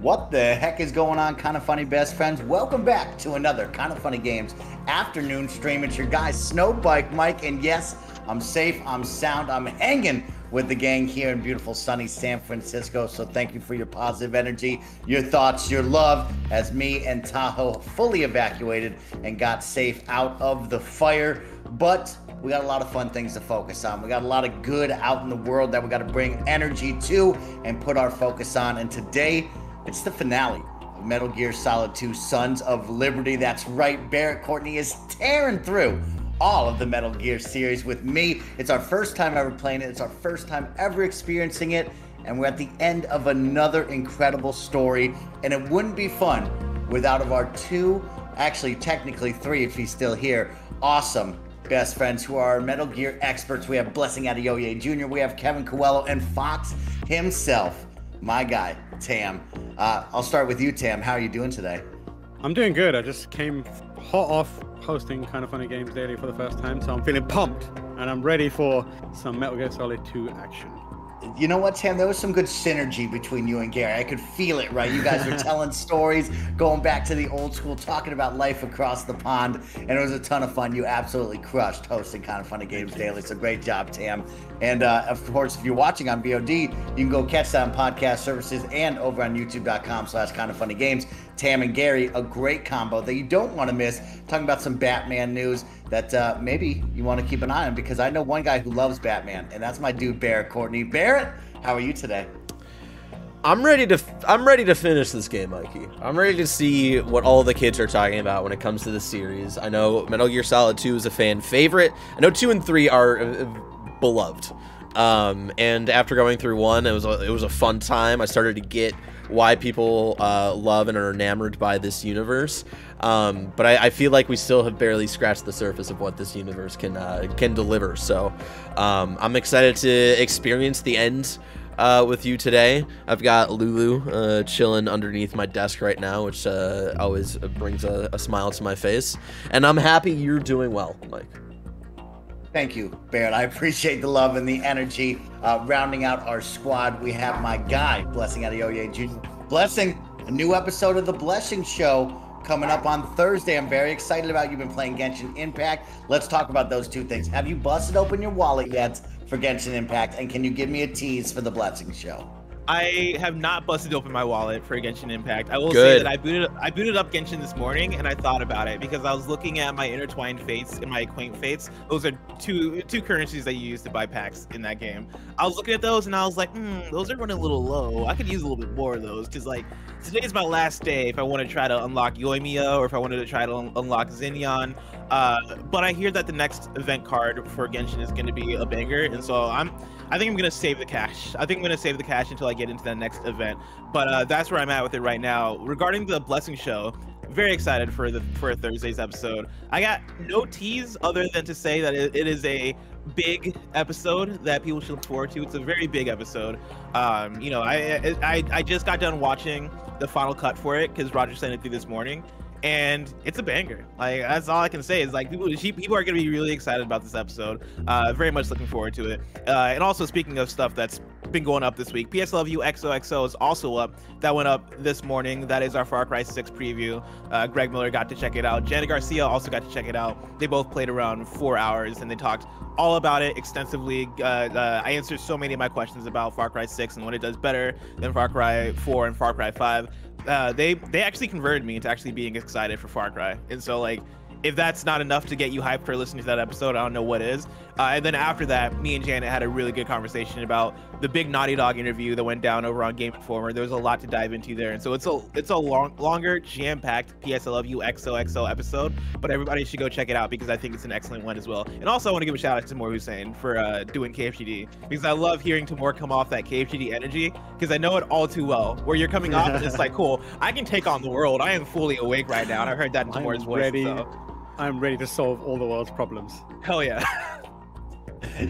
What the heck is going on, kind of funny best friends? Welcome back to another kind of funny games afternoon stream. It's your guy Snowbike Mike, and yes, I'm safe, I'm sound, I'm hanging with the gang here in beautiful sunny San Francisco. So thank you for your positive energy, your thoughts, your love, as me and Tahoe fully evacuated and got safe out of the fire. But we got a lot of fun things to focus on. We got a lot of good out in the world that we got to bring energy to and put our focus on. And today, it's the finale of Metal Gear Solid 2 Sons of Liberty. That's right, Barrett Courtney is tearing through all of the Metal Gear series with me. It's our first time ever playing it, it's our first time ever experiencing it. And we're at the end of another incredible story. And it wouldn't be fun without of our two, actually, technically three if he's still here, awesome best friends who are Metal Gear experts. We have Blessing Adeoye Jr., we have Kevin Coelho, and Fox himself, my guy, Tam. Uh, I'll start with you, Tam. How are you doing today? I'm doing good. I just came hot off hosting Kind of Funny Games Daily for the first time, so I'm feeling pumped and I'm ready for some Metal Gear Solid 2 action you know what, Tam? There was some good synergy between you and Gary. I could feel it, right? You guys were telling stories, going back to the old school, talking about life across the pond, and it was a ton of fun. You absolutely crushed hosting Kind of Funny Games Daily. So great job, Tam. And uh, of course, if you're watching on VOD, you can go catch that on podcast services and over on youtube.com slash kind of funny games. Tam and Gary, a great combo that you don't want to miss. Talking about some Batman news that uh, maybe you want to keep an eye on because I know one guy who loves Batman, and that's my dude Barrett Courtney. Barrett, how are you today? I'm ready to I'm ready to finish this game, Mikey. I'm ready to see what all the kids are talking about when it comes to the series. I know Metal Gear Solid 2 is a fan favorite. I know 2 and 3 are uh, beloved. Um, and after going through one, it was a, it was a fun time. I started to get why people uh, love and are enamored by this universe. Um, but I, I, feel like we still have barely scratched the surface of what this universe can uh, can deliver. So um, I'm excited to experience the end uh, with you today. I've got Lulu uh, chilling underneath my desk right now, which uh, always brings a, a smile to my face. And I'm happy you're doing well, Mike. Thank you, Barrett. I appreciate the love and the energy. Uh, rounding out our squad, we have my guy, Blessing Adeoye Jr. Blessing, a new episode of The Blessing Show coming up on Thursday. I'm very excited about you've been playing Genshin Impact. Let's talk about those two things. Have you busted open your wallet yet for Genshin Impact? And can you give me a tease for The Blessing Show? I have not busted open my wallet for Genshin Impact. I will Good. say that I booted I booted up Genshin this morning and I thought about it because I was looking at my intertwined fates and my quaint fates. Those are two two currencies that you use to buy packs in that game. I was looking at those and I was like, hmm, those are running a little low. I could use a little bit more of those because like today is my last day if I want to try to unlock Yoimiya or if I wanted to try to un unlock Xinyan. Uh, but I hear that the next event card for Genshin is going to be a banger, and so I'm I think I'm gonna save the cash. I think I'm gonna save the cash until I get into the next event. But uh, that's where I'm at with it right now. Regarding the blessing show, very excited for the for Thursday's episode. I got no tease other than to say that it, it is a big episode that people should look forward to. It's a very big episode. Um, you know, I, I I just got done watching the final cut for it because Roger sent it through this morning, and it's a banger. Like that's all I can say is like people people are gonna be really excited about this episode. Uh, very much looking forward to it. Uh, and also speaking of stuff that's been going up this week, PS Love You XOXO is also up. That went up this morning. That is our Far Cry 6 preview. Uh, Greg Miller got to check it out. Janet Garcia also got to check it out. They both played around four hours and they talked all about it extensively. Uh, uh, I answered so many of my questions about Far Cry 6 and what it does better than Far Cry 4 and Far Cry 5 uh, they they actually converted me into actually being excited for Far Cry, and so like if that's not enough to get you hyped for listening to that episode, I don't know what is. Uh, and then after that, me and Janet had a really good conversation about the big Naughty Dog interview that went down over on Game Informer. There was a lot to dive into there, and so it's a it's a long, longer, jam-packed PSLW XOXO episode. But everybody should go check it out because I think it's an excellent one as well. And also, I want to give a shout out to Tamoor Hussain for uh, doing KFGD because I love hearing Tamoor come off that KFGD energy because I know it all too well. Where you're coming off, and it's like, cool, I can take on the world. I am fully awake right now, and I heard that in Timur's voice. Ready. So. I'm ready to solve all the world's problems. Hell yeah.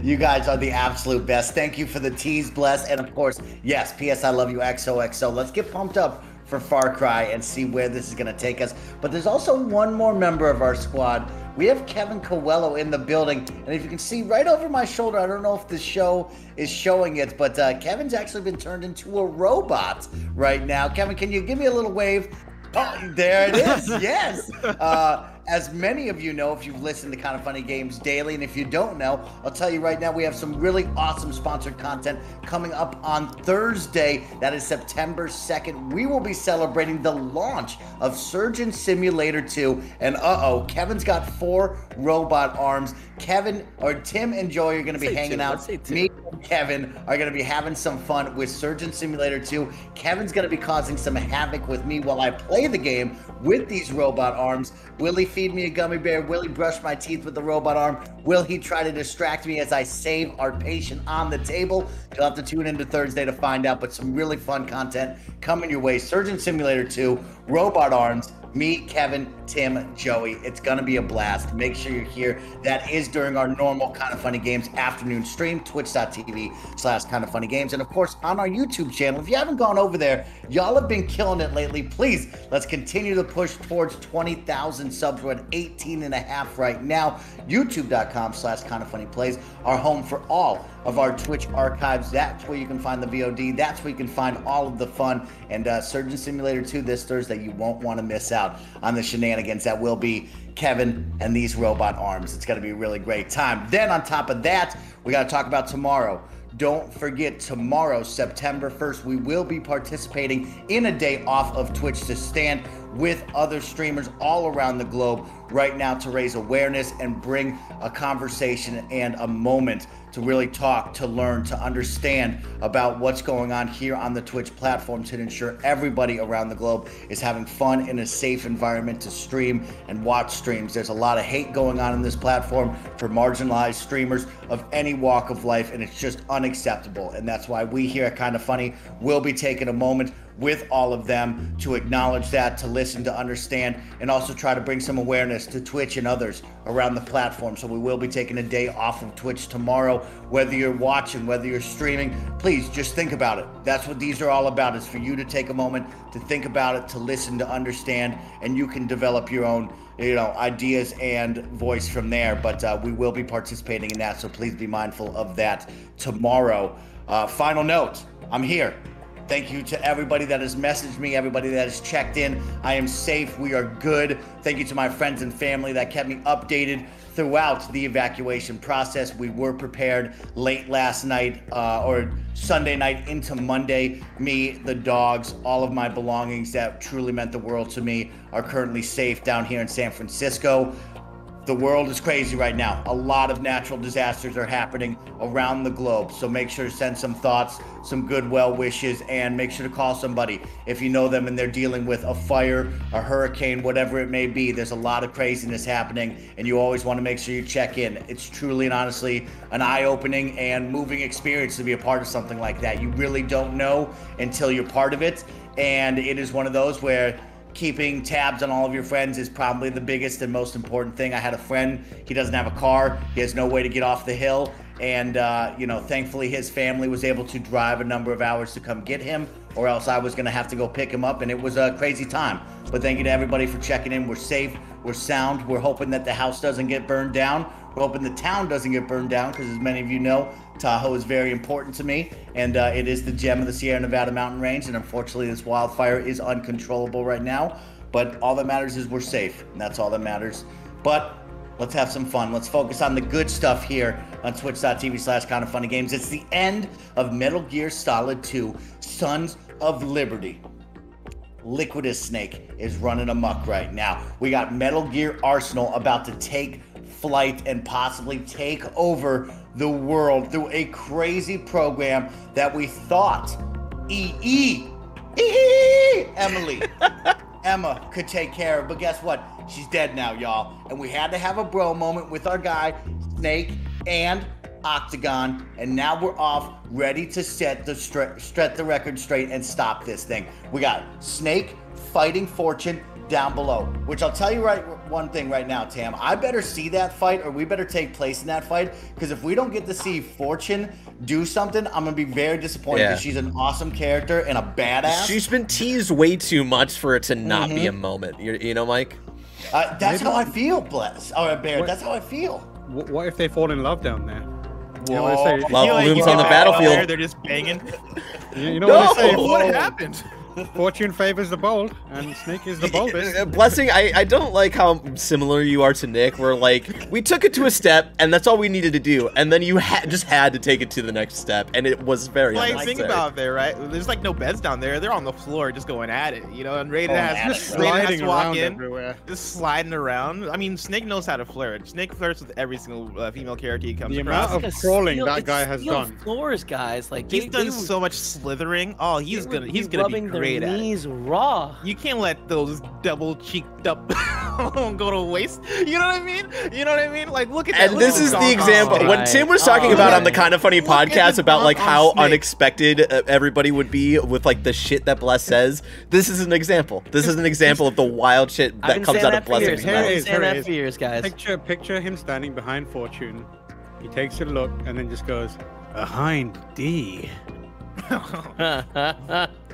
you guys are the absolute best. Thank you for the tease, bless, and of course, yes, PS I love you XOXO. Let's get pumped up for Far Cry and see where this is going to take us. But there's also one more member of our squad We have Kevin Coelho in the building. And if you can see right over my shoulder, I don't know if the show is showing it, but uh, Kevin's actually been turned into a robot right now. Kevin, can you give me a little wave? Oh, there it is. yes. Uh, as many of you know, if you've listened to Kind of Funny Games daily, and if you don't know, I'll tell you right now, we have some really awesome sponsored content coming up on Thursday. That is September 2nd. We will be celebrating the launch of Surgeon Simulator 2. And uh oh, Kevin's got four robot arms. Kevin or Tim and Joey are going to be hanging out. Me and Kevin are going to be having some fun with Surgeon Simulator 2. Kevin's going to be causing some havoc with me while I play the game with these robot arms. Will he feed me a gummy bear? Will he brush my teeth with the robot arm? Will he try to distract me as I save our patient on the table? You'll have to tune into Thursday to find out, but some really fun content coming your way. Surgeon Simulator 2, robot arms, me, Kevin, Tim, Joey. It's going to be a blast. Make sure you're here. That is during our normal Kind of Funny Games afternoon stream, twitch.tv slash Kind of Funny Games. And of course, on our YouTube channel. If you haven't gone over there, y'all have been killing it lately. Please, let's continue to push towards 20,000 subs. We're at 18 and a half right now. YouTube.com slash Kind of Funny Plays, our home for all of our Twitch archives. That's where you can find the VOD. That's where you can find all of the fun. And uh, Surgeon Simulator 2 this Thursday. You won't want to miss out on the shenanigans that will be Kevin and these robot arms. It's going to be a really great time. Then, on top of that, we got to talk about tomorrow. Don't forget, tomorrow, September 1st, we will be participating in a day off of Twitch to stand with other streamers all around the globe right now to raise awareness and bring a conversation and a moment to really talk, to learn, to understand about what's going on here on the Twitch platform to ensure everybody around the globe is having fun in a safe environment to stream and watch streams. There's a lot of hate going on in this platform for marginalized streamers of any walk of life, and it's just unacceptable. And that's why we here at Kind of Funny will be taking a moment with all of them to acknowledge that, to listen, to understand, and also try to bring some awareness to Twitch and others around the platform. So we will be taking a day off of Twitch tomorrow. Whether you're watching, whether you're streaming, please just think about it. That's what these are all about, is for you to take a moment to think about it, to listen, to understand, and you can develop your own you know ideas and voice from there but uh, we will be participating in that so please be mindful of that tomorrow uh, final note i'm here Thank you to everybody that has messaged me, everybody that has checked in. I am safe. We are good. Thank you to my friends and family that kept me updated throughout the evacuation process. We were prepared late last night uh, or Sunday night into Monday. Me, the dogs, all of my belongings that truly meant the world to me are currently safe down here in San Francisco the world is crazy right now. A lot of natural disasters are happening around the globe. So make sure to send some thoughts, some good well wishes, and make sure to call somebody if you know them and they're dealing with a fire, a hurricane, whatever it may be. There's a lot of craziness happening, and you always want to make sure you check in. It's truly and honestly an eye opening and moving experience to be a part of something like that. You really don't know until you're part of it. And it is one of those where keeping tabs on all of your friends is probably the biggest and most important thing. I had a friend, he doesn't have a car, he has no way to get off the hill. And, uh, you know, thankfully his family was able to drive a number of hours to come get him, or else I was going to have to go pick him up. And it was a crazy time. But thank you to everybody for checking in. We're safe, we're sound. We're hoping that the house doesn't get burned down. We're hoping the town doesn't get burned down because, as many of you know, Tahoe is very important to me, and uh, it is the gem of the Sierra Nevada mountain range. And unfortunately, this wildfire is uncontrollable right now. But all that matters is we're safe, and that's all that matters. But let's have some fun. Let's focus on the good stuff here on twitch.tv slash kind of funny games. It's the end of Metal Gear Solid 2 Sons of Liberty. Liquidus Snake is running amok right now. We got Metal Gear Arsenal about to take flight and possibly take over the world through a crazy program that we thought EE, EE Emily, Emma could take care of. But guess what? She's dead now, y'all. And we had to have a bro moment with our guy, Snake, and Otacon, and now we're off, ready to set the stre- set the record straight and stop this thing. We got Snake fighting Fortune down below, which I'll tell you right one thing right now, Tam. I better see that fight, or we better take place in that fight, because if we don't get to see Fortune do something, I'm gonna be very disappointed. Because yeah. she's an awesome character and a badass. She's been teased way too much for it to not mm-hmm. be a moment. you you know, Mike. Uh, that's Maybe. how I feel, Bless. Oh, Bear, that's how I feel. What if they fall in love down there? You know Love looms on the battlefield. They're just banging. You, you know no! what they say? What happened? Fortune favors the bold, and Snake is the boldest. Blessing, I, I don't like how similar you are to Nick. Where like we took it to a step, and that's all we needed to do, and then you ha just had to take it to the next step, and it was very like think about there, right? There's like no beds down there. They're on the floor, just going at it, you know. And Raiden oh, has just sliding around in, everywhere, just sliding around. I mean, Snake knows how to flirt. Snake flirts with every single uh, female character he comes the across. The amount of crawling that guy has done. Floors, guys, like he's they, done they, so much slithering. Oh, he's gonna he's gonna be great at it raw. You can't let those double cheeked up go to waste. You know what I mean? You know what I mean? Like, look at that. And this is the example. When Tim was talking oh, about on the kind of funny podcast about like how snake. unexpected uh, everybody would be with like the shit that Bless says, this is an example. This is an example of the wild shit that comes out of Blessing's mouth. I've been saying for years, guys. Picture, picture him standing behind Fortune. He takes a look and then just goes, behind D.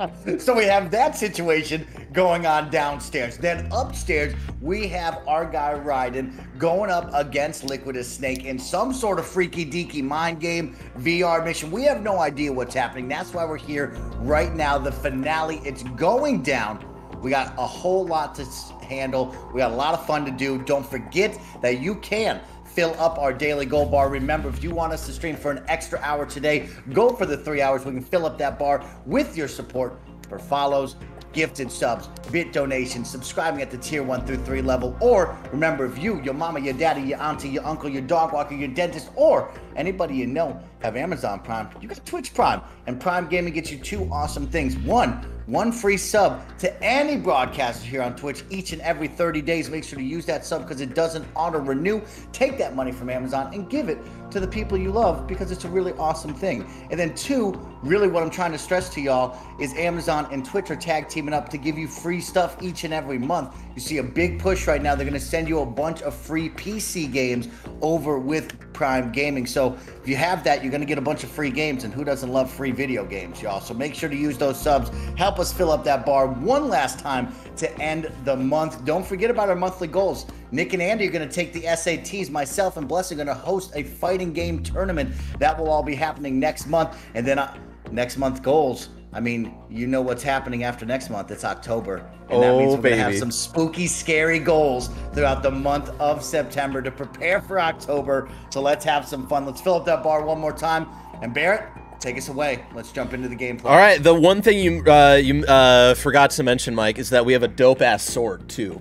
so we have that situation going on downstairs. Then upstairs, we have our guy Raiden going up against Liquidus Snake in some sort of freaky deaky mind game VR mission. We have no idea what's happening. That's why we're here right now. The finale, it's going down. We got a whole lot to handle. We got a lot of fun to do. Don't forget that you can fill up our daily gold bar. Remember, if you want us to stream for an extra hour today, go for the three hours. We can fill up that bar with your support for follows, gifted subs, bit donations, subscribing at the tier one through three level, or remember, if you, your mama, your daddy, your auntie, your uncle, your dog walker, your dentist, or anybody you know have Amazon Prime, you got Twitch Prime, and Prime Gaming gets you two awesome things. One, one free sub to any broadcaster here on Twitch each and every 30 days. Make sure to use that sub because it doesn't auto renew. Take that money from Amazon and give it to the people you love because it's a really awesome thing. And then, two, really what I'm trying to stress to y'all is Amazon and Twitch are tag teaming up to give you free stuff each and every month. You see a big push right now. They're going to send you a bunch of free PC games over with Prime Gaming. So if you have that, you're going to get a bunch of free games. And who doesn't love free video games, y'all? So make sure to use those subs. Help us fill up that bar one last time to end the month. Don't forget about our monthly goals. Nick and Andy are going to take the SATs. Myself and Bless are going to host a fighting game tournament. That will all be happening next month. And then uh, next month goals. I mean, you know what's happening after next month. It's October. And that means oh, we're going to have some spooky, scary goals throughout the month of September to prepare for October. So let's have some fun. Let's fill up that bar one more time. And Barrett, take us away. Let's jump into the gameplay. All right. The one thing you uh, you uh, forgot to mention, Mike, is that we have a dope ass sword too.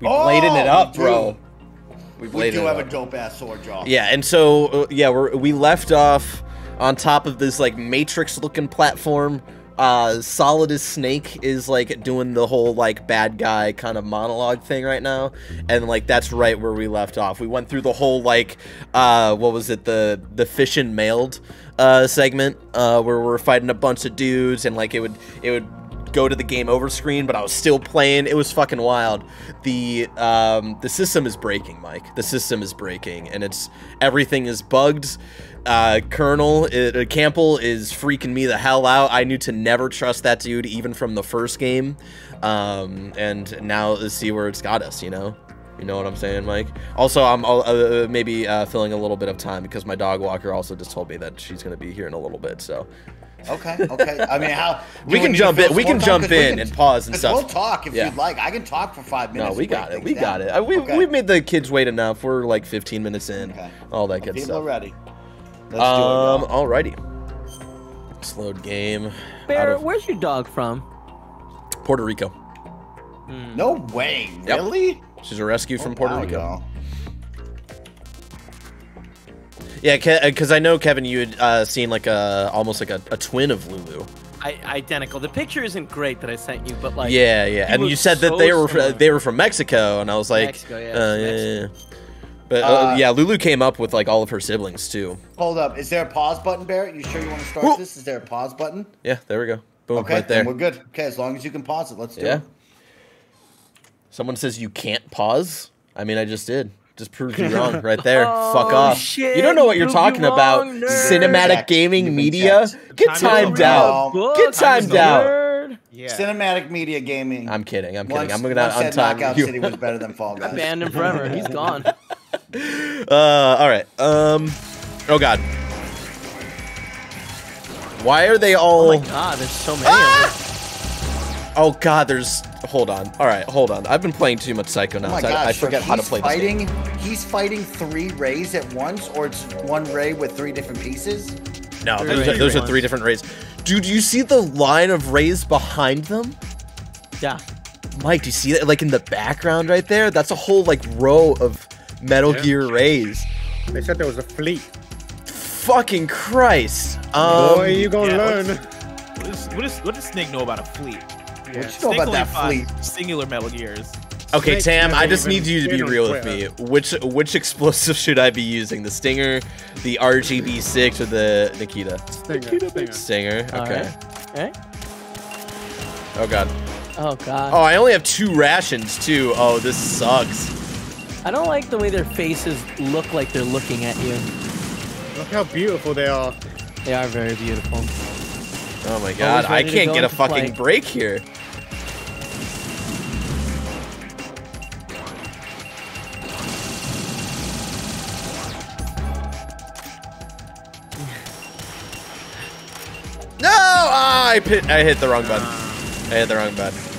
We oh, bladed it up, bro. We, we do have up. a dope ass sword, y'all. Yeah, and so uh, yeah, we we left off on top of this like matrix looking platform uh, Solidus Snake is like doing the whole like bad guy kind of monologue thing right now, and like that's right where we left off. We went through the whole like uh, what was it the the fission mailed uh, segment uh, where we're fighting a bunch of dudes and like it would it would go to the game over screen, but I was still playing. It was fucking wild. The um, the system is breaking, Mike. The system is breaking, and it's everything is bugged. Uh, Colonel uh, Campbell is freaking me the hell out. I knew to never trust that dude, even from the first game. Um, and now let's see where it's got us. You know, you know what I'm saying, Mike. Also, I'm uh, uh, maybe uh, filling a little bit of time because my dog walker also just told me that she's gonna be here in a little bit. So. Okay. Okay. I mean, how we can jump in. We can jump in can, and pause and stuff. We'll talk if yeah. you'd like. I can talk for five minutes. No, we got it. We down. got it. We okay. we've made the kids wait enough. We're like 15 minutes in. Okay. All that good People stuff. People are ready. Let's um, do it. Alrighty. Slowed game. Bear, of... where's your dog from? Puerto Rico. Mm. No way. Really? Yep. She's a rescue from oh, Puerto wow, Rico. Yeah, because uh, I know Kevin, you had uh, seen like a almost like a, a twin of Lulu. I, identical. The picture isn't great that I sent you, but like yeah, yeah. And you said so that they were similar. they were from Mexico, and I was like, Mexico, yeah, uh, yeah, yeah, but uh, uh, yeah, Lulu came up with like all of her siblings too. Hold up, is there a pause button, Barrett? You sure you want to start this? Is there a pause button? Yeah, there we go. Boom, okay, right there. we're good. Okay, as long as you can pause it, let's do yeah. it. Someone says you can't pause. I mean, I just did. Just proved you wrong right there. oh, Fuck off. Shit. You don't know what you're talking you about. Cinematic gaming media. Get timed out. Get timed out. Yeah. Cinematic Media Gaming. I'm kidding. I'm Once- kidding. I'm gonna once said Knockout you. City was better than Fall Guys. Banned him forever. He's gone. Uh, all right. Um, oh god. Why are they all? Oh my god, there's so many Ah! of them. Oh god, there's. Hold on. All right, hold on. I've been playing too much Psycho Oh now. my so I, gosh, I so forget how to he's play this game. fighting, He's fighting three rays at once, or it's one ray with three different pieces? No, Three those, are, those are three different rays. Dude, do you see the line of rays behind them? Yeah. Mike, do you see that? Like in the background right there? That's a whole like row of Metal Yeah. Gear rays. They said there was a fleet. Fucking Christ. Um, Boy, you gonna yeah, learn. What does, what, does, what does Snake know about a fleet? What you know about only that fleet? Singular Metal Gears. Okay, Snake Tam, I just need you to be real with me. Which which explosive should I be using? The Stinger, the RGB6, or the Nikita? Stinger, stinger. Stinger. Okay. right. All right. Oh god. Oh god. Oh, I only have two rations too. Oh, this sucks. I don't like the way their faces look like they're looking at you. Look how beautiful they are. They are very beautiful. Oh my god, I can't go get a fucking flight. break here. No! Ah, I, pit, I hit the wrong button. I hit the wrong button.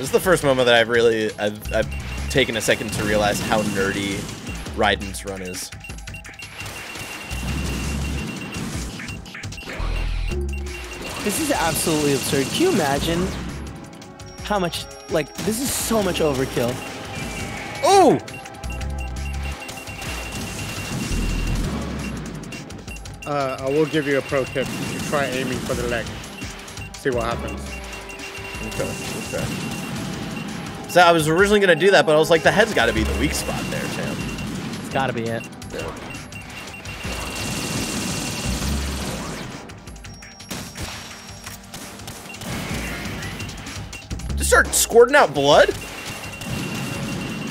This is the first moment that I've really I've, I've taken a second to realize how nerdy Raiden's run is. This is absolutely absurd. Can you imagine how much like this is so much overkill. Oh! Uh, I will give you a pro tip. You try aiming for the leg. See what happens. Okay, okay. So I was originally gonna do that, but I was like, the head's got to be the weak spot there, Tam. It's gotta be it. Just start squirting out blood.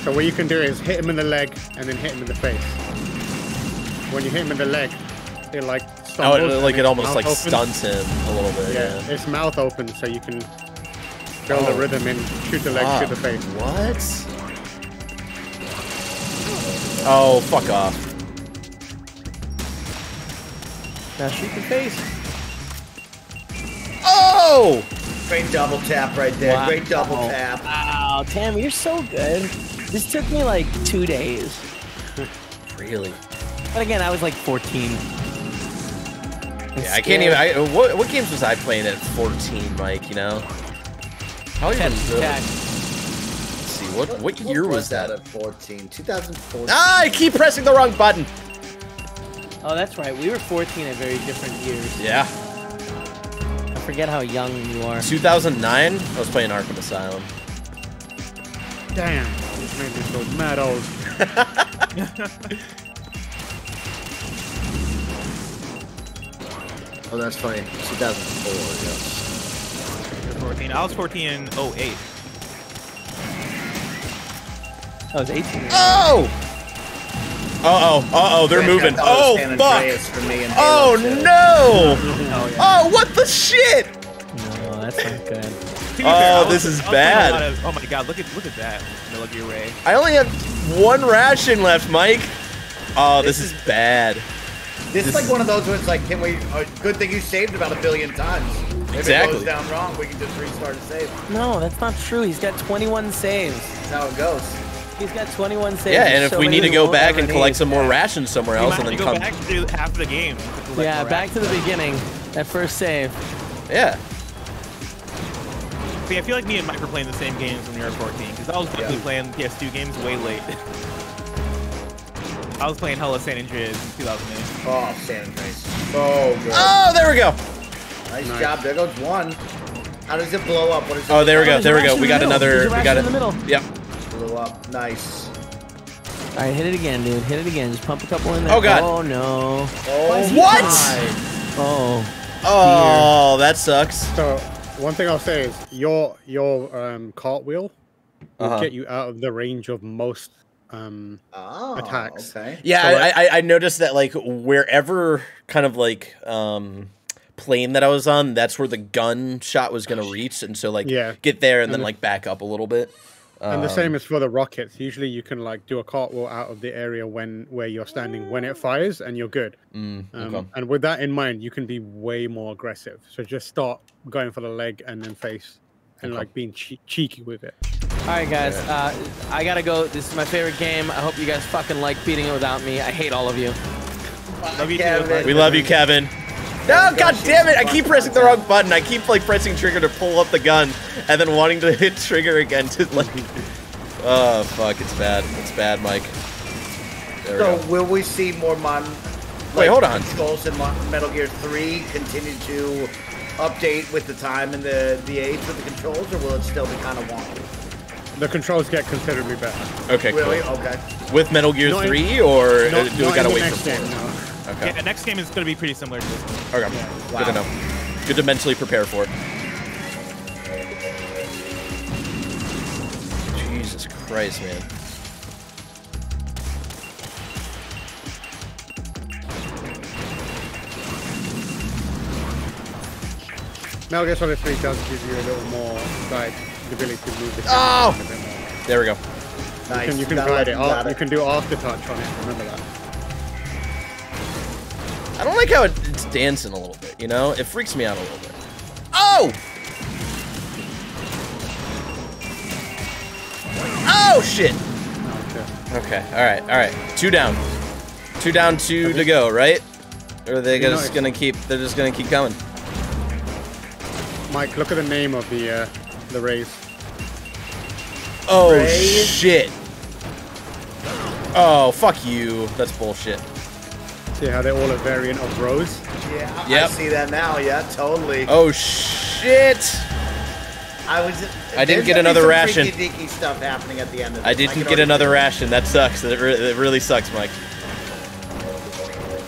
So what you can do is hit him in the leg and then hit him in the face. When you hit him in the leg, it like Oh, it, like it its almost like opens. stunts him a little bit. Yeah, Yeah. its mouth open so you can build Oh. a rhythm and shoot the leg, Ah, shoot the face. What? Oh, fuck off. Now shoot the face. Oh! Great double tap right there. Wow. Great double tap. Wow, Tam, you're so good. This took me like two days. Really? But again, I was like 14. I'm Yeah, I can't even. I, what, what games was I playing at 14, Mike? You know? How even? Tetris really- Attack. Let's see. What what year was that? at 14? 2014. Ah! I keep pressing the wrong button. Oh, that's right. We were 14 at very different years. Yeah. I forget how young you are. 2009. I was playing Arkham Asylum. Damn, this made me so mad old. Oh, that's funny. 2004, yes. 14. I was 14 in 08. I was 18. Oh! Uh oh, uh oh, they're Heck, moving. Oh, fuck! For me and Oh no! Oh, yeah. Oh, what the shit? No, that's not good. Oh, I this is was playing bad. of- oh my god, look at look at that. Metal Gear Ray. I only have one ration left, Mike. Oh, this is bad. This is like one of those where it's like, can we? Uh, good thing you saved about a billion times. If it Exactly. goes down wrong, we can just restart and save. No, that's not true. He's got 21 saves. That's how it goes. He's got 21 saves. Yeah, and if so we need to go back and collect need. some more rations somewhere else, and then to come. go back to half the game. to Yeah, more back to the beginning. That first save. Yeah. See, I feel like me and Mike were playing the same games when we were 14, because I was definitely Yeah. playing PS2 games way late. I was playing Hello San Andreas in 2008. Oh, San Andreas. So good. Oh, there we go. Nice, Nice. job. There goes one. How does it blow up? What is it? Oh, there we go. There we go. We got another. We ration got in it. the middle. Yep. Blew up. Nice. All right, hit it again, dude. Hit it again. Just pump a couple in there. Oh, God. Oh no. Oh, What? my. Oh. Oh, that sucks. So one thing I'll say is your your um, cartwheel will Uh-huh. get you out of the range of most um, oh, attacks. Okay. Yeah, So, I, I I noticed that like wherever kind of like um plane that I was on, that's where the gun shot was gonna reach, and so like Yeah. get there and then And like back up a little bit. and the Um, same is for the rockets. Usually, you can like do a cartwheel out of the area when where you're standing when it fires, and you're good. mm, Um, okay. And with that in mind, you can be way more aggressive. So just start going for the leg and then face, and Okay. like being che- cheeky with it. All right, guys. Uh, I gotta go. This is my favorite game. I hope you guys fucking like beating it without me. I hate all of you. Love you too. Kevin. We love you, Kevin. No, god damn it! I keep pressing the wrong button. I keep like pressing trigger to pull up the gun, and then wanting to hit trigger again to like. Oh fuck! It's bad. It's bad, Mike. There so we will we see more mon? Like, Wait, hold on. Controls in Metal Gear Three continue to update with the time and the the age of the controls, or will it still be kind of wonky? The controls get considerably better. Okay, really? Cool. Okay. With Metal Gear not 3, in, or not, do we gotta wait for 4? Okay. Yeah, the next game is going to be pretty similar to this one. Okay. Wow. Good to know. Good to mentally prepare for. Jesus Christ, man. Metal Gear Solid 3 does give you a little more like the ability to move the Oh! camera a bit more. There we go. Nice. You can, you can Gotta glide let it. you Al- got You it. can do aftertouch on it. Remember that. I don't like how it, it's dancing a little bit, you know? It freaks me out a little bit. Oh! Oh, shit! Okay. Okay, alright, alright. Two down. Two down, two to go, right? Or are they You just it's- gonna keep, they're just gonna keep coming? Mike, look at the name of the uh, the race. Oh, Ray? shit. Oh, fuck you. That's bullshit. See how they're all a variant of Rose? Yeah, I- I see that now. Yeah, totally. Oh, shit! I was. I didn't get another some ration. freaky stuff happening at the end of this. I didn't get another see ration. That sucks. It, re- it really sucks, Mike.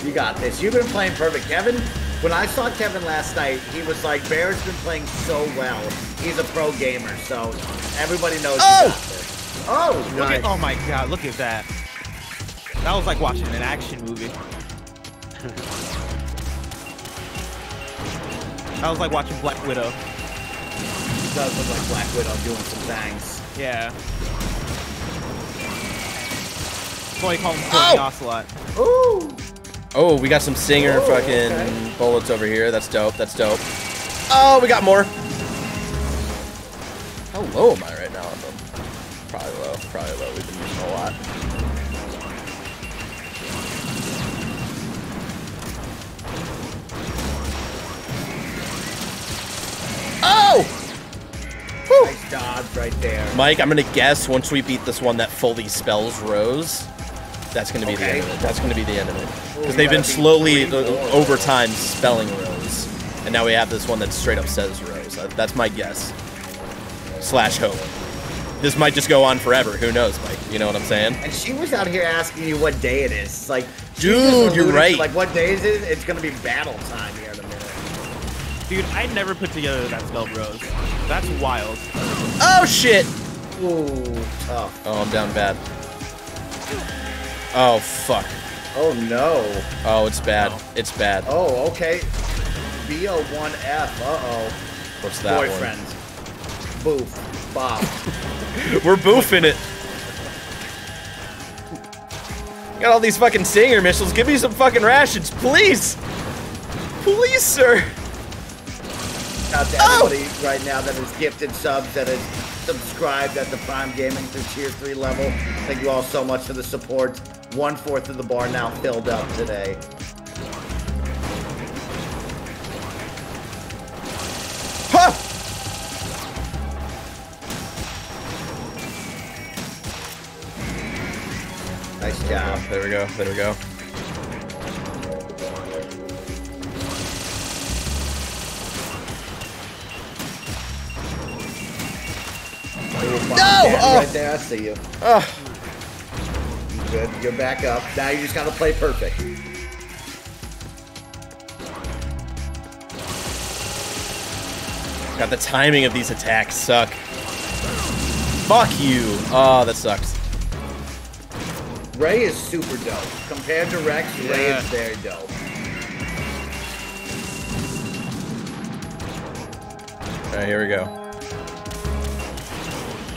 You got this. You've been playing perfect, Kevin. When I saw Kevin last night, he was like, "Bear's been playing so well. He's a pro gamer, so everybody knows." Oh! You got. Oh! Look at, oh my god, look at that. That was like watching an action movie. That was like watching Black Widow. does look like Black Widow doing some things. Yeah. That's why we call him Oh! Ocelot. Ooh! Oh, we got some stinger Oh, fucking okay. bullets over here. That's dope. That's dope. Oh, we got more. How low am I right now on them? Probably low. Probably low. We've been using a lot. Oh! Whew. Nice dodge right there. Mike, I'm gonna guess once we beat this one that fully spells Rose, that's gonna be the end of it. That's gonna be the end of it. Because they've been slowly uh, over time spelling Rose, and now we have this one that straight up says Rose. Uh, That's my guess. Slash hope. This might just go on forever. Who knows, Mike? You know what I'm saying? And she was out here asking you what day it is. It's like, Dude, you're right. Like, what day is it? It's gonna be battle time here in a minute. Dude, I never put together that spell, Rose. That's wild. Oh shit! Ooh, tough. Oh, I'm down bad. Oh fuck. Oh no. Oh, it's bad. It's bad. Oh, okay. BO1F. Uh oh. What's that Boyfriend. Boof. Bob. We're boofing it. Got all these fucking stinger missiles. Give me some fucking rations, please. Please, sir. Out to Oh! everybody right now that is gifted subs, that is subscribed at the Prime Gaming through Tier 3 level. Thank you all so much for the support. One fourth of the bar now filled up today. Huh! Nice job. There we go. There we go. No! Oh! Right there, I see you. Ugh. You Good. You're back up. Now you just gotta play perfect. God, the timing of these attacks suck. Fuck you. Oh, that sucks. Ray is super dope. Compared to Rex, yeah. Ray is very dope. All right, here we go.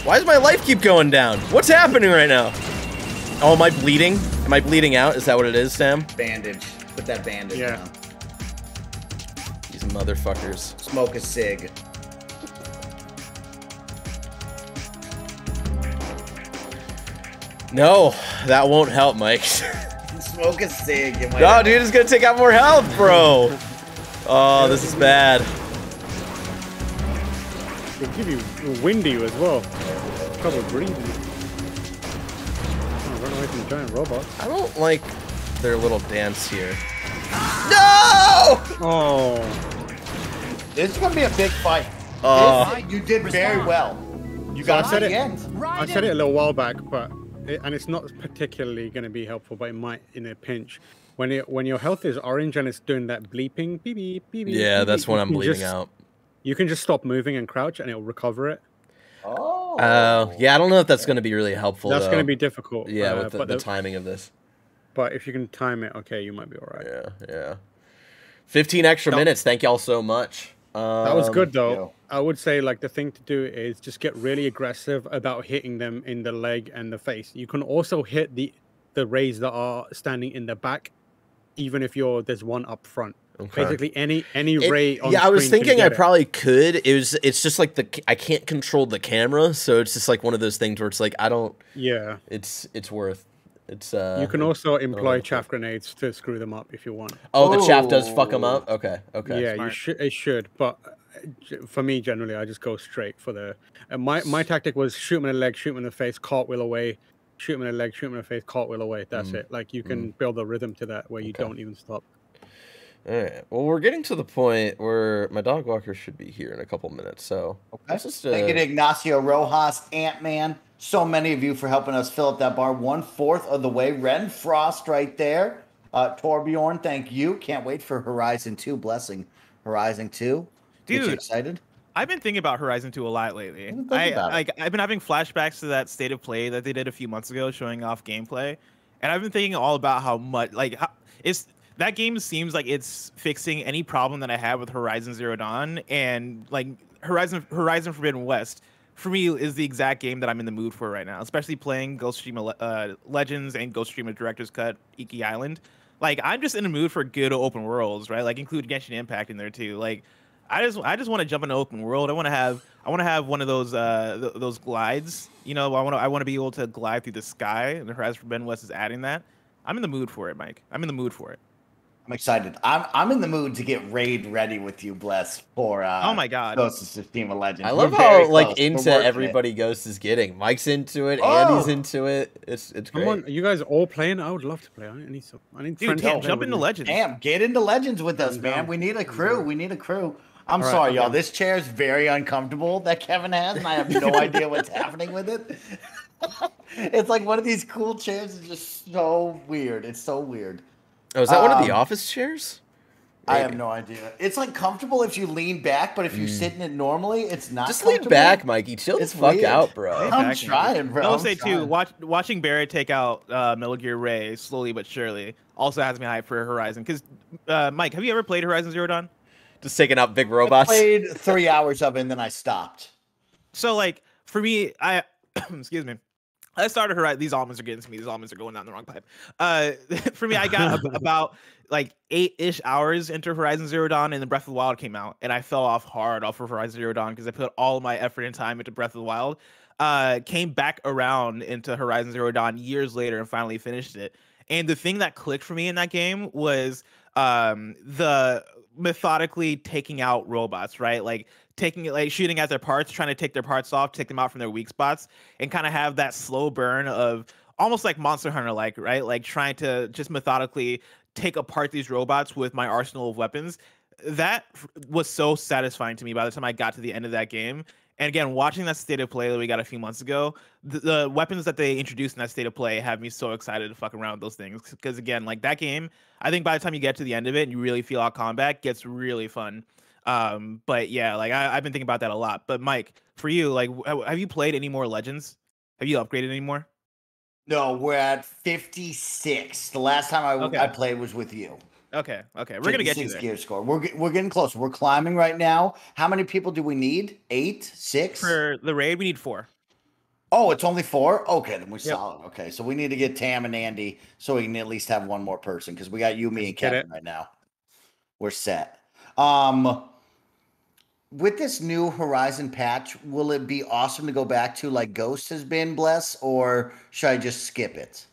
Why does my life keep going down? What's happening right now? Oh, am I bleeding? Am I bleeding out? Is that what it is, Sam? Bandage. Put that bandage yeah. on. These motherfuckers. Smoke a cig. No, that won't help, Mike. Smoke a cig. No, dude, it's gonna take out more health, bro. Oh, this is bad. It'll give you windy as well. Trouble breathing. Oh, run away from the giant robot. I don't like their little dance here. No! Oh. This is gonna be a big fight. Uh, you did very well. You got so I said it. I said it a little while back, but it, and it's not particularly going to be helpful, but it might in a pinch. When it when your health is orange and it's doing that bleeping, beep beep beep. Yeah, beep, that's when I'm bleeding just, out. You can just stop moving and crouch, and it'll recover it. Oh. Uh, yeah, I don't know if that's going to be really helpful. That's going to be difficult. Yeah, uh, with the, the, the, timing of this. But if you can time it, okay, you might be all right. Yeah, yeah. 15 extra minutes. Thank y'all so much. Um, that was good though. I would say like the thing to do is just get really aggressive about hitting them in the leg and the face. You can also hit the the rays that are standing in the back, even if you're there's one up front. Okay. Basically, any any it, ray. yeah, I was thinking I probably could. It was. It's just like the I can't control the camera, so it's just like one of those things where it's like I don't. Yeah. It's it's worth. It's. uh You can also employ chaff grenades to screw them up if you want. Oh, the chaff does fuck them up. Okay. Okay. Yeah, Smart. you should. It should, but uh, for me, generally, I just go straight for the. Uh, my my tactic was shoot him in the leg, shoot him in the face, cartwheel away, shoot him in the leg, shoot him in the face, cartwheel away. That's mm. it. Like you can mm. build a rhythm to that where you okay. don't even stop. All right. Well, we're getting to the point where my dog walker should be here in a couple minutes. So, okay. Just, uh... thank you to Ignacio Rojas, Ant Man. So many of you for helping us fill up that bar. One fourth of the way. Ren Frost right there. Uh, Torbjorn, thank you. Can't wait for Horizon 2. Blessing Horizon 2. Dude, Get you excited? I've been thinking about Horizon 2 a lot lately. I like I've been having flashbacks to that state of play that they did a few months ago showing off gameplay. And I've been thinking all about how much like how, it's that game seems like it's fixing any problem that I have with Horizon Zero Dawn and like Horizon Horizon Forbidden West for me is the exact game that I'm in the mood for right now, especially playing Ghost Tsushima uh, Legends and Ghost Tsushima Director's Cut Iki Island. Like I'm just in the mood for good open worlds, right? Like include Genshin Impact in there too. Like I just I just want to jump in an open world. I want to have I want to have one of those uh th- those glides. You know, I want to I want to be able to glide through the sky, and Horizon Forbidden West is adding that. I'm in the mood for it, Mike. I'm in the mood for it. I'm excited. I'm I'm in the mood to get raid ready with you, Bless, for uh Oh my god. Ghost of Tsushima Legends. I love We're how like into everybody it. Ghost is getting. Mike's into it, oh. Andy's into it. It's it's great. On, you guys all playing? I would love to play. I need some I need Dude, Tam, jump into Legends. Damn, get into Legends with us, man. We need a crew. We need a crew. I'm right, sorry, y'all. This chair is very uncomfortable that Kevin has, and I have no idea what's happening with it. it's like one of these cool chairs is just so weird. It's so weird. Oh, is that um, one of the um, office chairs? I have no idea. It's like comfortable if you lean back, but if you mm. sit in it normally, it's not. Just lean back, Mikey. Chill it's the fuck weird. out, bro. I'm trying, bro. I'll say too. Watch, watching Barrett take out uh, Metal Gear Ray slowly but surely also has me hyped for Horizon. Because uh, Mike, have you ever played Horizon Zero Dawn? Just taking out big robots. I played three hours of it, and then I stopped. So like for me, I excuse me. I started her. right. These almonds are getting to me. These almonds are going down the wrong pipe. Uh, for me, I got about like eight ish hours into Horizon Zero Dawn, and then Breath of the Wild came out, and I fell off hard off of Horizon Zero Dawn because I put all my effort and time into Breath of the Wild. Uh, came back around into Horizon Zero Dawn years later and finally finished it. And the thing that clicked for me in that game was um, the methodically taking out robots, right? Like taking it, like shooting at their parts, trying to take their parts off, take them out from their weak spots, and kind of have that slow burn of almost like Monster Hunter like, right? Like trying to just methodically take apart these robots with my arsenal of weapons. That was so satisfying to me by the time I got to the end of that game. And again, watching that state of play that we got a few months ago, the, the, weapons that they introduced in that state of play have me so excited to fuck around with those things. Because again, like that game, I think by the time you get to the end of it and you really feel out combat, gets really fun. Um, but yeah, like I, have been thinking about that a lot. But Mike, for you, like, have you played any more Legends? Have you upgraded anymore? No, we're at 56. The last time I, Okay. I played was with you. Okay, okay, we're gonna get you there. gear score. We're we're getting close. We're climbing right now. How many people do we need? Eight, six. For the raid, we need four. Oh, it's only four. Okay, then we're Yep. solid. Okay, so we need to get Tam and Andy so we can at least have one more person because we got you, me, and Kevin right now. We're set. Um, with this new Horizon patch, will it be awesome to go back to like Ghost has been, bless, or should I just skip it?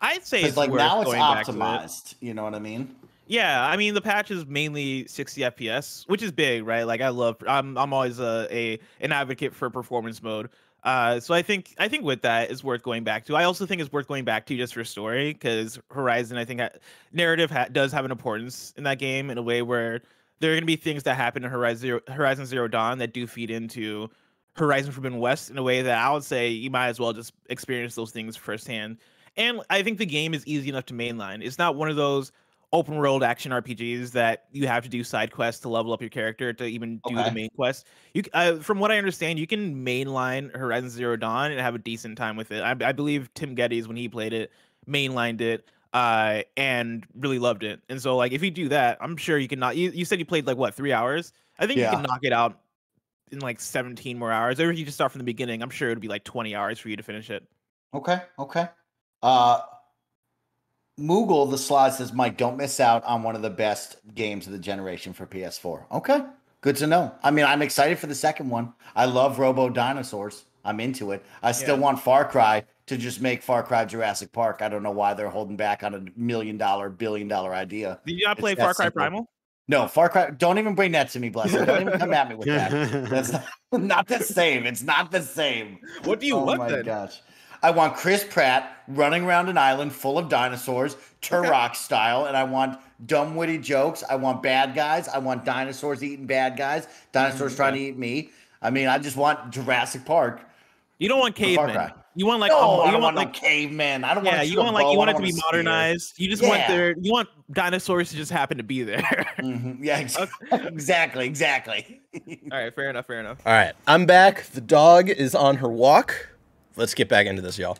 I'd say it's like now it's to it. optimized. You know what I mean? Yeah, I mean the patch is mainly 60 FPS, which is big, right? Like I love I'm I'm always a, a an advocate for performance mode. Uh so I think I think with that is worth going back to. I also think it's worth going back to just for story cuz Horizon I think ha- narrative ha- does have an importance in that game in a way where there are going to be things that happen in Horizon Zero, Horizon Zero Dawn that do feed into Horizon Forbidden West in a way that I would say you might as well just experience those things firsthand. And I think the game is easy enough to mainline. It's not one of those open world action RPGs that you have to do side quests to level up your character to even do Okay. the main quest. You, uh, from what I understand, you can mainline Horizon Zero Dawn and have a decent time with it. I, I believe Tim Gettys when he played it mainlined it uh, and really loved it. And so, like, if you do that, I'm sure you can not. You, you said you played like what three hours? I think Yeah. you can knock it out in like 17 more hours. Or if you just start from the beginning, I'm sure it'd be like 20 hours for you to finish it. Okay, okay. Uh Moogle, the slot says, Mike, don't miss out on one of the best games of the generation for PS4. Okay, good to know. I mean, I'm excited for the second one. I love Robo Dinosaurs. I'm into it. I still Yeah. want Far Cry to just make Far Cry Jurassic Park. I don't know why they're holding back on a million dollar, billion dollar idea. Did you not play that Far Cry simple. Primal? No, Far Cry. Don't even bring that to me, Bless. Don't even come at me with that. That's not, not the same. It's not the same. What do you oh want Oh my then? gosh. I want Chris Pratt running around an island full of dinosaurs, Turok style, and I want dumb witty jokes. I want bad guys. I want dinosaurs eating bad guys. Dinosaurs Mm-hmm. trying to eat me. I mean, I just want Jurassic Park. You don't want Far cavemen. Cry. You want like no, a- I you don't want want, like no caveman. I don't yeah, want. you want like you want it to be modernized. You just want Yeah. their you want dinosaurs to just happen to be there. hmm Yeah, ex- exactly, exactly. All right, fair enough, fair enough. All right, I'm back. The dog is on her walk. Let's get back into this, y'all.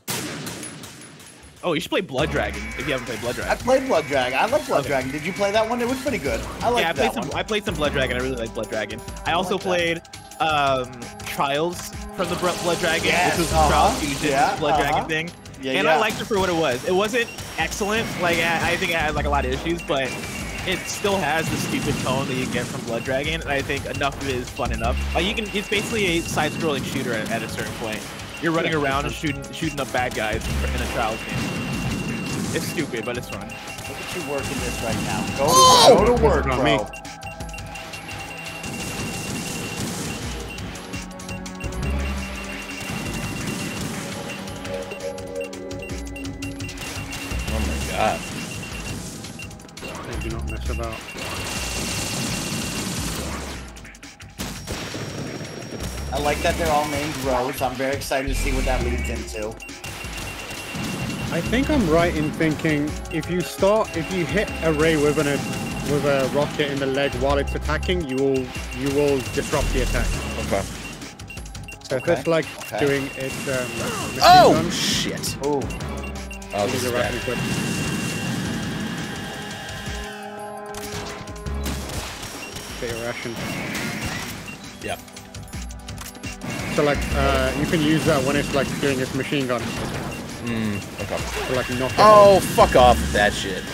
Oh, you should play Blood Dragon if you haven't played Blood Dragon. I played Blood Dragon. I love Blood Okay. Dragon. Did you play that one? It was pretty good. I like yeah, I that played some. one. I played some Blood Dragon. I really like Blood Dragon. I also like that. Played um, Trials from the Blood Dragon, Yes, which was uh-huh, Trials Fusion yeah, Blood uh-huh. Dragon thing. Yeah, and yeah. I liked it for what it was. It wasn't excellent. Like I, I think it had like a lot of issues, but it still has the stupid tone that you get from Blood Dragon. And I think enough of it is fun enough. Like you can, it's basically a side-scrolling shooter at, at a certain point. You're running around and shooting shooting up bad guys in a Trials game. It's stupid, but it's fun. Look at you working this right now. Go to, Oh! go to work, Not bro. me. My. They do not mess about. I like that they're all named Rose. I'm very excited to see what that leads into. I think I'm right in thinking if you start, if you hit a ray with an with a rocket in the leg while it's attacking, you will you will disrupt the attack. Okay. So if Okay, it's like okay. doing it. um, Oh gun, shit. Oh, use this a is rapid bad. equip. Ration. Yep. So like uh, you can use that when it's like doing its machine gun Mm, okay. to like knock it Oh, fuck off with that shit.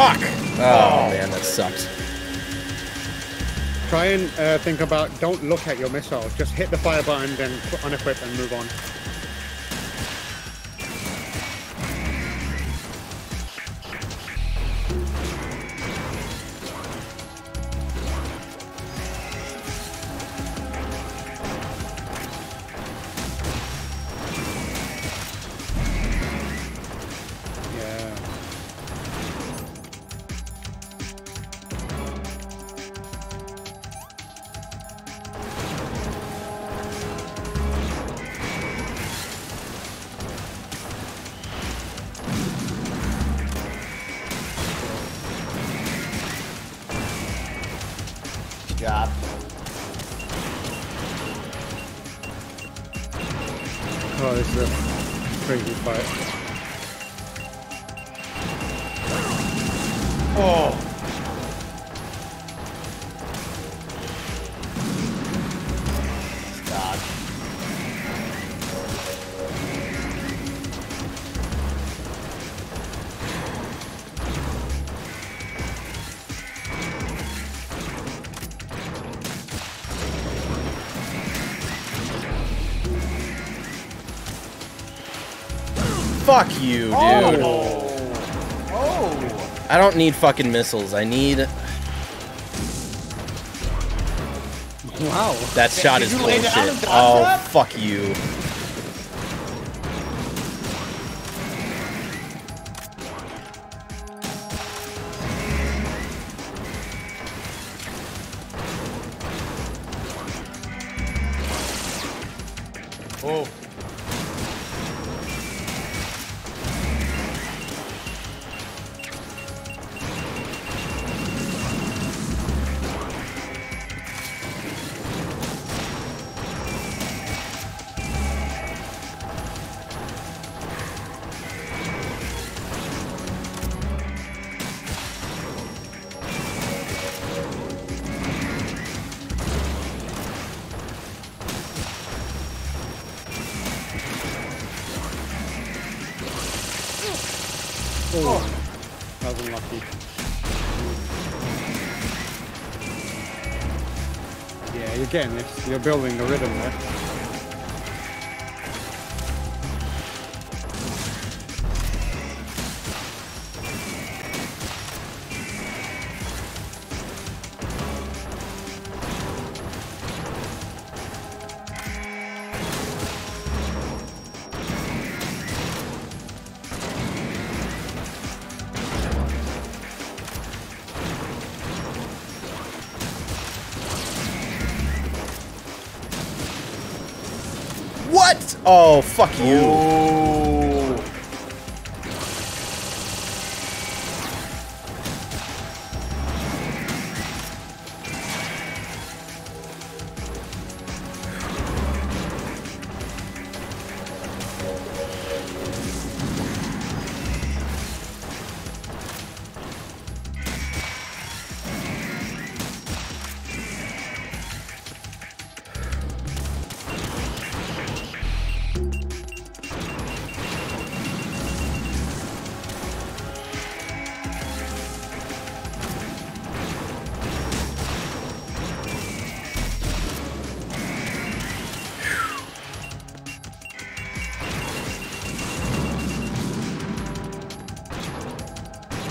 Fuck! Oh, man, that sucked. Try and uh, think about don't look at your missiles. Just hit the fire button, then qu- unequip and move on. Fuck you, dude. Oh. Oh. I don't need fucking missiles. I need Wow. that shot did is bullshit. Oh, fuck you. Building the rhythm fuck you.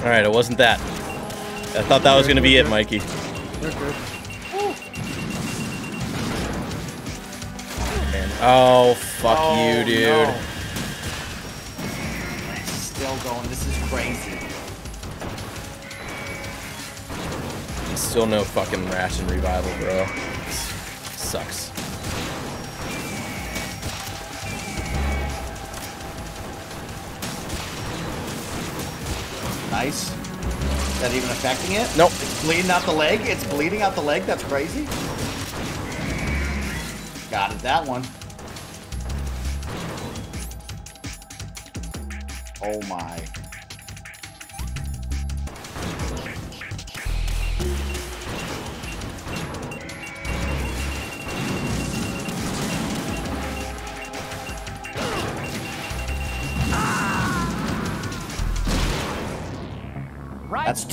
All right, it wasn't that. I thought that was gonna be it, Mikey. Oh, fuck Oh, you, dude. no. Still going. This is crazy. Still no fucking ration revival, bro. Sucks. Nice. Is that even affecting it? Nope. It's bleeding out the leg. It's bleeding out the leg. That's crazy. Got it. That one. Oh my.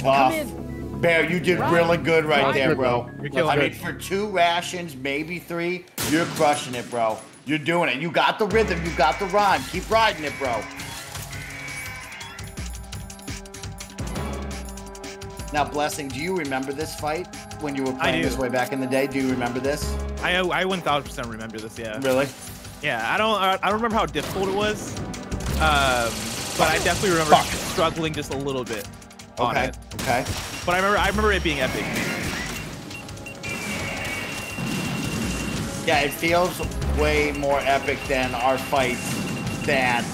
That's tough. Bear, you did really good right there, bro. You're killing I mean, for two rations, maybe three, you're crushing it, bro. You're doing it. You got the rhythm. You got the rhyme. Keep riding it, bro. Now, Blessing, do you remember this fight when you were playing this way back in the day? Do you remember this? I I 1000% remember this. Yeah. Really? Yeah. I don't I I don't remember how difficult it was. Um, but I definitely remember Fuck. struggling just a little bit on Okay. it. Okay. But I remember I remember it being epic. Yeah, it feels way more epic than our fight that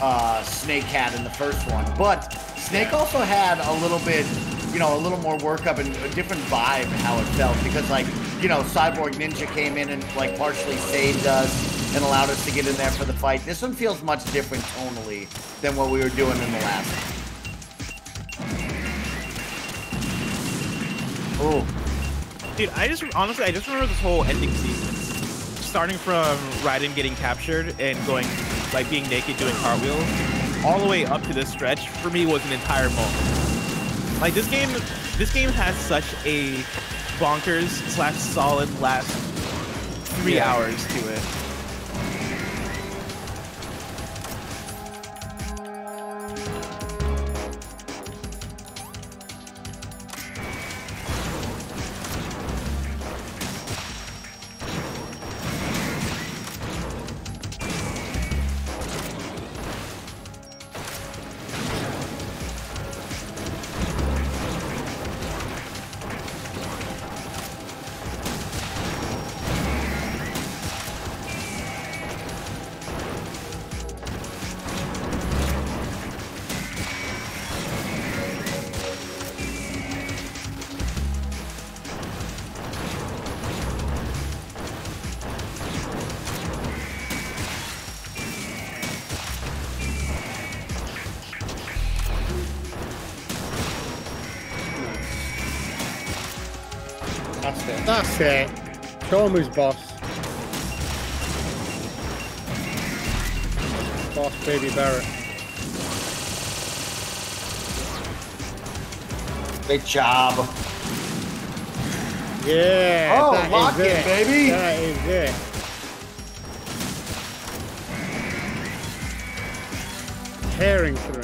uh, Snake had in the first one. But Snake also had a little bit you know, a little more workup and a different vibe how it felt because like, you know, Cyborg Ninja came in and like partially saved us and allowed us to get in there for the fight. This one feels much different tonally than what we were doing in the last one. Oh. Dude, I just honestly I just remember this whole ending sequence. Starting from Raiden getting captured and going like being naked doing cartwheels all the way up to this stretch for me was an entire moment. Like this game, this game has such a bonkers slash solid last three yeah. hours to it. That's it. Show him who's boss. Boss Baby Barrett. Great job. Yeah. Oh, lock it, it, baby. That is it. Tearing through.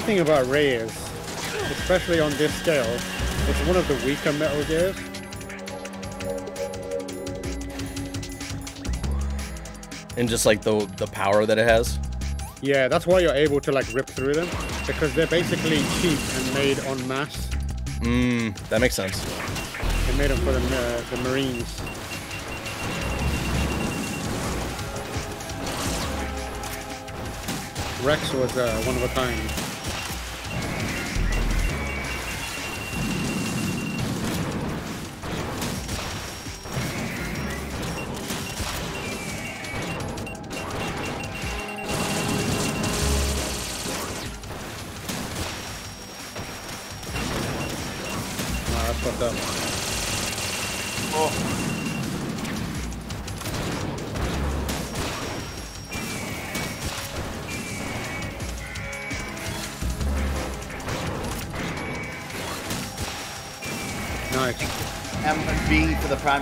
Funny thing about Ray is, especially on this scale, it's one of the weaker Metal Gears. And just like the the power that it has. Yeah, that's why you're able to like rip through them because they're basically cheap and made en masse. Mmm, that makes sense. They made them for the uh, the Marines. Rex was uh, one of a kind.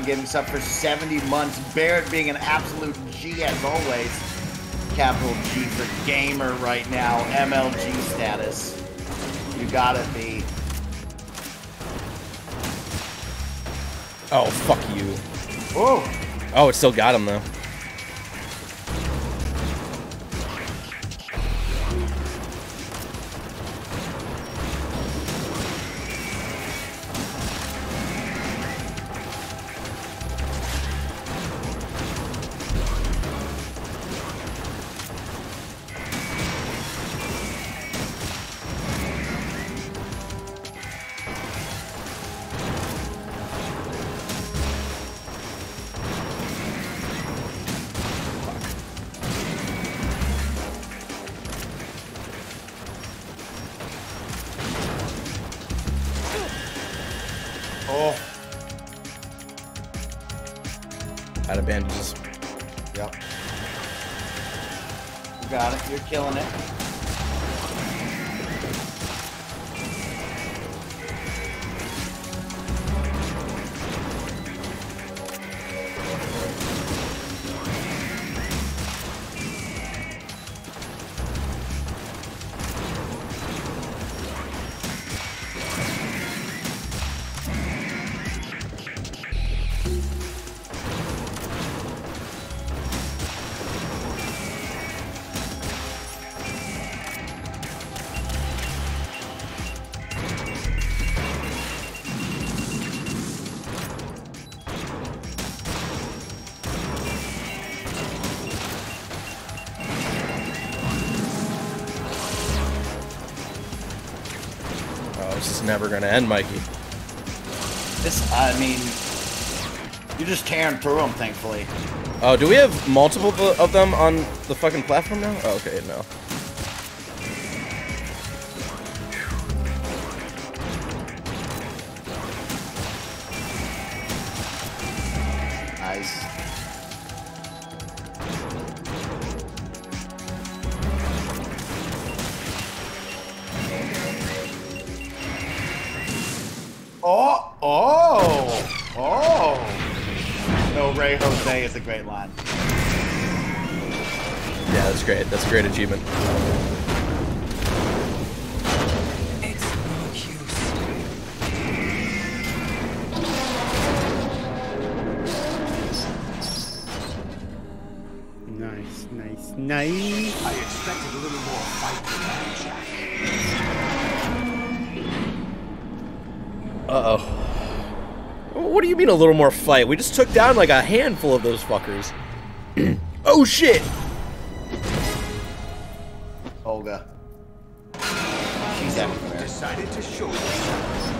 Gaming sub for 70 months. Barrett being an absolute G as always. Capital G for gamer right now. MLG status. You gotta be. Oh, fuck you. Oh. Oh, it still got him though. Oh. Out of bandages. Yep. You got it. You're killing it. Never gonna end, Mikey. This, I mean, you're just tearing through them, thankfully. Oh, do we have multiple of them on the fucking platform now? Oh, okay, no. A little more fight? We just took down like a handful of those fuckers. oh shit! Olga. She's everywhere. Decided to show yourself.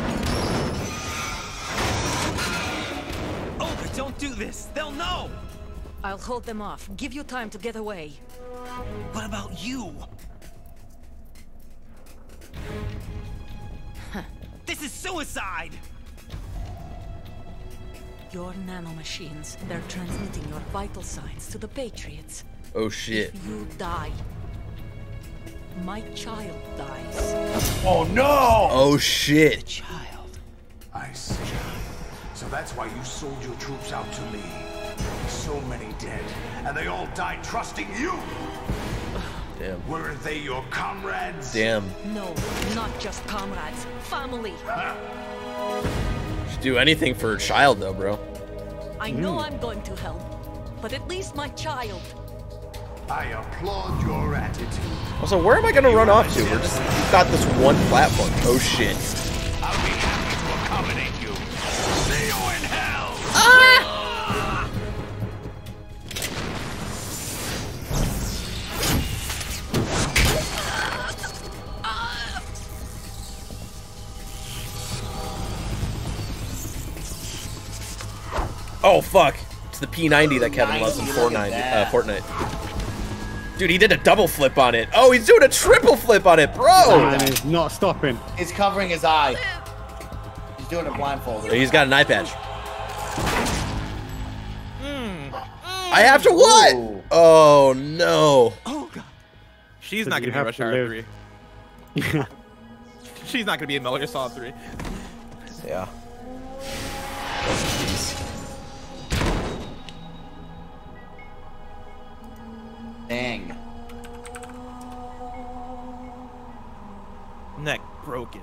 Olga, don't do this. They'll know. I'll hold them off. Give you time to get away. What about you? Your nanomachines, they're transmitting your vital signs to the Patriots. Oh shit. If you die, my child dies. Oh no! Oh shit. Child. I see. So that's why you sold your troops out to me. So many dead, and they all died trusting you. Damn. Weren't they your comrades? Damn. No, not just comrades. Family. Should do anything for a child though, bro. I know hmm. I'm going to help, but at least my child. I applaud your attitude. Also, where am I gonna run off to? We're just we've got this one platform. Oh shit. I'll be happy to accommodate you. See you in hell! Ah! Oh fuck. It's the P90 that Kevin loves in Fortnite. Uh. Fortnite. Dude, he did a double flip on it. Oh, he's doing a triple flip on it, bro. Man is not stopping. He's covering his eye. He's doing a blindfolded. He's got an eye patch. I have to what? Ooh. Oh no. Olga. She's So not gonna be have Rush to Hour live. 3. She's not gonna be in Metal Gear Solid 3. Yeah. Dang. Neck broken.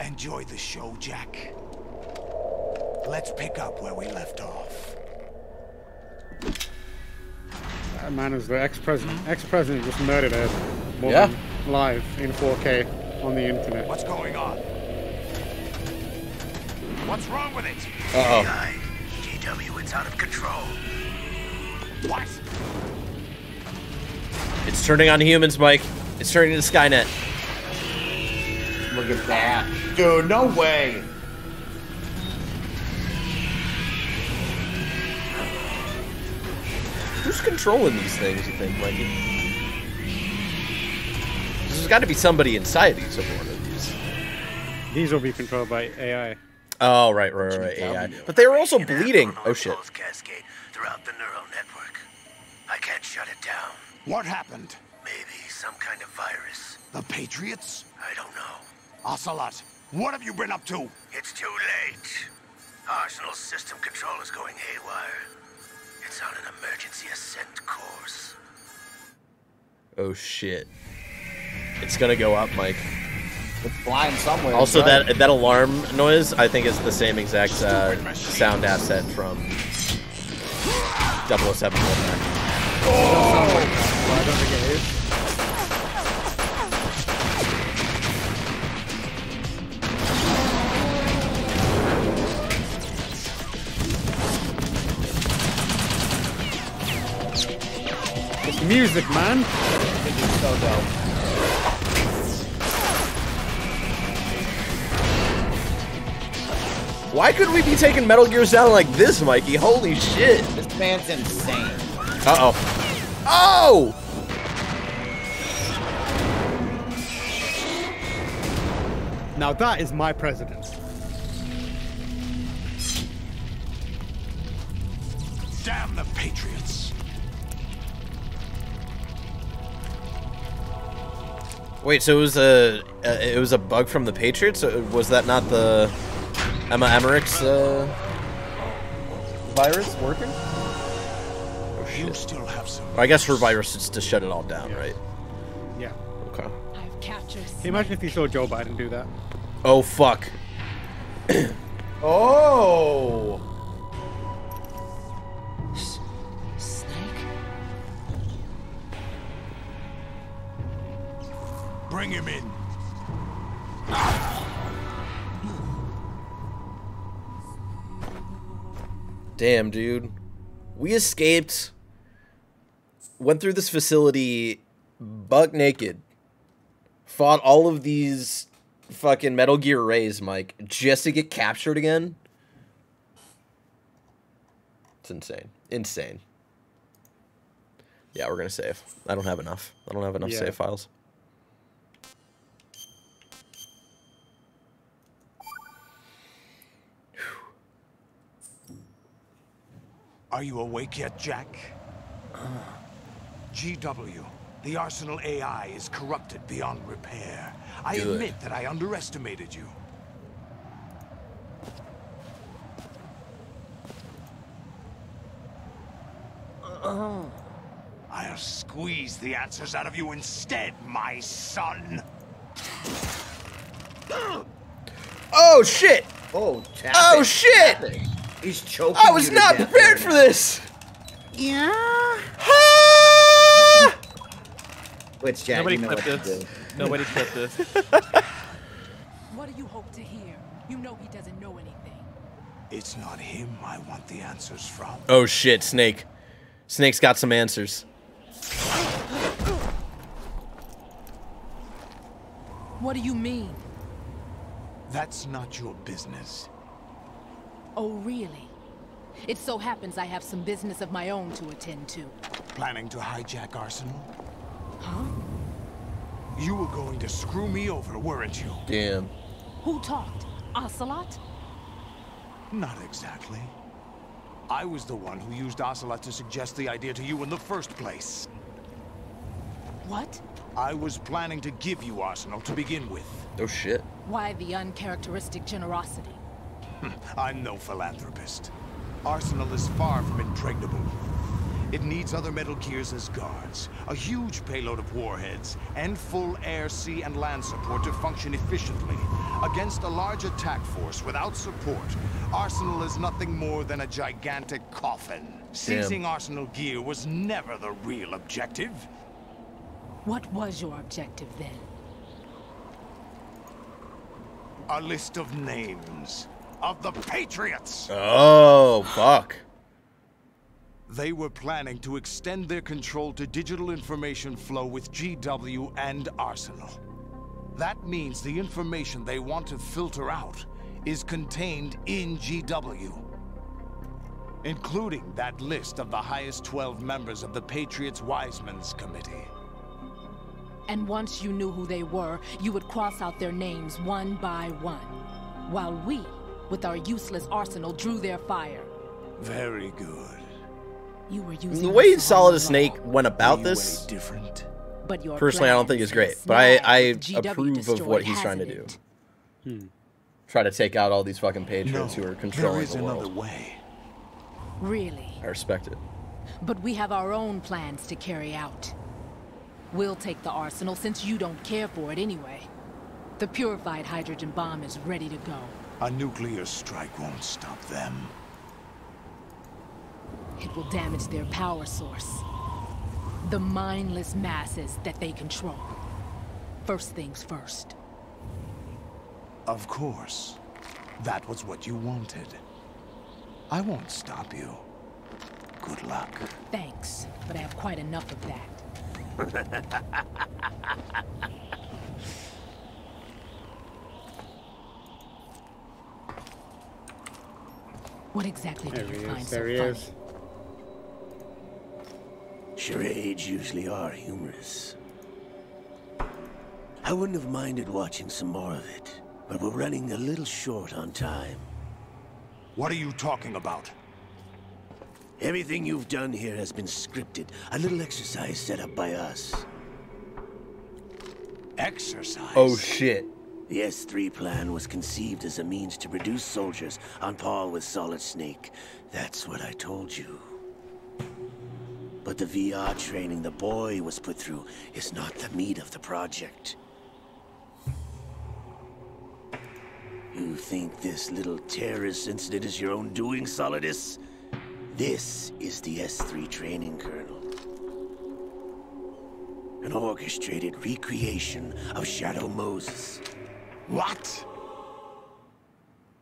Enjoy the show, Jack. Let's pick up where we left off. That man is the ex-president. Hmm? Ex-president just murdered a woman Yeah. live in 4K on the internet. What's going on? What's wrong with it? Uh-oh. GW, it's out of control. What? It's turning on humans, Mike. It's turning into Skynet. Look at that. Dude, no way. Who's controlling these things, you think, Mikey? There's got to be somebody inside these of one of these. These will be controlled by AI. Oh, right, right, right, AI. But they were also bleeding. Oh, shit. Cascade throughout the neural network. I can't shut it down. What happened? Maybe some kind of virus. The Patriots? I don't know. Ocelot, what have you been up to? It's too late. Arsenal system control is going haywire. It's on an emergency ascent course. Oh, shit. It's gonna go up, Mike. It's flying somewhere. Also, right? that that alarm noise, I think, is the same exact uh, sound asset from 007 Wolfpack music, man. So. Why could we be taking Metal Gear Solid like this, Mikey? Holy shit. This man's insane. Uh-oh. Oh! Now that is my president. Damn the Patriots! Wait, so it was a uh, it was a bug from the Patriots? Uh, Was that not the Emma Emmerich's uh, virus working? You still have some. I guess her virus is to shut it all down, right? Yeah. Okay. I've captured. Can you imagine if you saw Joe Biden do that? Oh fuck. Oh! Snake. Bring him in. Damn, dude. We escaped, went through this facility buck naked, fought all of these fucking Metal Gear Rays, Mike, just to get captured again. It's insane. Insane. Yeah, we're gonna save. I don't have enough. I don't have enough Yeah. save files. Are you awake yet, Jack? Uh, GW, the Arsenal AI is corrupted beyond repair. I Good. admit that I underestimated you. Uh-huh. I'll squeeze the answers out of you instead, my son. Oh shit! Oh, tap Oh shit! tap. He's choking I was not prepared right for this. Yeah. Ah! Which Jack, Nobody you know clip what to this. Nobody clip this. What do you hope to hear? You know he doesn't know anything. It's not him I want the answers from. Oh shit, Snake. Snake's got some answers. What do you mean? That's not your business. Oh, really? It so happens I have some business of my own to attend to. Planning to hijack Arsenal? Huh? You were going to screw me over, weren't you? Damn. Who talked? Ocelot? Not exactly. I was the one who used Ocelot to suggest the idea to you in the first place. What? I was planning to give you Arsenal to begin with. Oh shit. Why the uncharacteristic generosity? Hmm, I'm no philanthropist. Arsenal is far from impregnable. It needs other Metal Gears as guards, a huge payload of warheads, and full air, sea, and land support to function efficiently. Against a large attack force without support, Arsenal is nothing more than a gigantic coffin. Seizing Arsenal gear was never the real objective. What was your objective then? A list of names of the Patriots. Oh fuck. They were planning to extend their control to digital information flow with GW and Arsenal. That means the information they want to filter out is contained in GW. Including that list of the highest 12 members of the Patriots Wisemen's Committee. And once you knew who they were, you would cross out their names one by one. While we, with our useless arsenal, drew their fire. Very good. You were using The way us Solid. Snake went about this, any different? But your personally, I don't think plans is great. But I, I approve of what he's trying to do. it? Try to take out all these fucking No, patriots who are there controlling is the another way. Really? I respect it. But we have our own plans to carry out. We'll take the arsenal since you don't care for it anyway. The purified hydrogen bomb is ready to go. A nuclear strike won't stop them. It will damage their power source. The mindless masses that they control. First things first. Of course. That was what you wanted. I won't stop you. Good luck. Thanks, but I have quite enough of that. What exactly There do you find is. so he funny? is. Charades usually are humorous. I wouldn't have minded watching some more of it, but we're running a little short on time. What are you talking about? Everything you've done here has been scripted. A little exercise set up by us. Exercise? Oh shit. The S3 plan was conceived as a means to produce soldiers on par with Solid Snake. That's what I told you. But the VR training the boy was put through is not the meat of the project. You think this little terrorist incident is your own doing, Solidus? This is the S3 training Colonel. An orchestrated recreation of Shadow Moses. What?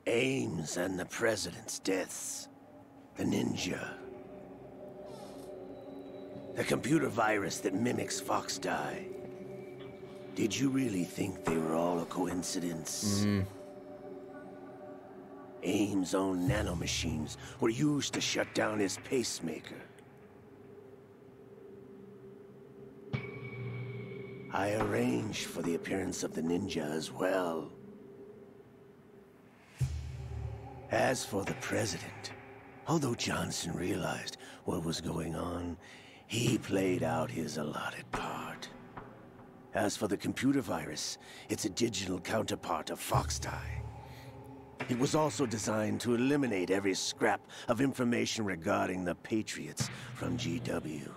Ames and the President's deaths. The ninja. The computer virus that mimics Fox Die. Did you really think they were all a coincidence? Mm-hmm. Ames' own nanomachines were used to shut down his pacemaker. I arranged for the appearance of the ninja as well. As for the president, although Johnson realized what was going on, he played out his allotted part. As for the computer virus, it's a digital counterpart of FoxDie. It was also designed to eliminate every scrap of information regarding the Patriots from GW.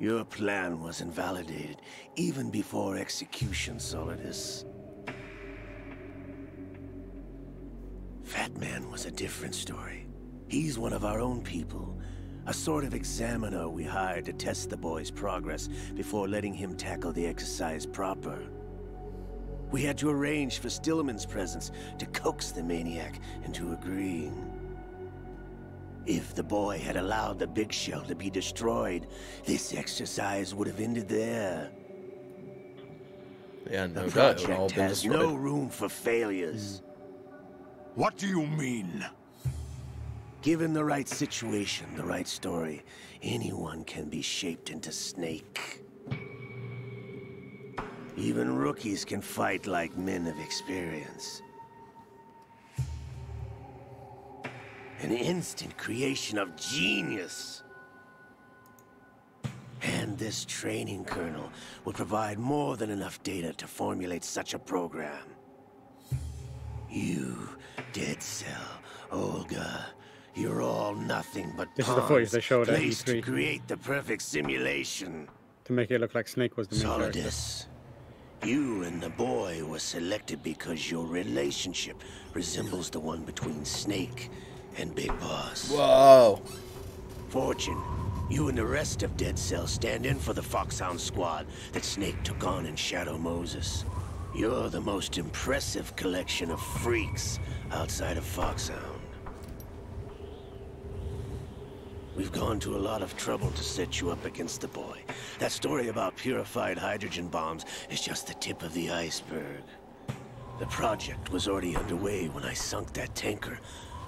Your plan was invalidated even before execution, Solidus. Fat Man was a different story. He's one of our own people. A sort of examiner we hired to test the boy's progress before letting him tackle the exercise proper. We had to arrange for Stillman's presence to coax the maniac into agreeing. If the boy had allowed the big shell to be destroyed, this exercise would have ended there. Yeah, The no doubt. All project has destroyed. no room for failures. Hmm. What do you mean? Given the right situation, the right story, anyone can be shaped into Snake. Even rookies can fight like men of experience. An instant creation of genius. And this training kernel will provide more than enough data to formulate such a program. You, Dead Cell, Olga, you're all nothing but This is the footage they showed at to E3. create the perfect simulation. To make it look like Snake was the main character. Solidus, you and the boy were selected because your relationship resembles the one between Snake and Big Boss. Whoa. Fortune, you and the rest of Dead Cell stand in for the Foxhound squad that Snake took on in Shadow Moses. You're the most impressive collection of freaks outside of Foxhound. We've gone to a lot of trouble to set you up against the boy. That story about purified hydrogen bombs is just the tip of the iceberg. The project was already underway when I sunk that tanker,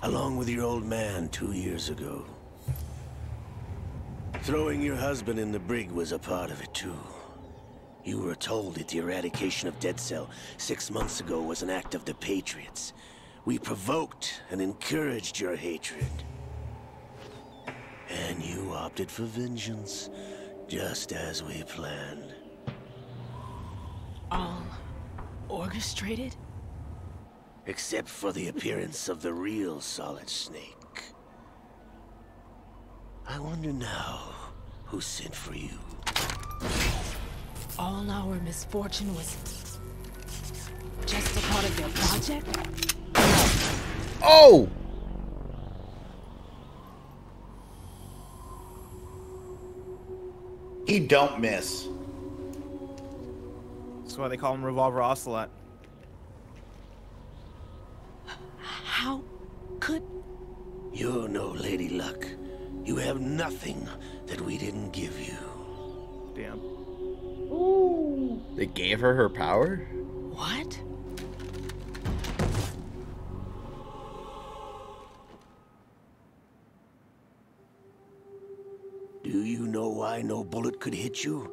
along with your old man two years ago. Throwing your husband in the brig was a part of it too. You were told that the eradication of Dead Cell six months ago was an act of the Patriots. We provoked and encouraged your hatred. And you opted for vengeance, just as we planned. All orchestrated? Except for the appearance of the real Solid Snake. I wonder now who sent for you. All our misfortune was just a part of their project? Oh! He don't miss. That's why they call him Revolver Ocelot. How could... You're no Lady Luck. You have nothing that we didn't give you. Damn. Ooh. They gave her her power? What? Do you know why no bullet could hit you?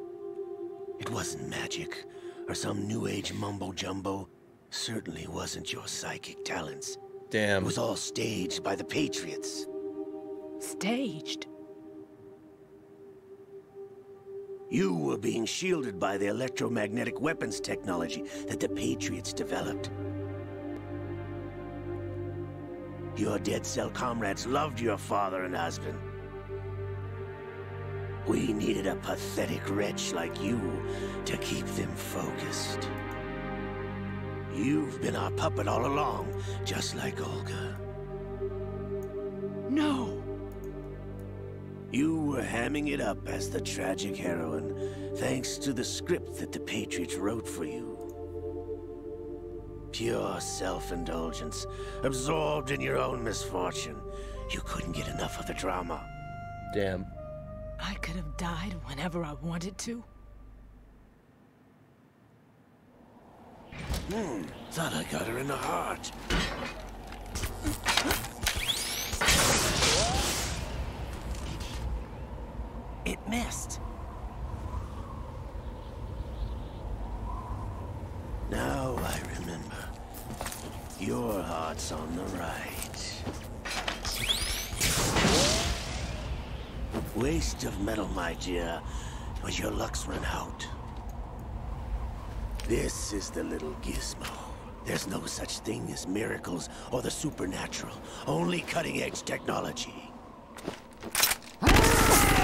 It wasn't magic, or some new age mumbo jumbo. Certainly wasn't your psychic talents. Damn. It was all staged by the Patriots. Staged? You were being shielded by the electromagnetic weapons technology that the Patriots developed. Your dead cell comrades loved your father and husband. We needed a pathetic wretch like you to keep them focused. You've been our puppet all along, just like Olga. No. You were hamming it up as the tragic heroine, thanks to the script that the Patriots wrote for you. Pure self-indulgence, absorbed in your own misfortune. You couldn't get enough of the drama. Damn. I could have died whenever I wanted to. Hmm, thought I got her in the heart. It missed. Now I remember. Your heart's on the right. Waste of metal, my dear, but your luck's run out. This is the little gizmo. There's no such thing as miracles or the supernatural, only cutting-edge technology. Ah!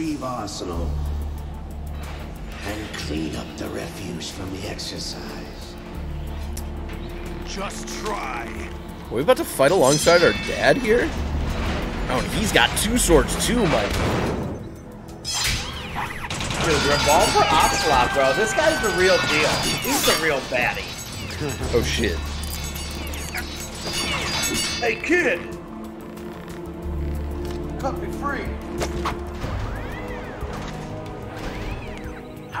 Retrieve Arsenal and clean up the refuse from the exercise. Just try. Are we about to fight alongside our dad here? Oh, and he's got two swords too, Mike. Dude, Revolver Ocelot, bro. This guy's the real deal. He's the real baddie. Oh shit. Hey, kid! Cut me free.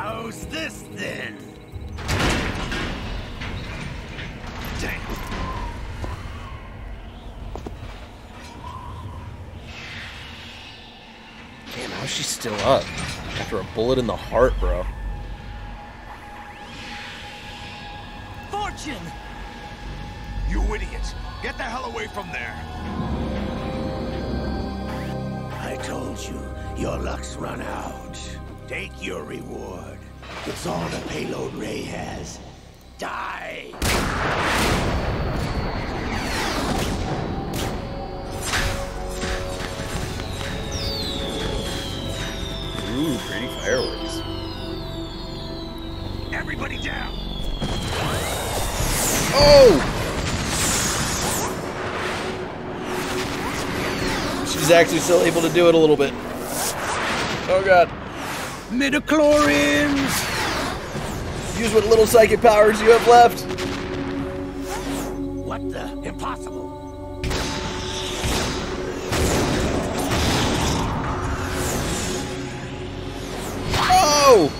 How's this then? Damn. Damn, how's she still up? After a bullet in the heart, bro. Fortune! You idiot. Get the hell away from there. I told you, your luck's run out. Take your reward. It's all the payload Ray has. Die! Ooh, pretty fireworks. Everybody down. Oh! She's actually still able to do it a little bit. Oh god. Midichlorians! Use what little psychic powers you have left. What the? Impossible! Oh!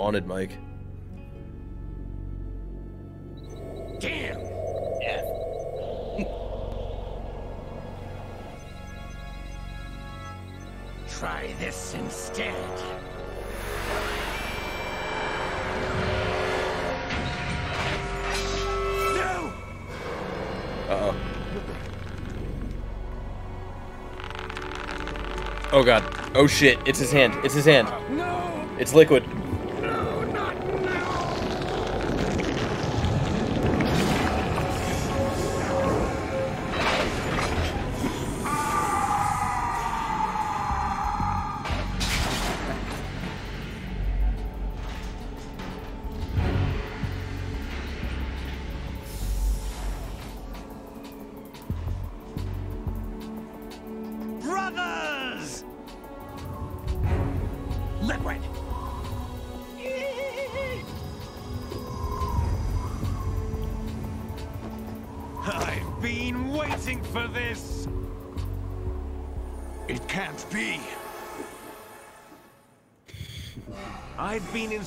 Wanted, Mike. Damn! Yeah. Try this instead. No! Uh-oh. Oh god. Oh shit. It's his hand. It's his hand. No! It's liquid.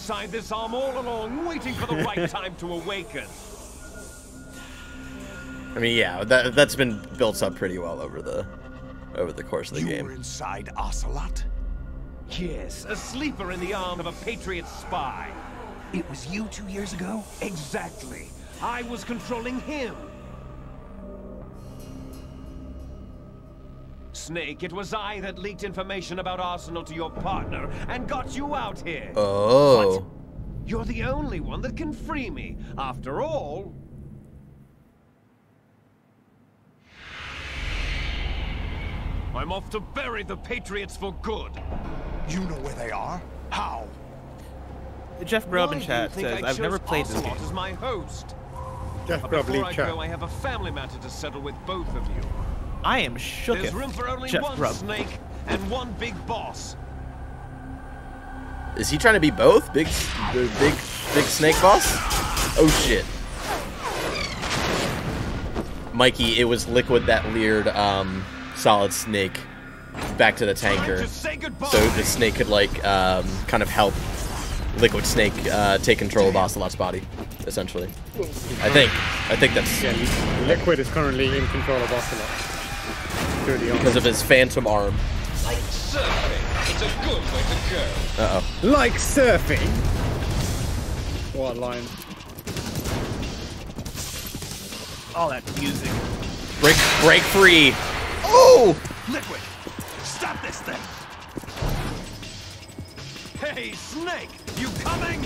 Inside this arm all along, waiting for the right time to awaken. I mean, yeah, that that's been built up pretty well over the over the course of the you game. were inside Ocelot? Yes, a sleeper in the arm of a Patriot spy. It was you two years ago? Exactly. I was controlling him. Snake, it was I that leaked information about Arsenal to your partner and got you out here. Oh. What? You're the only one that can free me. After all, I'm off to bury the Patriots for good. You know where they are? How? Jeff Grubb Why in do you chat think says, I I've never chose played this Ocelot game. as my host. Jeff But Grubb, before I chat. go, I have a family matter to settle with both of you. I am shook. There's room for only Jeff one Grubb. snake and one big boss. Is he trying to be both? Big, the big, big snake boss? Oh shit. Mikey, it was Liquid that leered um, Solid Snake back to the tanker, Time to say goodbye. so the snake could like um, kind of help Liquid Snake uh, take control of Ocelot's body, essentially. I think. I think that's Yeah, Liquid is currently in control of Ocelot. Through the arm. because of his phantom arm. Like surfing, it's a good way to go. Uh oh. Like surfing. What a line. All that music. Break, break free. Oh! Liquid, stop this thing. Hey, Snake, you coming?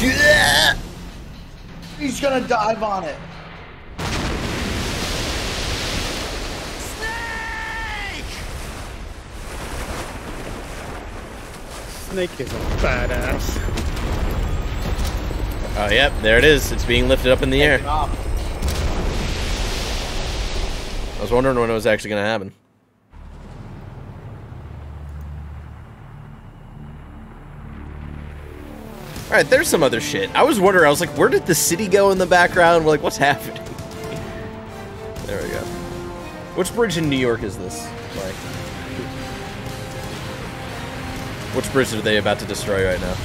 Yeah! He's gonna dive on it. Snake Snake is a badass. Oh, yep, there it is. It's being lifted up in the air. I was wondering when it was actually going to happen. Alright, there's some other shit. I was wondering, I was like, where did the city go in the background? We're like, what's happening? There we go. Which bridge in New York is this? Like, which bridge are they about to destroy right now?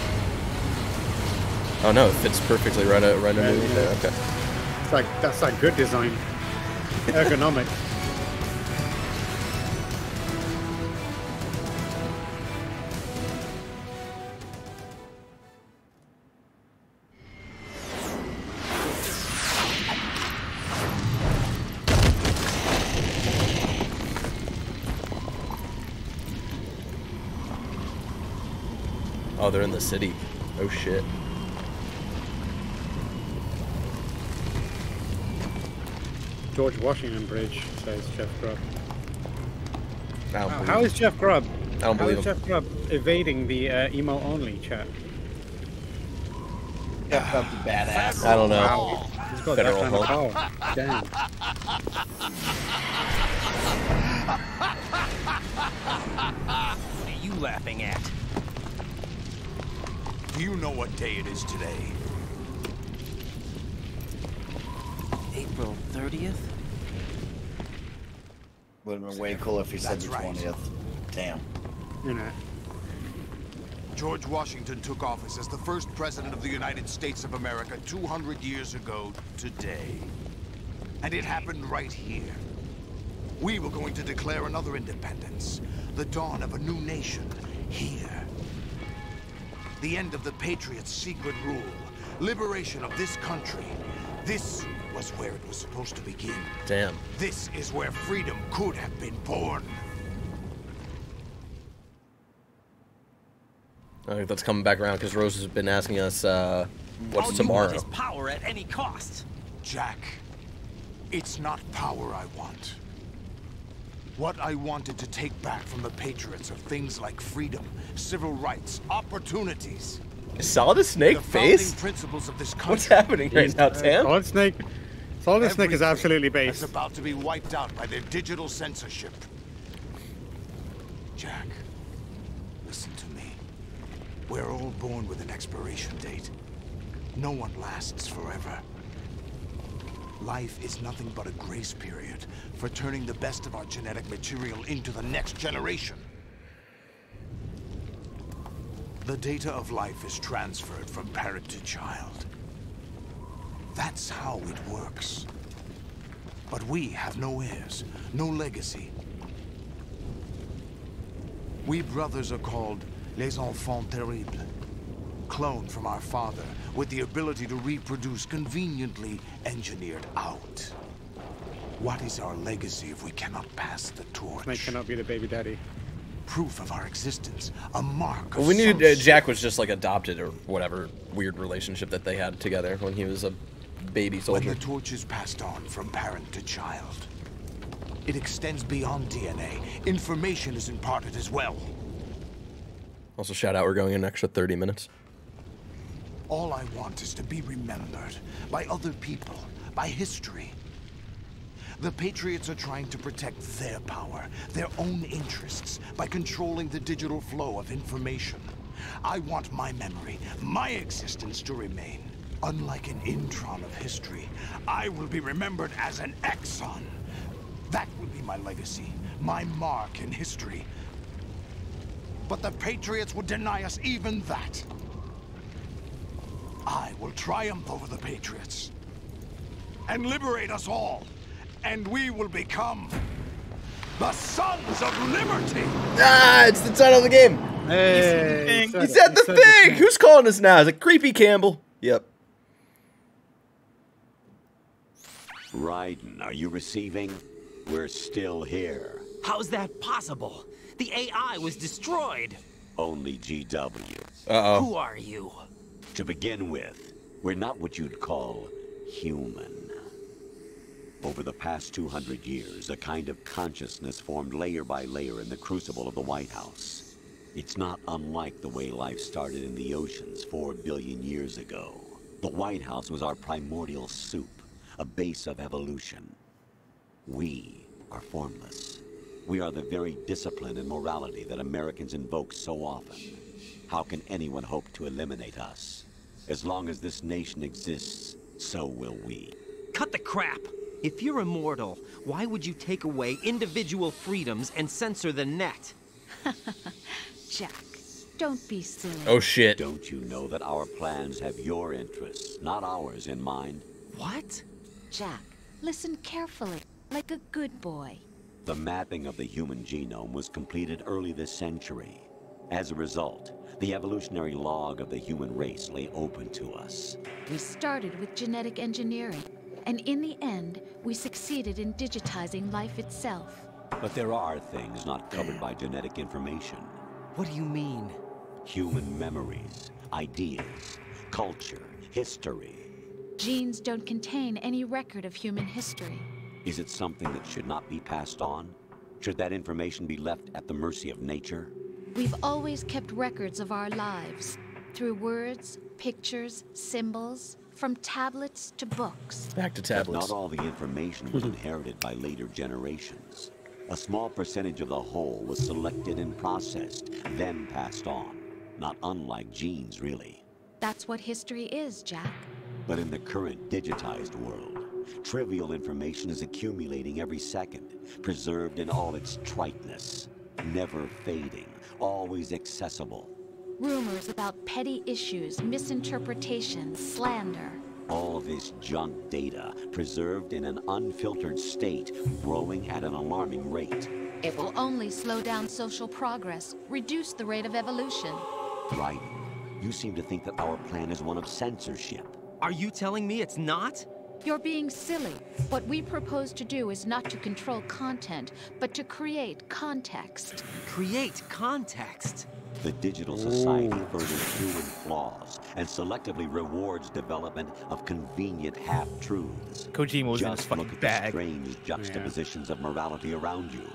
Oh no, it fits perfectly right, out, right underneath there. Okay. It's like that's like good design. Ergonomic. The city. Oh shit. George Washington Bridge, says Jeff Grubb. I don't Wow, believe how it. is Jeff Grubb? I don't How believe is him. Jeff Grubb evading the uh, emo only chat? Jeff Grubb's a badass. I don't know. Wow. He's got Federal that kind of power. Damn. What are you laughing at? Do you know what day it is today. April 30th? Would have been way cool if he said That's the right. 20th. Damn. You know. George Washington took office as the first president of the United States of America 200 years ago today. And it happened right here. We were going to declare another independence, the dawn of a new nation, here. The end of the Patriots' secret rule, liberation of this country. This was where it was supposed to begin. Damn. This is where freedom could have been born. I think that's coming back around because Rose has been asking us uh, what's All tomorrow. You want is power at any cost. Jack, it's not power I want. What I wanted to take back from the Patriots are things like freedom, civil rights, opportunities. Is Solid Snake the founding face? principles of this country. What's happening right now, Tam? Solid Snake. Solid Snake is Everything absolutely is based. about to be wiped out by their digital censorship. Jack, listen to me. We're all born with an expiration date. No one lasts forever. Life is nothing but a grace period for turning the best of our genetic material into the next generation. The data of life is transferred from parent to child. That's how it works. But we have no heirs, no legacy. We brothers are called les enfants terribles. Cloned from our father, with the ability to reproduce conveniently engineered out. What is our legacy if we cannot pass the torch? Snake cannot be the baby daddy. Proof of our existence, a mark of Well, we knew uh, Jack was just like adopted or whatever weird relationship that they had together when he was a baby soldier. When the torch is passed on from parent to child, it extends beyond DNA. Information is imparted as well. Also, shout out, we're going an extra 30 minutes. All I want is to be remembered by other people, by history. The Patriots are trying to protect their power, their own interests, by controlling the digital flow of information. I want my memory, my existence to remain. Unlike an intron of history, I will be remembered as an exon. That will be my legacy, my mark in history. But the Patriots would deny us even that. I will triumph over the Patriots and liberate us all, and we will become the Sons of Liberty. Ah, it's the title of the game. Hey, He said the thing. Who's calling us now? Is it Creepy Campbell? Yep. Raiden, are you receiving? We're still here. How's that possible? The AI was destroyed. Only GW. Uh-oh. Who are you? To begin with, we're not what you'd call human. Over the past 200 years, a kind of consciousness formed layer by layer in the crucible of the White House. It's not unlike the way life started in the oceans four billion years ago. The White House was our primordial soup, a base of evolution. We are formless. We are the very discipline and morality that Americans invoke so often. How can anyone hope to eliminate us? As long as this nation exists, so will we. Cut the crap. If you're immortal, why would you take away individual freedoms and censor the net? Jack, don't be silly. Oh shit. Don't you know that our plans have your interests, not ours, in mind? What? Jack, listen carefully, like a good boy. The mapping of the human genome was completed early this century. As a result, the evolutionary log of the human race lay open to us. We started with genetic engineering, and in the end, we succeeded in digitizing life itself. But there are things not covered by genetic information. What do you mean? Human memories, ideas, culture, history. Genes don't contain any record of human history. Is it something that should not be passed on? Should that information be left at the mercy of nature? We've always kept records of our lives through words, pictures, symbols, from tablets to books. Back to But tablets. not all the information was inherited by later generations. A small percentage of the whole was selected and processed, then passed on. Not unlike genes, really. That's what history is, Jack. But in the current digitized world, Trivial information is accumulating every second, preserved in all its triteness. Never fading, always accessible. Rumors about petty issues, misinterpretations, slander. All this junk data, preserved in an unfiltered state, growing at an alarming rate. It will only slow down social progress, reduce the rate of evolution. Right. You seem to think that our plan is one of censorship. Are you telling me it's not? You're being silly. What we propose to do is not to control content, but to create context. Create context? The digital society Ooh. furthers human flaws and selectively rewards development of convenient half-truths. Kojima was Just in his fucking look at bag. the strange juxtapositions yeah. of morality around you.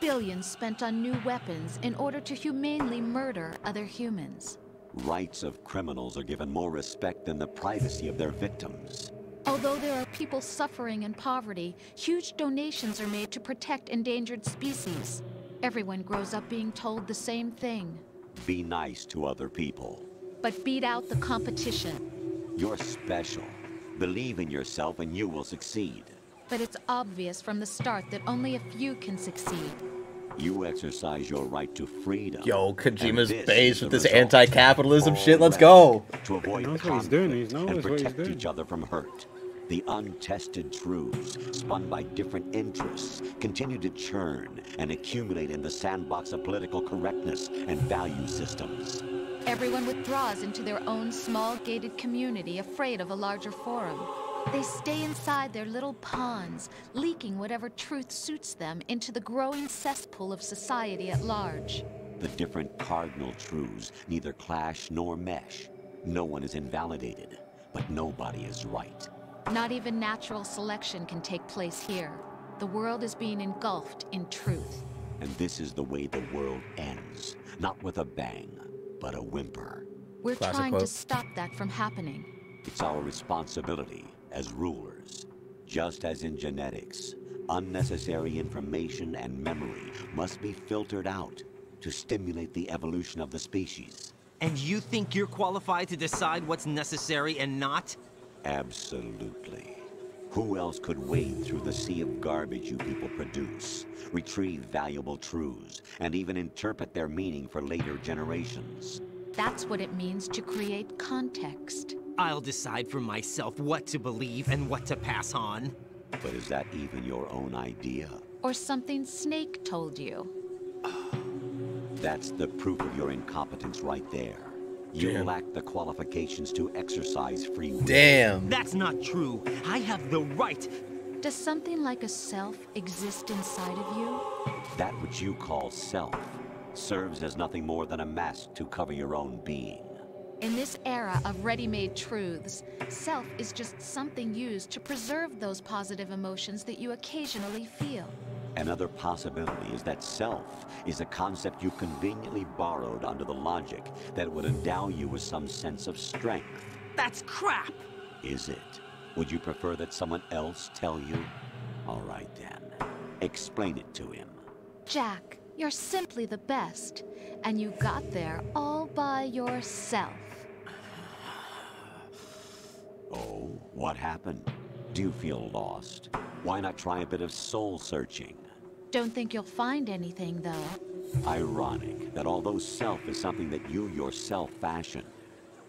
Billions spent on new weapons in order to humanely murder other humans. Rights of criminals are given more respect than the privacy of their victims. Although there are people suffering in poverty, huge donations are made to protect endangered species. Everyone grows up being told the same thing. Be nice to other people. But beat out the competition. You're special. Believe in yourself and you will succeed. But it's obvious from the start that only a few can succeed. You exercise your right to freedom. Yo, Kojima's base with this anti-capitalism shit. Let's go. To avoid he knows what he's doing. He knows and protect what he's each other from hurt. The untested truths, spun by different interests, continue to churn and accumulate in the sandbox of political correctness and value systems. Everyone withdraws into their own small gated community, afraid of a larger forum. They stay inside their little ponds, leaking whatever truth suits them into the growing cesspool of society at large. The different cardinal truths neither clash nor mesh. No one is invalidated, but nobody is right. Not even natural selection can take place here. The world is being engulfed in truth. And this is the way the world ends. Not with a bang, but a whimper. We're Classic trying quote. to stop that from happening. It's our responsibility as rulers. Just as in genetics, unnecessary information and memory must be filtered out to stimulate the evolution of the species. And you think you're qualified to decide what's necessary and not? Absolutely. Who else could wade through the sea of garbage you people produce, retrieve valuable truths, and even interpret their meaning for later generations? That's what it means to create context. I'll decide for myself what to believe and what to pass on. But is that even your own idea? Or something Snake told you? That's the proof of your incompetence right there. You Damn. lack the qualifications to exercise free will. Damn. That's not true. I have the right. Does something like a self exist inside of you? That which you call self serves as nothing more than a mask to cover your own being. In this era of ready-made truths, self is just something used to preserve those positive emotions that you occasionally feel. Another possibility is that self is a concept you conveniently borrowed under the logic that would endow you with some sense of strength. That's crap! Is it? Would you prefer that someone else tell you? All right then. Explain it to him. Jack, you're simply the best. And you got there all by yourself. Oh, what happened? Do you feel lost? Why not try a bit of soul searching? Don't think you'll find anything, though. Ironic that although self is something that you yourself fashion,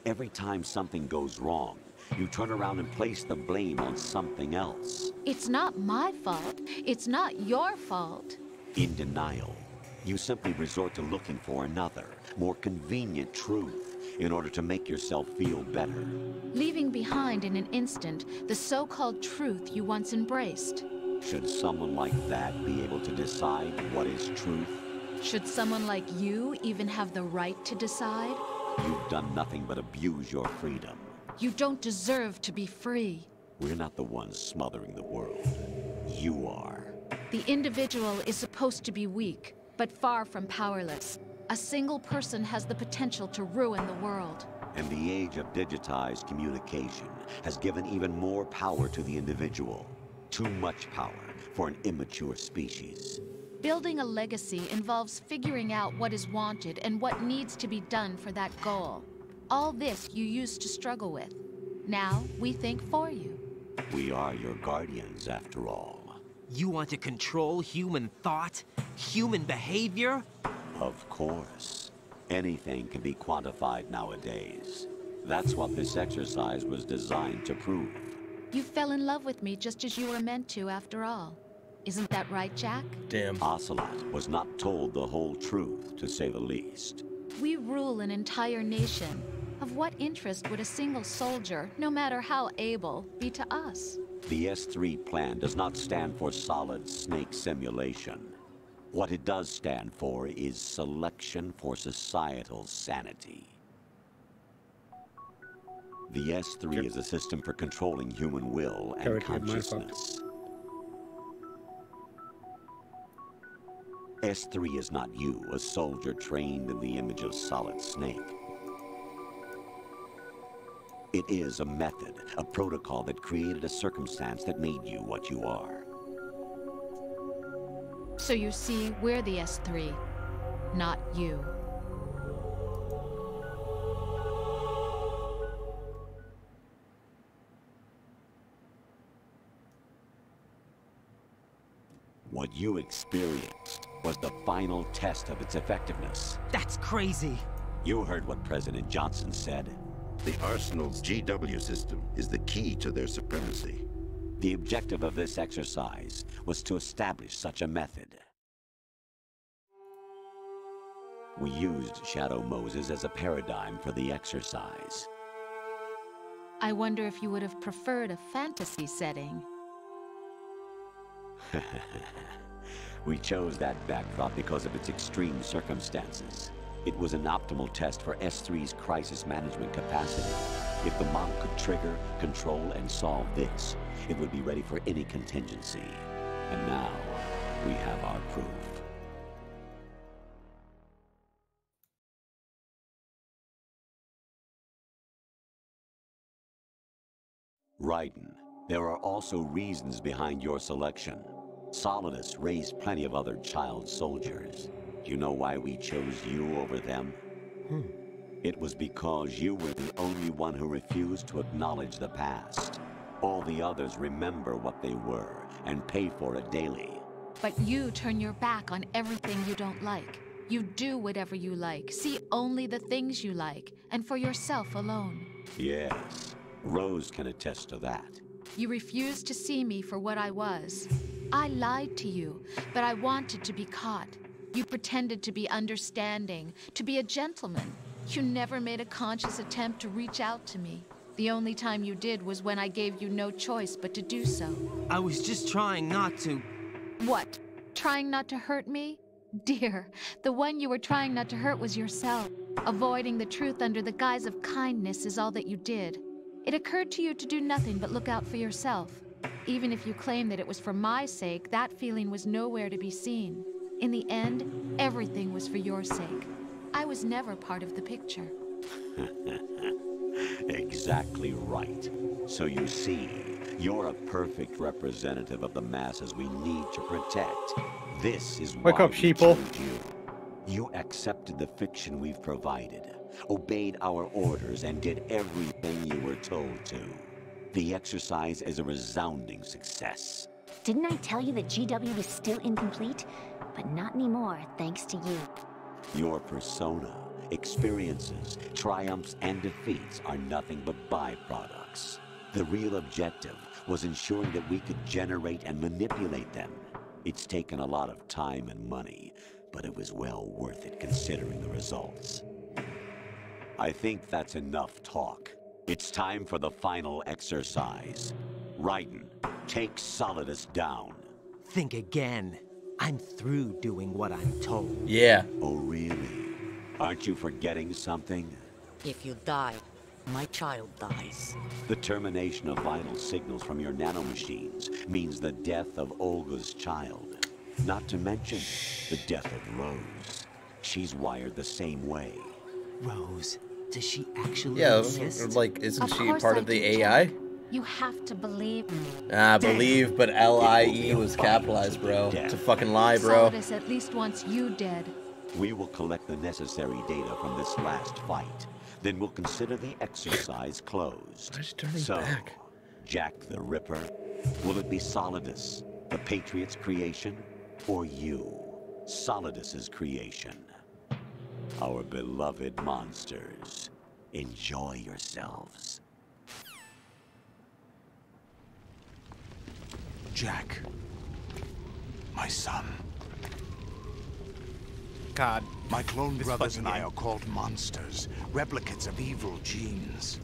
every time something goes wrong, you turn around and place the blame on something else. It's not my fault. It's not your fault. In denial, you simply resort to looking for another, more convenient truth in order to make yourself feel better. Leaving behind in an instant the so-called truth you once embraced. Should someone like that be able to decide what is truth? Should someone like you even have the right to decide? You've done nothing but abuse your freedom. You don't deserve to be free. We're not the ones smothering the world. You are. The individual is supposed to be weak, but far from powerless. A single person has the potential to ruin the world. And the age of digitized communication has given even more power to the individual. Too much power for an immature species. Building a legacy involves figuring out what is wanted and what needs to be done for that goal. All this you used to struggle with. Now, we think for you. We are your guardians, after all. You want to control human thought? Human behavior? Of course. Anything can be quantified nowadays. That's what this exercise was designed to prove. You fell in love with me just as you were meant to, after all. Isn't that right, Jack? Damn. Ocelot was not told the whole truth, to say the least. We rule an entire nation. Of what interest would a single soldier, no matter how able, be to us? The S3 plan does not stand for solid snake simulation. What it does stand for is selection for societal sanity. The S3 is a system for controlling human will and consciousness. S3 is not you, a soldier trained in the image of Solid Snake. It is a method, a protocol that created a circumstance that made you what you are. So you see, we're the S3, not you. What you experienced was the final test of its effectiveness. That's crazy. You heard what President Johnson said. The Arsenal's GW system is the key to their supremacy. The objective of this exercise was to establish such a method. We used Shadow Moses as a paradigm for the exercise. I wonder if you would have preferred a fantasy setting. we chose that backdrop because of its extreme circumstances. It was an optimal test for S3's crisis management capacity. If the model could trigger, control, and solve this, it would be ready for any contingency. And now, we have our proof. Raiden, there are also reasons behind your selection. Solidus raised plenty of other child soldiers. You know why we chose you over them? Hmm. It was because you were the only one who refused to acknowledge the past. All the others remember what they were and pay for it daily. But you turn your back on everything you don't like. You do whatever you like, see only the things you like, and for yourself alone. Yes, Rose can attest to that. You refused to see me for what I was. I lied to you, but I wanted to be caught. You pretended to be understanding, to be a gentleman. You never made a conscious attempt to reach out to me. The only time you did was when I gave you no choice but to do so. I was just trying not to... What? Trying not to hurt me? Dear, the one you were trying not to hurt was yourself. Avoiding the truth under the guise of kindness is all that you did. It occurred to you to do nothing but look out for yourself. Even if you claim that it was for my sake, that feeling was nowhere to be seen. In the end, everything was for your sake. I was never part of the picture. exactly right. So you see, you're a perfect representative of the masses we need to protect. This is Wake why up, sheeple. You. you accepted the fiction we've provided, obeyed our orders, and did everything you were told to. The exercise is a resounding success. Didn't I tell you that GW was still incomplete? But not anymore, thanks to you. Your persona, experiences, triumphs, and defeats are nothing but byproducts. The real objective was ensuring that we could generate and manipulate them. It's taken a lot of time and money, but it was well worth it considering the results. I think that's enough talk. It's time for the final exercise. Raiden, take Solidus down. Think again. I'm through doing what I'm told. Yeah. Oh, really? Aren't you forgetting something? If you die, my child dies. The termination of vital signals from your nanomachines means the death of Olga's child. Not to mention the death of Rose. She's wired the same way. Rose? Does she actually yeah, exist? like, isn't Of she part I of the AI? Jack. You have to believe me. Ah, believe, but L-I-E was capitalized, bro. It's a fucking lie, bro. Solidus at least wants you dead. We will collect the necessary data from this last fight. Then we'll consider the exercise closed. Why is she turning so, back? Jack the Ripper? Will it be Solidus, the Patriot's creation, or you, Solidus's creation? Our beloved monsters, enjoy yourselves. Jack, my son. God. My clone This brothers and I game. are called monsters, replicates of evil genes.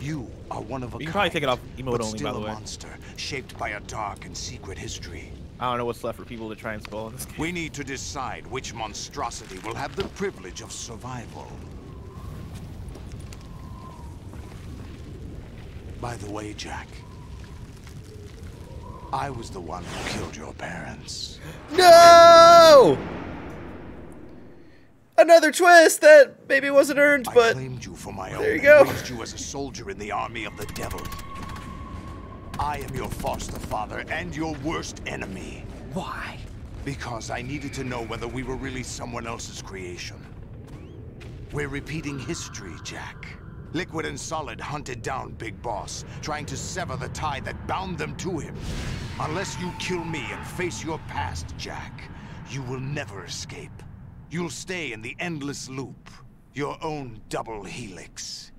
You are one of a You can kind, probably take it off emote but only, still by the a way. monster, shaped by a dark and secret history. I don't know what's left for people to try and spoil in this game. We need to decide which monstrosity will have the privilege of survival. By the way, Jack, I was the one who killed your parents. No! Another twist that maybe wasn't earned, but I claimed you for my own there you and go. raised you as a soldier in the army of the devil. I am your foster father and your worst enemy. Why? Because I needed to know whether we were really someone else's creation. We're repeating history, Jack. Liquid and Solid hunted down Big Boss, trying to sever the tie that bound them to him. Unless you kill me and face your past, Jack, you will never escape. You'll stay in the endless loop, your own double helix.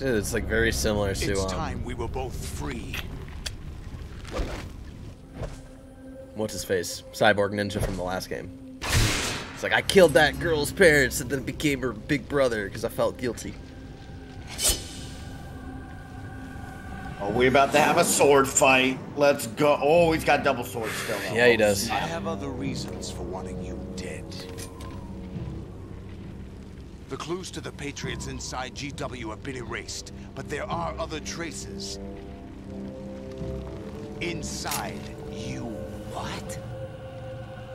It's like very similar to It's um, time we were both free. what's his face, Cyborg Ninja from the last game. It's like I killed that girl's parents and then became her big brother because I felt guilty. Are we about to have a sword fight? Let's go. Oh, he's got double swords still. though. Yeah, he does. I have other reasons for wanting you The clues to the Patriots inside GW have been erased, but there are other traces. Inside you. What?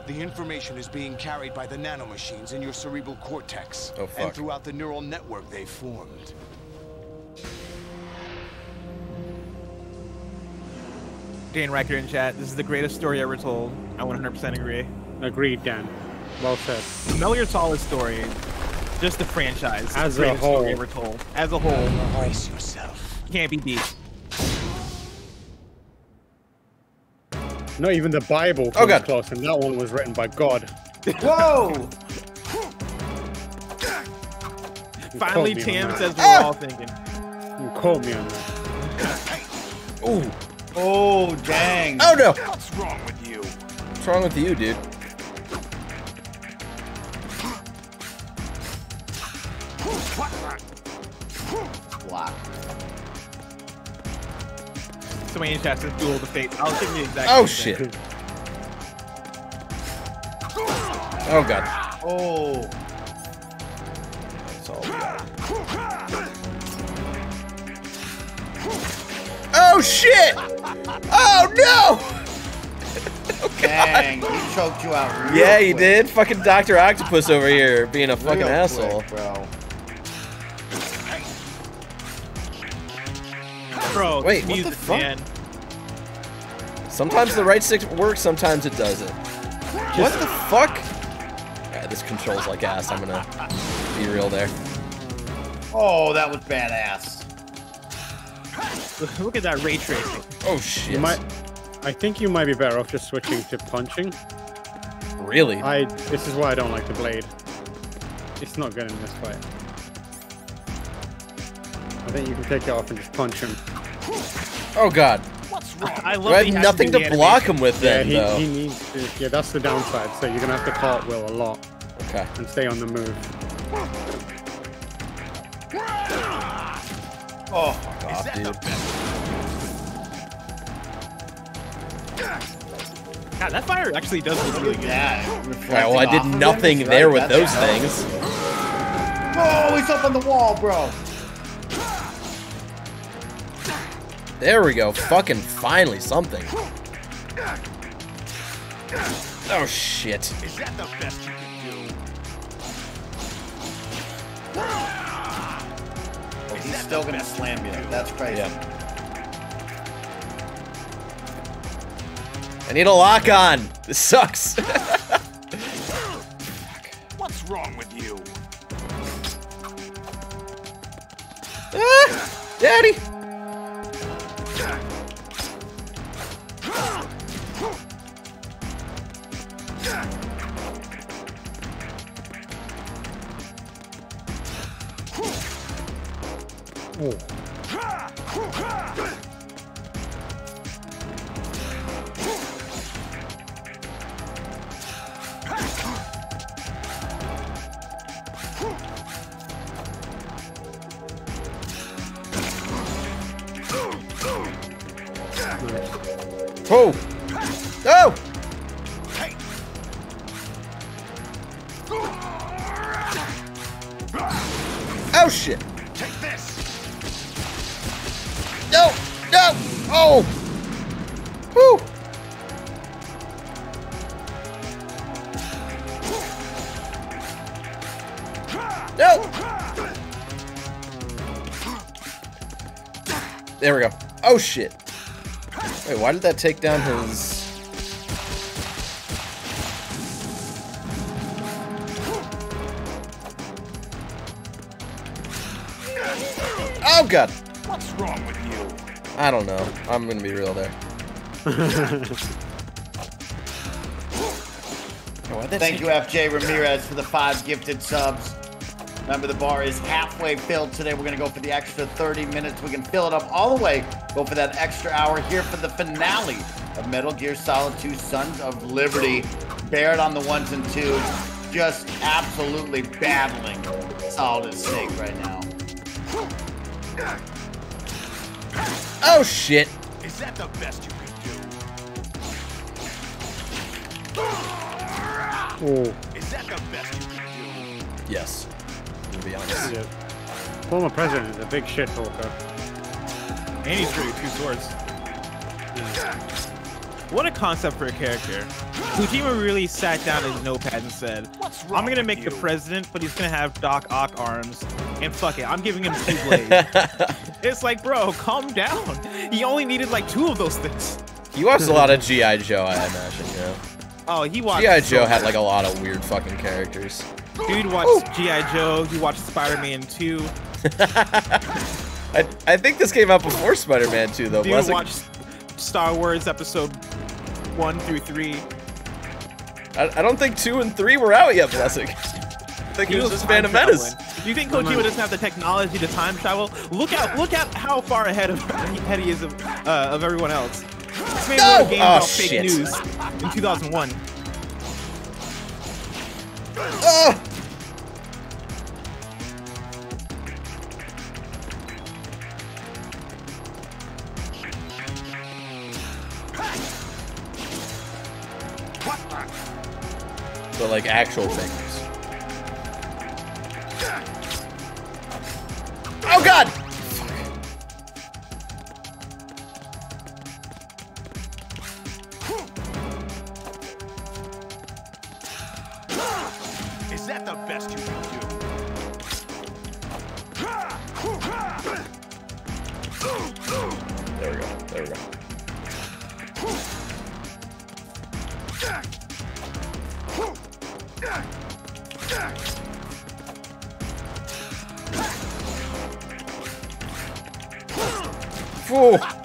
The information is being carried by the nanomachines in your cerebral cortex Oh, and throughout the neural network they formed. Dan Reicher in chat. This is the greatest story ever told. I 100% agree. Agreed, Dan. Well said. Metal Gear Solid story, just the franchise, As a whole. story ever told. As a whole, Brace yourself. can't be beat. Not even the Bible Oh, God. close, and that one was written by God. Whoa! Finally, me on Tam that. says we're Ah! all thinking. You caught me on that. Ooh. Oh, dang. Oh no! What's wrong with you? What's wrong with you, dude? Block. Somebody in chat says duel the fate. I'll give you the exact. Oh same thing. shit! Oh god. Oh. That's all we got. Oh shit! Oh no! Oh, Dang, he choked you out. real Yeah, he quick. did. Fucking Doctor Octopus over here being a fucking Real asshole. bro. Bro, Wait, what the fuck? man. Sometimes the right stick works, sometimes it doesn't. What the fuck? Yeah, this controls like ass. I'm gonna be real there. Oh, that was badass. Look at that ray tracing. Oh shit! You might. I think you might be better off just switching to punching. Really? I. This is why I don't like the blade. It's not good in this fight. I think you can take it off and just punch him. Oh god. I love I that have nothing do to the block animation. him with Yeah, then, he, though. he needs to. Yeah, that's the downside. So you're gonna have to cartwheel a lot Okay. and stay on the move. Oh, Fuck off, dude. God, that fire actually does look really good. yeah. Alright, well, I did nothing there with those things. Oh, he's up on the wall, bro. There we go. Fucking finally something. Oh shit. Is that the best you can do? Oh, he's still gonna slam you. That's crazy. Yeah. I need a lock on. This sucks. What's wrong with you? Ah, Daddy! Oh! Oh shit. Wait, why did that take down his... Oh god! What's wrong with you? I don't know. I'm gonna be real there. Thank you, FJ Ramirez, for the five gifted subs. Remember, the bar is halfway filled today. We're going to go for the extra 30 minutes. We can fill it up all the way. Go for that extra hour here for the finale of Metal Gear Solid 2 Sons of Liberty. Barrett on the ones and twos. Just absolutely battling Solid Snake right now. Oh shit! Is that the best you can Oh. do? Is that the best you can do? Yes. To be honest. Yeah. Former president is a big shit talker. And he's great with two swords. What a concept for a character. Kojima really sat down at his notepad and said, I'm gonna make the president, but he's gonna have Doc Ock arms. And fuck it, I'm giving him two blades. it's like, bro, calm down. He only needed like two of those things. He watched a lot of G.I. Joe, I imagine, you know? Oh, he watched G.I. so Joe had like a lot of weird fucking characters. Dude watched G.I. Joe, he watched Spider-Man 2. I, I think this came out before Spider-Man 2, though. Dude Blessing. watched Star Wars episode 1 through 3. I, I don't think 2 and 3 were out yet, Blessing. I think it was just Phantom Menace. Do you think Kojima doesn't have the technology to time travel? Look out! look at how far ahead of ahead he is of, uh, of everyone else. This man No! wrote a game Oh, about fake news in 2001. Ugh! Like actual fingers. Oh god! Is that the best you can do? There we go. There we go. Fool.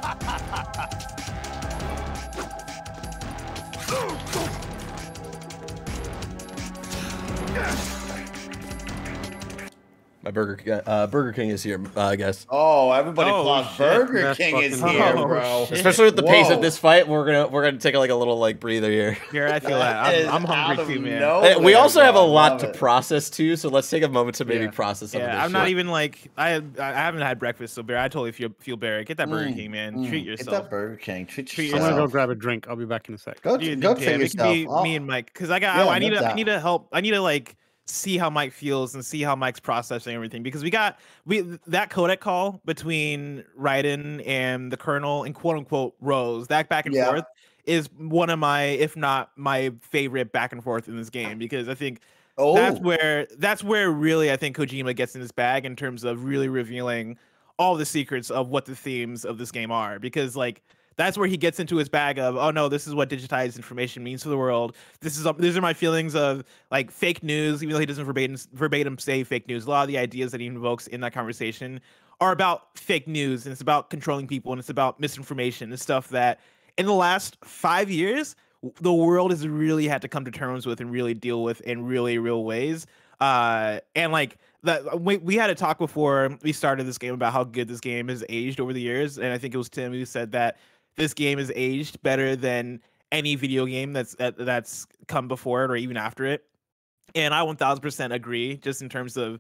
My Burger King, uh, Burger King is here, uh, guys. Oh, everybody Oh, applause. Burger That's King is fucking- here, Oh, bro. shit. Especially with the pace of this fight, we're gonna we're gonna take like a little like breather here. Here, I feel that. That is I'm, I'm hungry too, man. nowhere, we also have a lot to process too, so let's take a moment to maybe Yeah. process some of Yeah, this I'm not even like I I haven't had breakfast, so Bear, I totally feel feel Barry. Get that Burger Mm, King, man. mm. Treat Get that Burger King. Treat, Treat I'm gonna go grab a drink. I'll be back in a sec. Go, You go can, treat it can yourself. be me and Mike, because I got I need I need to help. I need to like see how Mike feels and see how Mike's processing everything because we got we that codec call between Raiden and the Colonel and quote unquote Rose that back and Yeah. forth is one of my if not my favorite back and forth in this game because I think oh, that's where that's where really I think Kojima gets in his bag in terms of really revealing all the secrets of what the themes of this game are because like that's where he gets into his bag of oh no this is what digitized information means to the world. This is these are my feelings of like fake news even though he doesn't verbatim verbatim say fake news. A lot of the ideas that he invokes in that conversation are about fake news and it's about controlling people and it's about misinformation and stuff that in the last five years the world has really had to come to terms with and really deal with in really real ways. Uh and like that we, we had a talk before we started this game about how good this game has aged over the years and i think it was tim who said that this game is aged better than any video game that's that, that's come before it or even after it. And I 1000% agree just in terms of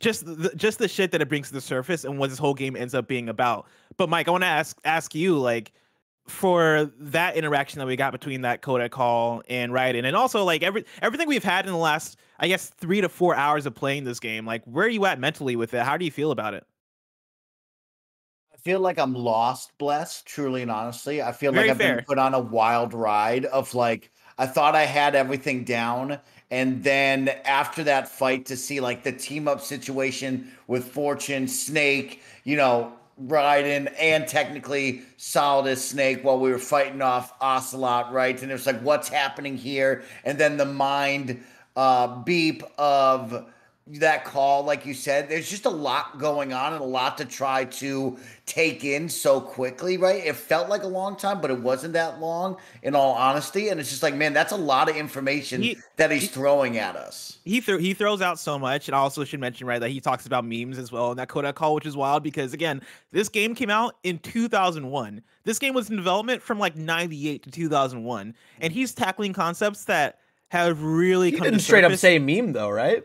just the, just the shit that it brings to the surface and what this whole game ends up being about. But Mike, I want to ask ask you like for that interaction that we got between that codec call and Raiden, and also like every everything we've had in the last, I guess, three to four hours of playing this game. Like, where are you at mentally with it? How do you feel about it? Feel like I'm lost, blessed, truly and honestly. I feel Very like I've fair. been put on a wild ride of like I thought I had everything down. And then after that fight to see like the team up situation with Fortune, Snake, you know, Raiden, and technically Solidus Snake while we were fighting off Ocelot, right? And it was like, what's happening here? And then the mind uh, beep of that call, like you said, there's just a lot going on and a lot to try to take in so quickly, right? It felt like a long time, but it wasn't that long, in all honesty. And it's just like, man, that's a lot of information he, that he's he, throwing at us. He th- he throws out so much, and I also should mention, right, that he talks about memes as well in that codec call, which is wild because again, this game came out in 2001. This game was in development from like 98 to 2001, and he's tackling concepts that have really he didn't straight surface. up say meme though, right?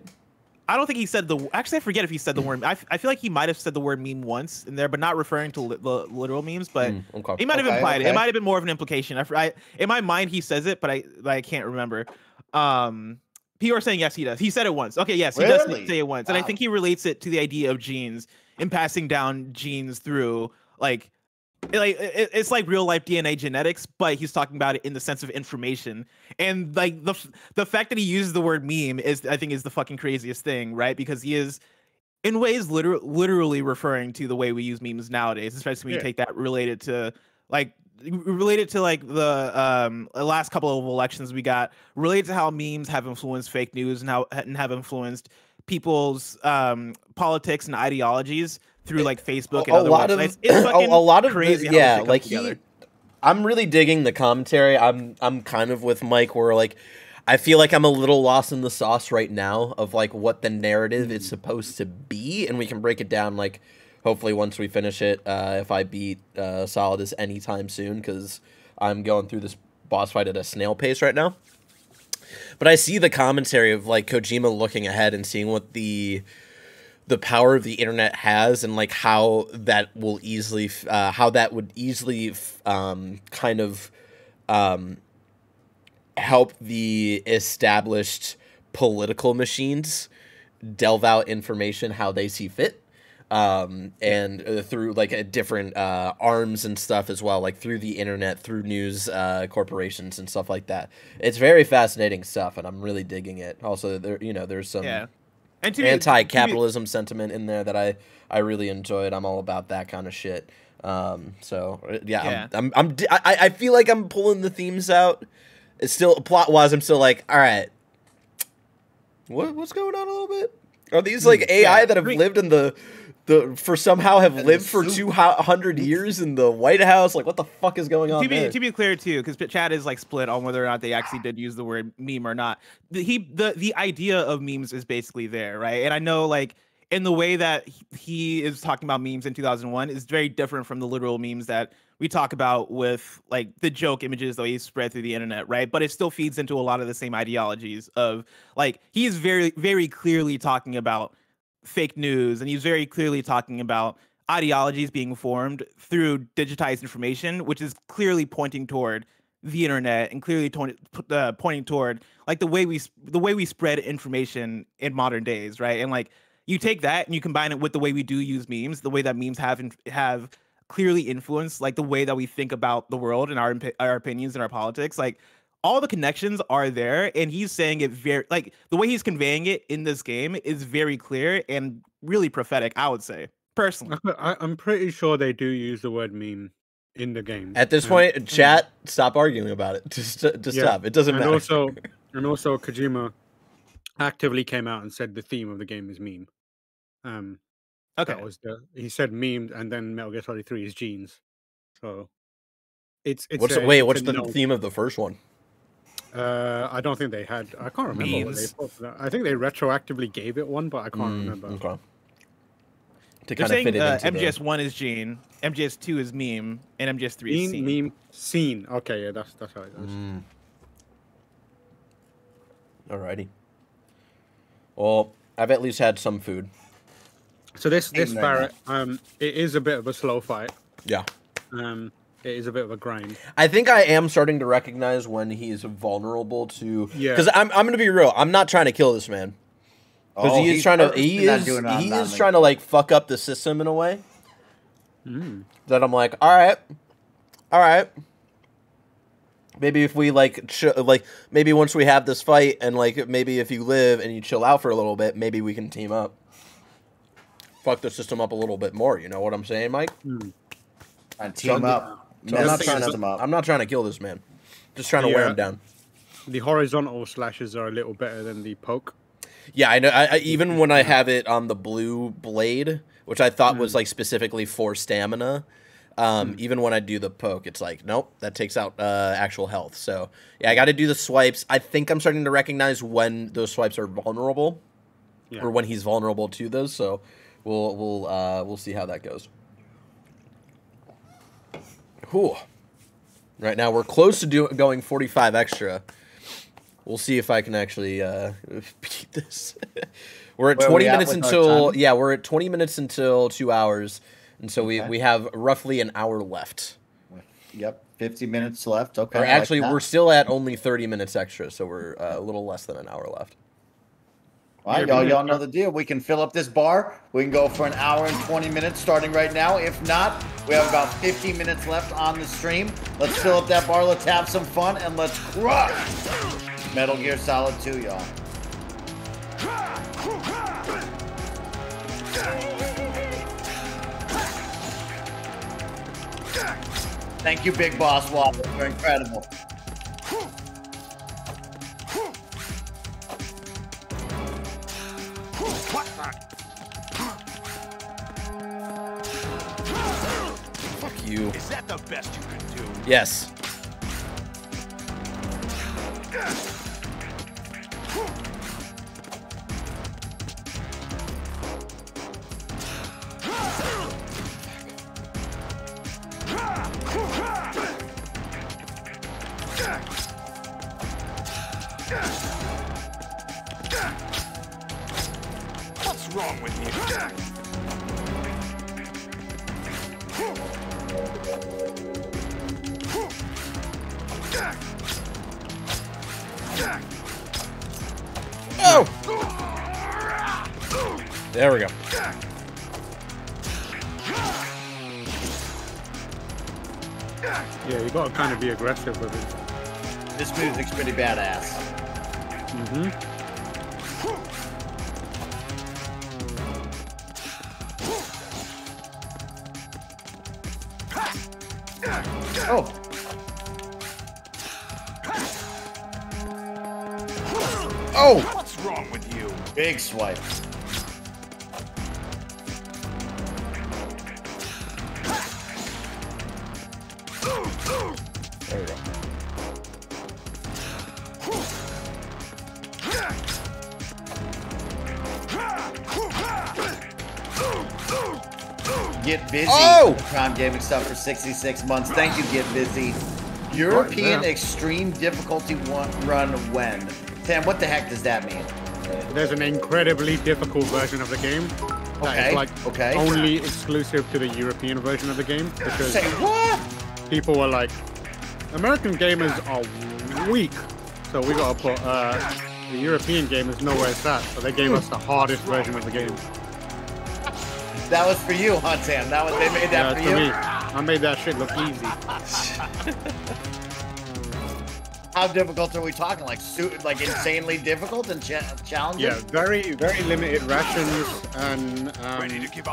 I don't think he said the. Actually, I forget if he said the word. I, I feel like he might have said the word meme once in there, but not referring to li- the literal memes. But mm, okay. he might have okay, implied okay. it. It might have been more of an implication. I, I, in my mind, he says it, but I, but I can't remember. Um, people are saying yes, he does. He said it once. Okay, yes, he really? does say it once, wow. and I think he relates it to the idea of genes and passing down genes through like like it's like real life DNA genetics, but he's talking about it in the sense of information. And like the the fact that he uses the word meme is I think is the fucking craziest thing, right? Because he is in ways literally literally referring to the way we use memes nowadays, especially when yeah. you take that related to like related to like the um last couple of elections we got related to how memes have influenced fake news and how and have influenced people's um politics and ideologies through like Facebook and a other lot websites. Of, it's a, a lot of crazy. The, yeah, like he, I'm really digging the commentary. I'm I'm kind of with Mike where like I feel like I'm a little lost in the sauce right now of like what the narrative is supposed to be, and we can break it down like hopefully once we finish it. Uh, if I beat uh, Solidus anytime soon, because I'm going through this boss fight at a snail pace right now. But I see the commentary of like Kojima looking ahead and seeing what the the power of the internet has and like how that will easily uh, how that would easily um, kind of um, help the established political machines delve out information how they see fit um, and uh, through like a different uh, arms and stuff as well, like through the internet, through news uh, corporations and stuff like that. It's very fascinating stuff, and I'm really digging it. Also, there you know there's some yeah anti-capitalism sentiment in there that I I really enjoyed. I'm all about that kind of shit. Um, so uh, yeah, yeah. I'm, I'm, I'm I, I feel like I'm pulling the themes out. It's still plot wise. I'm still like, all right, what what's going on a little bit? Are these like AI yeah. that have lived in the the for somehow have lived for two hundred years in the White House. Like, what the fuck is going on? To be there? to be clear too, because Chad is like split on whether or not they actually did use the word meme or not. The, he the the idea of memes is basically there, right? And I know like in the way that he is talking about memes in 2001 is very different from the literal memes that we talk about with like the joke images that he spread through the internet, right? But it still feeds into a lot of the same ideologies of like he is very very clearly talking about fake news, and he's very clearly talking about ideologies being formed through digitized information, which is clearly pointing toward the internet and clearly to- uh, pointing toward like the way we the way we spread information in modern days, right? And like you take that and you combine it with the way we do use memes, the way that memes have have clearly influenced like the way that we think about the world and our our opinions and our politics, like all the connections are there and he's saying it very like the way he's conveying it in this game is very clear and really prophetic i would say personally I, am pretty sure they do use the word meme in the game. At this point, chat, stop arguing about it. Just, just yeah. stop. It doesn't and matter. Also, and also, Kojima actively came out and said the theme of the game is meme. Um, Okay. that was the he said meme, and then Metal Gear Solid Three is genes. So it's it's what's a, the, wait? What's the known- theme of the first one? Uh, I don't think they had. I can't remember what they put. I think they retroactively gave it one, but I can't Mm, remember. Okay. To They're kind of saying fit it uh, into the- MGS one is Gene, MGS two is meme, and MGS three is Meme, scene. meme, scene. Okay, yeah, that's that's how it goes. Mm. Alrighty. Well, I've at least had some food. So this this Ignorant. Barrett, um, it is a bit of a slow fight. Yeah. Um, it is a bit of a grind. I think I am starting to recognize when he's vulnerable to. Yeah. Because I'm, I'm going to be real. I'm not trying to kill this man. Because Oh, he is he's trying to. He is. doing it on He that is one. trying to like fuck up the system in a way Mm. that I'm like, all right, all right. Maybe if we like, ch- like maybe once we have this fight, and like maybe if you live and you chill out for a little bit, maybe we can team up. Fuck the system up a little bit more. You know what I'm saying, Mike? And team I'm- up. So I'm not trying system to. up. I'm not trying to kill this man. Just trying to wear him down. The horizontal slashes are a little better than the poke. Yeah, I know. I, I, even when I have it on the blue blade, which I thought Mm. was like specifically for stamina, um, even when I do the poke, it's like nope, that takes out uh, actual health. So yeah, I got to do the swipes. I think I'm starting to recognize when those swipes are vulnerable, Yeah. or when he's vulnerable to those. So we'll we'll uh, we'll see how that goes. Whew. Right now we're close to do, going 45 extra. We'll see if I can actually uh, beat this. we're at Where 20 we minutes our until yeah, we're at 20 minutes until two hours, and so we Okay. we have roughly an hour left. Yep, 50 minutes left. Okay. Or I like actually, we're still at only 30 minutes extra, so we're uh, a little less than an hour left. All right, y'all, y'all know the deal. We can fill up this bar. We can go for an hour and 20 minutes starting right now. If not, we have about 50 minutes left on the stream. Let's fill up that bar. Let's have some fun and let's crush Metal Gear Solid 2, y'all. Thank you, Big Boss Waffle. You're incredible. Fuck you. Is that the best you can do? Yes. Kind of aggressive with it. This music's pretty badass. Mm-hmm. Oh. Oh! What's wrong with you? Big swipe. Gaming stuff for 66 months. Thank you, Get Busy. European yeah. extreme difficulty one run when? Sam, what the heck does that mean? There's an incredibly difficult version of the game. that is, Okay, like okay. only exclusive to the European version of the game because Say what? people were like, American gamers are weak, so we gotta put uh, the European gamers know where it's at. So they gave us the hardest version of the game. That was for you, huh, Sam? That was they made that Yeah, for you. me, I made that shit look easy. How difficult are we talking? Like, su- like insanely difficult and cha- challenging? Yeah, very very limited rations and um,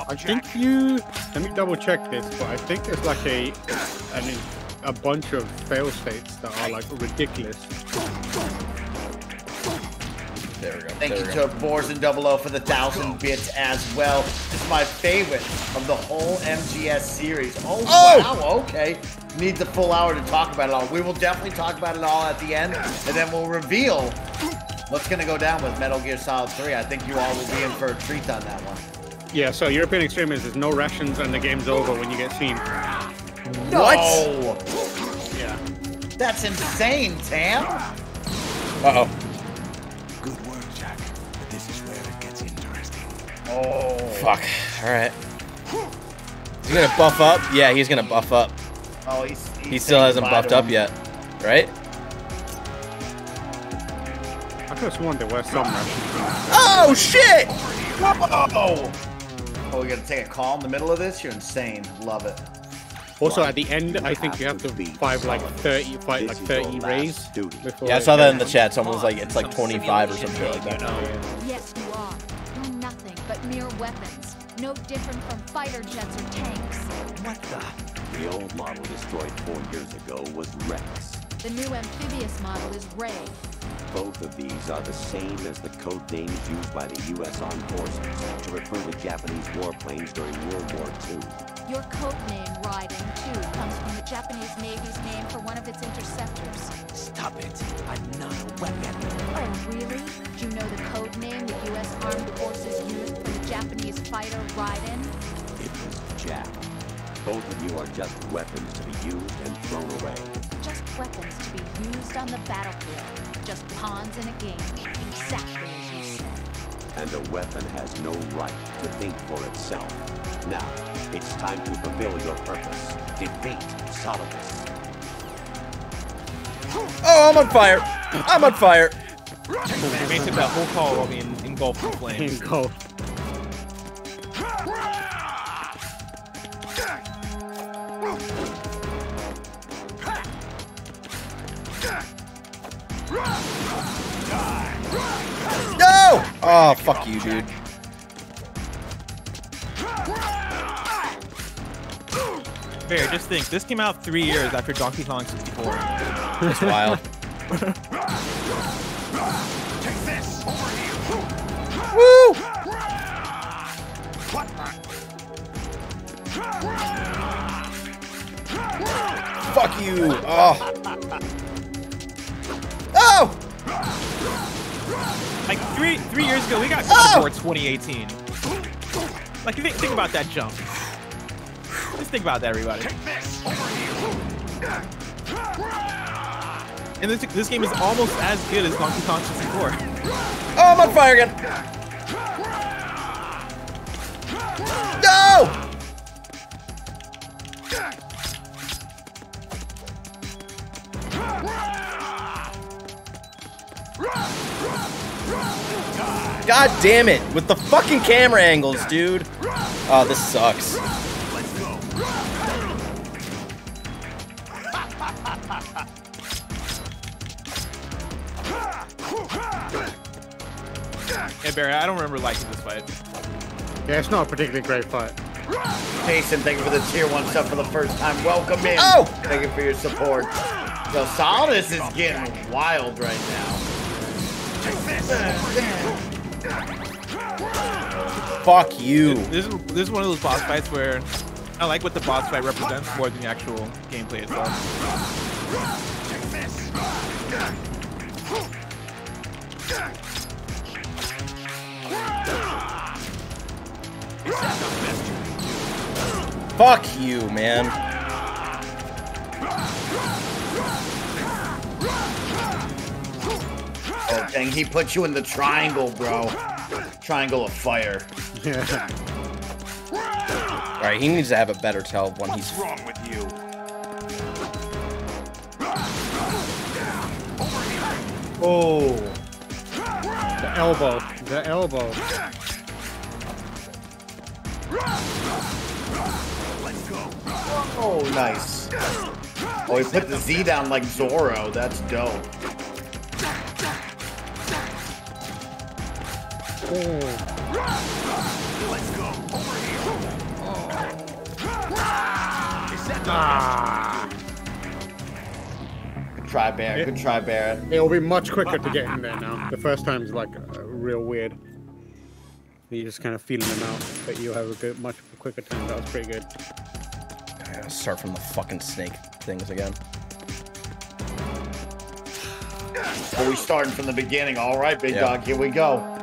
I think you. Let me double check this, but I think there's like a and a bunch of fail states that are like ridiculous. There we go. Thank there you to go. Boars and Double O for the thousand bits as well. This is my favorite of the whole MGS series. Oh, Oh! wow, okay. Needs a full hour to talk about it all. We will definitely talk about it all at the end, and then we'll reveal what's going to go down with Metal Gear Solid 3. I think you all will be in for a treat on that one. Yeah, so European Extremists, there's no rations and the game's over when you get seen. No! Yeah. That's insane, Tam. Uh-oh. Oh. Fuck. All right. He's gonna buff up. Yeah, he's gonna buff up. Oh, he's, he's He still hasn't buffed up yet, right? I could have sworn there were some. Oh shit! Oh! Oh, we gotta take a call in the middle of this? You're insane. Love it. Also, at the end, I think you have to fight like 30, fight like 30 rays. Yeah, I saw that in the chat. Someone was like, it's like 25 or something like that. Yes, you are. You're nothing but mere weapons. No different from fighter jets or tanks. What the? The old model destroyed four years ago was Rex. The new amphibious model is Ray. Both of these are the same as the code names used by the U.S. Armed Forces to refer to Japanese warplanes during World War II. Your code name, Raiden, too, comes from the Japanese Navy's name for one of its interceptors. Stop it. I'm not a weapon. Oh, really? Do you know the code name the U.S. Armed Forces used for the Japanese fighter Raiden? It was Jack. Both of you are just weapons to be used and thrown away. Just weapons to be used on the battlefield. Just pawns in a game. Exactly as you said. And a weapon has no right to think for itself. Now, it's time to fulfill your purpose. Defeat Solidus. Oh, I'm on fire. I'm on fire. We made that whole call while being engulfed in flames. Engulfed. Fuck you, dude. Fair, just think, this came out three years after Donkey Kong 64. That's wild. Woo! Fuck you. Oh! Like three three years ago, we got Oh! God War 2018. Like think, think about that jump. Just think about that, everybody. And this this game is almost as good as Donkey Kong 64. Oh, I'm on fire again. God damn it! With the fucking camera angles, dude. Oh, this sucks. Hey Barry, I don't remember liking this fight. Yeah, it's not a particularly great fight. Jason, thank you for the tier one stuff for the first time. Welcome in. Oh! Thank you for your support. So Solidus is getting wild right now. Uh, Fuck you. This is this is one of those boss fights where I like what the boss fight represents more than the actual gameplay itself. Fuck you, man. Oh, dang, he put you in the triangle, bro. Triangle of fire. Yeah. Alright, he needs to have a better tell when he's. Wrong with you? Oh. The elbow. The elbow. Oh, nice. Oh, he put the Z down like Zoro. That's dope. Ah. try, Barrett. Good try, Barrett. It'll be much quicker to get in there now. The first time's like uh, real weird. You're just kind of feeling them out, but you have a good, much quicker time. That was pretty good. I gotta start from the fucking snake things again. Are we starting from the beginning? All right, big yeah. dog, here we go.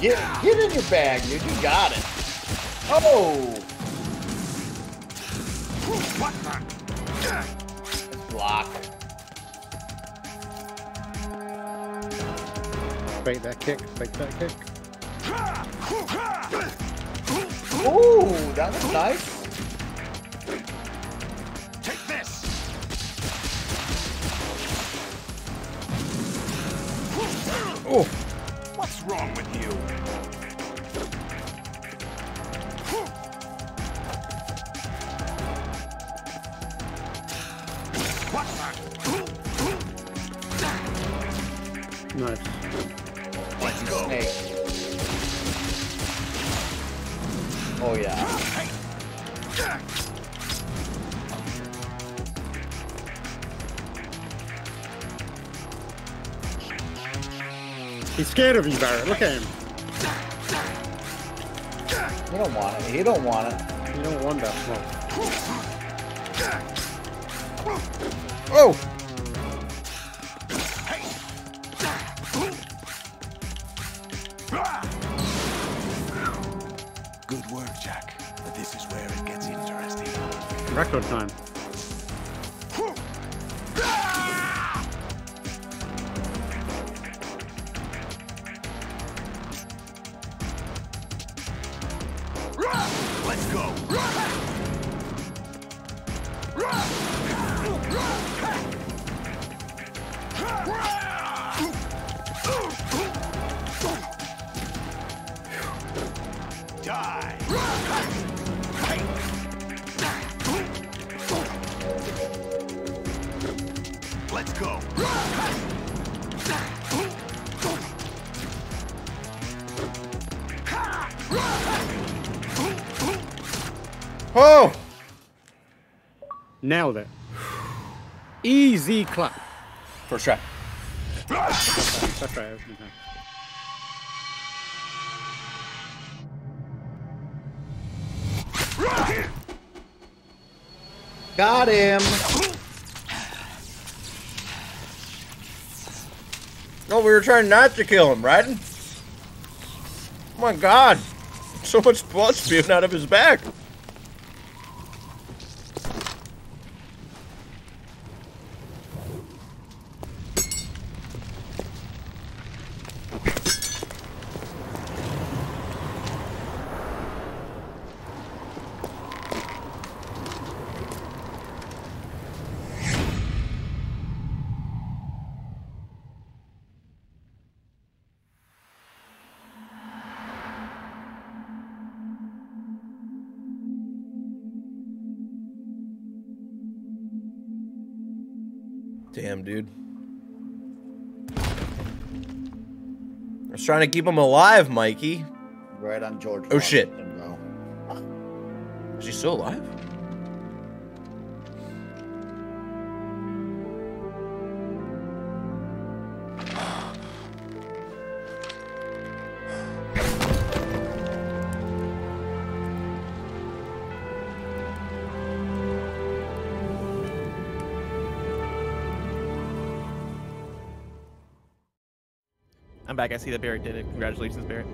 Get get in your bag, dude. You got it. Oh. Block. Fake that kick. Fake that kick. Ooh, that was nice. Scared of you, Barrett. Look at him. He don't want it. He don't want it. He don't want that smoke. Nailed it. Oh! Easy clap. First try. First try. Got him. No, we were trying not to kill him, right? Oh my god. So much blood spewing out of his back. Trying to keep him alive, Mikey. Right on George. Oh, shit. Is he still alive? I see that Barrett did it. Congratulations, Barrett.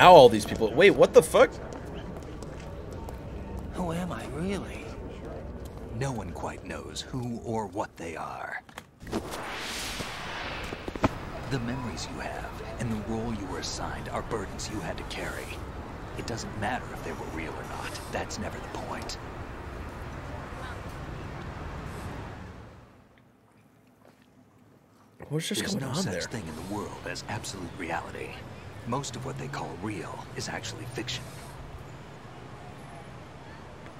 Now all these people. Wait, what the fuck? Who am I, really? No one quite knows who or what they are. The memories you have and the role you were assigned are burdens you had to carry. It doesn't matter if they were real or not. That's never the point. What's just There's going no on such there? thing in the world as absolute reality. Most of what they call real is actually fiction.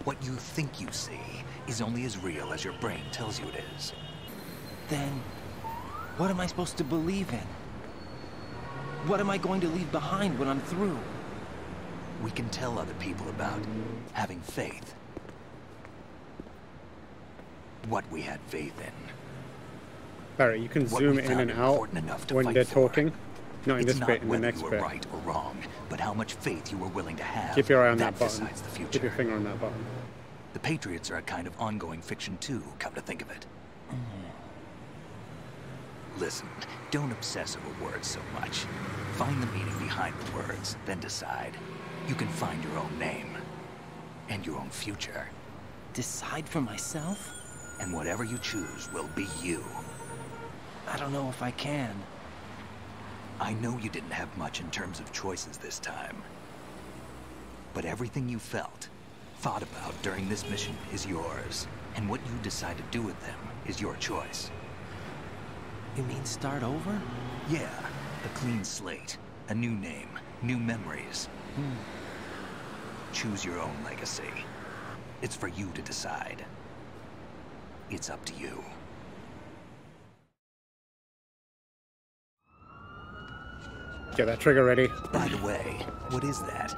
What you think you see is only as real as your brain tells you it is. Then, what am I supposed to believe in? What am I going to leave behind when I'm through? We can tell other people about having faith. What we had faith in. Barry, you can What zoom in and out important enough to when they're for. talking. Not in it's this not bit, in the whether next you were bit. right or wrong, but how much faith you were willing to have. Keep your eye on that, that button. decides the future. Keep your finger on that button. The Patriots are a kind of ongoing fiction too, come to think of it. Mm. Listen, don't obsess over words so much. Find the meaning behind the words, then decide. You can find your own name. And your own future. Decide for myself? And whatever you choose will be you. I don't know if I can. I know you didn't have much in terms of choices this time. But everything you felt, thought about during this mission is yours. And what you decide to do with them is your choice. You mean start over? Yeah, a clean slate, a new name, new memories. Hmm. Choose your own legacy. It's for you to decide. It's up to you. Get that trigger ready. By the way, what is that?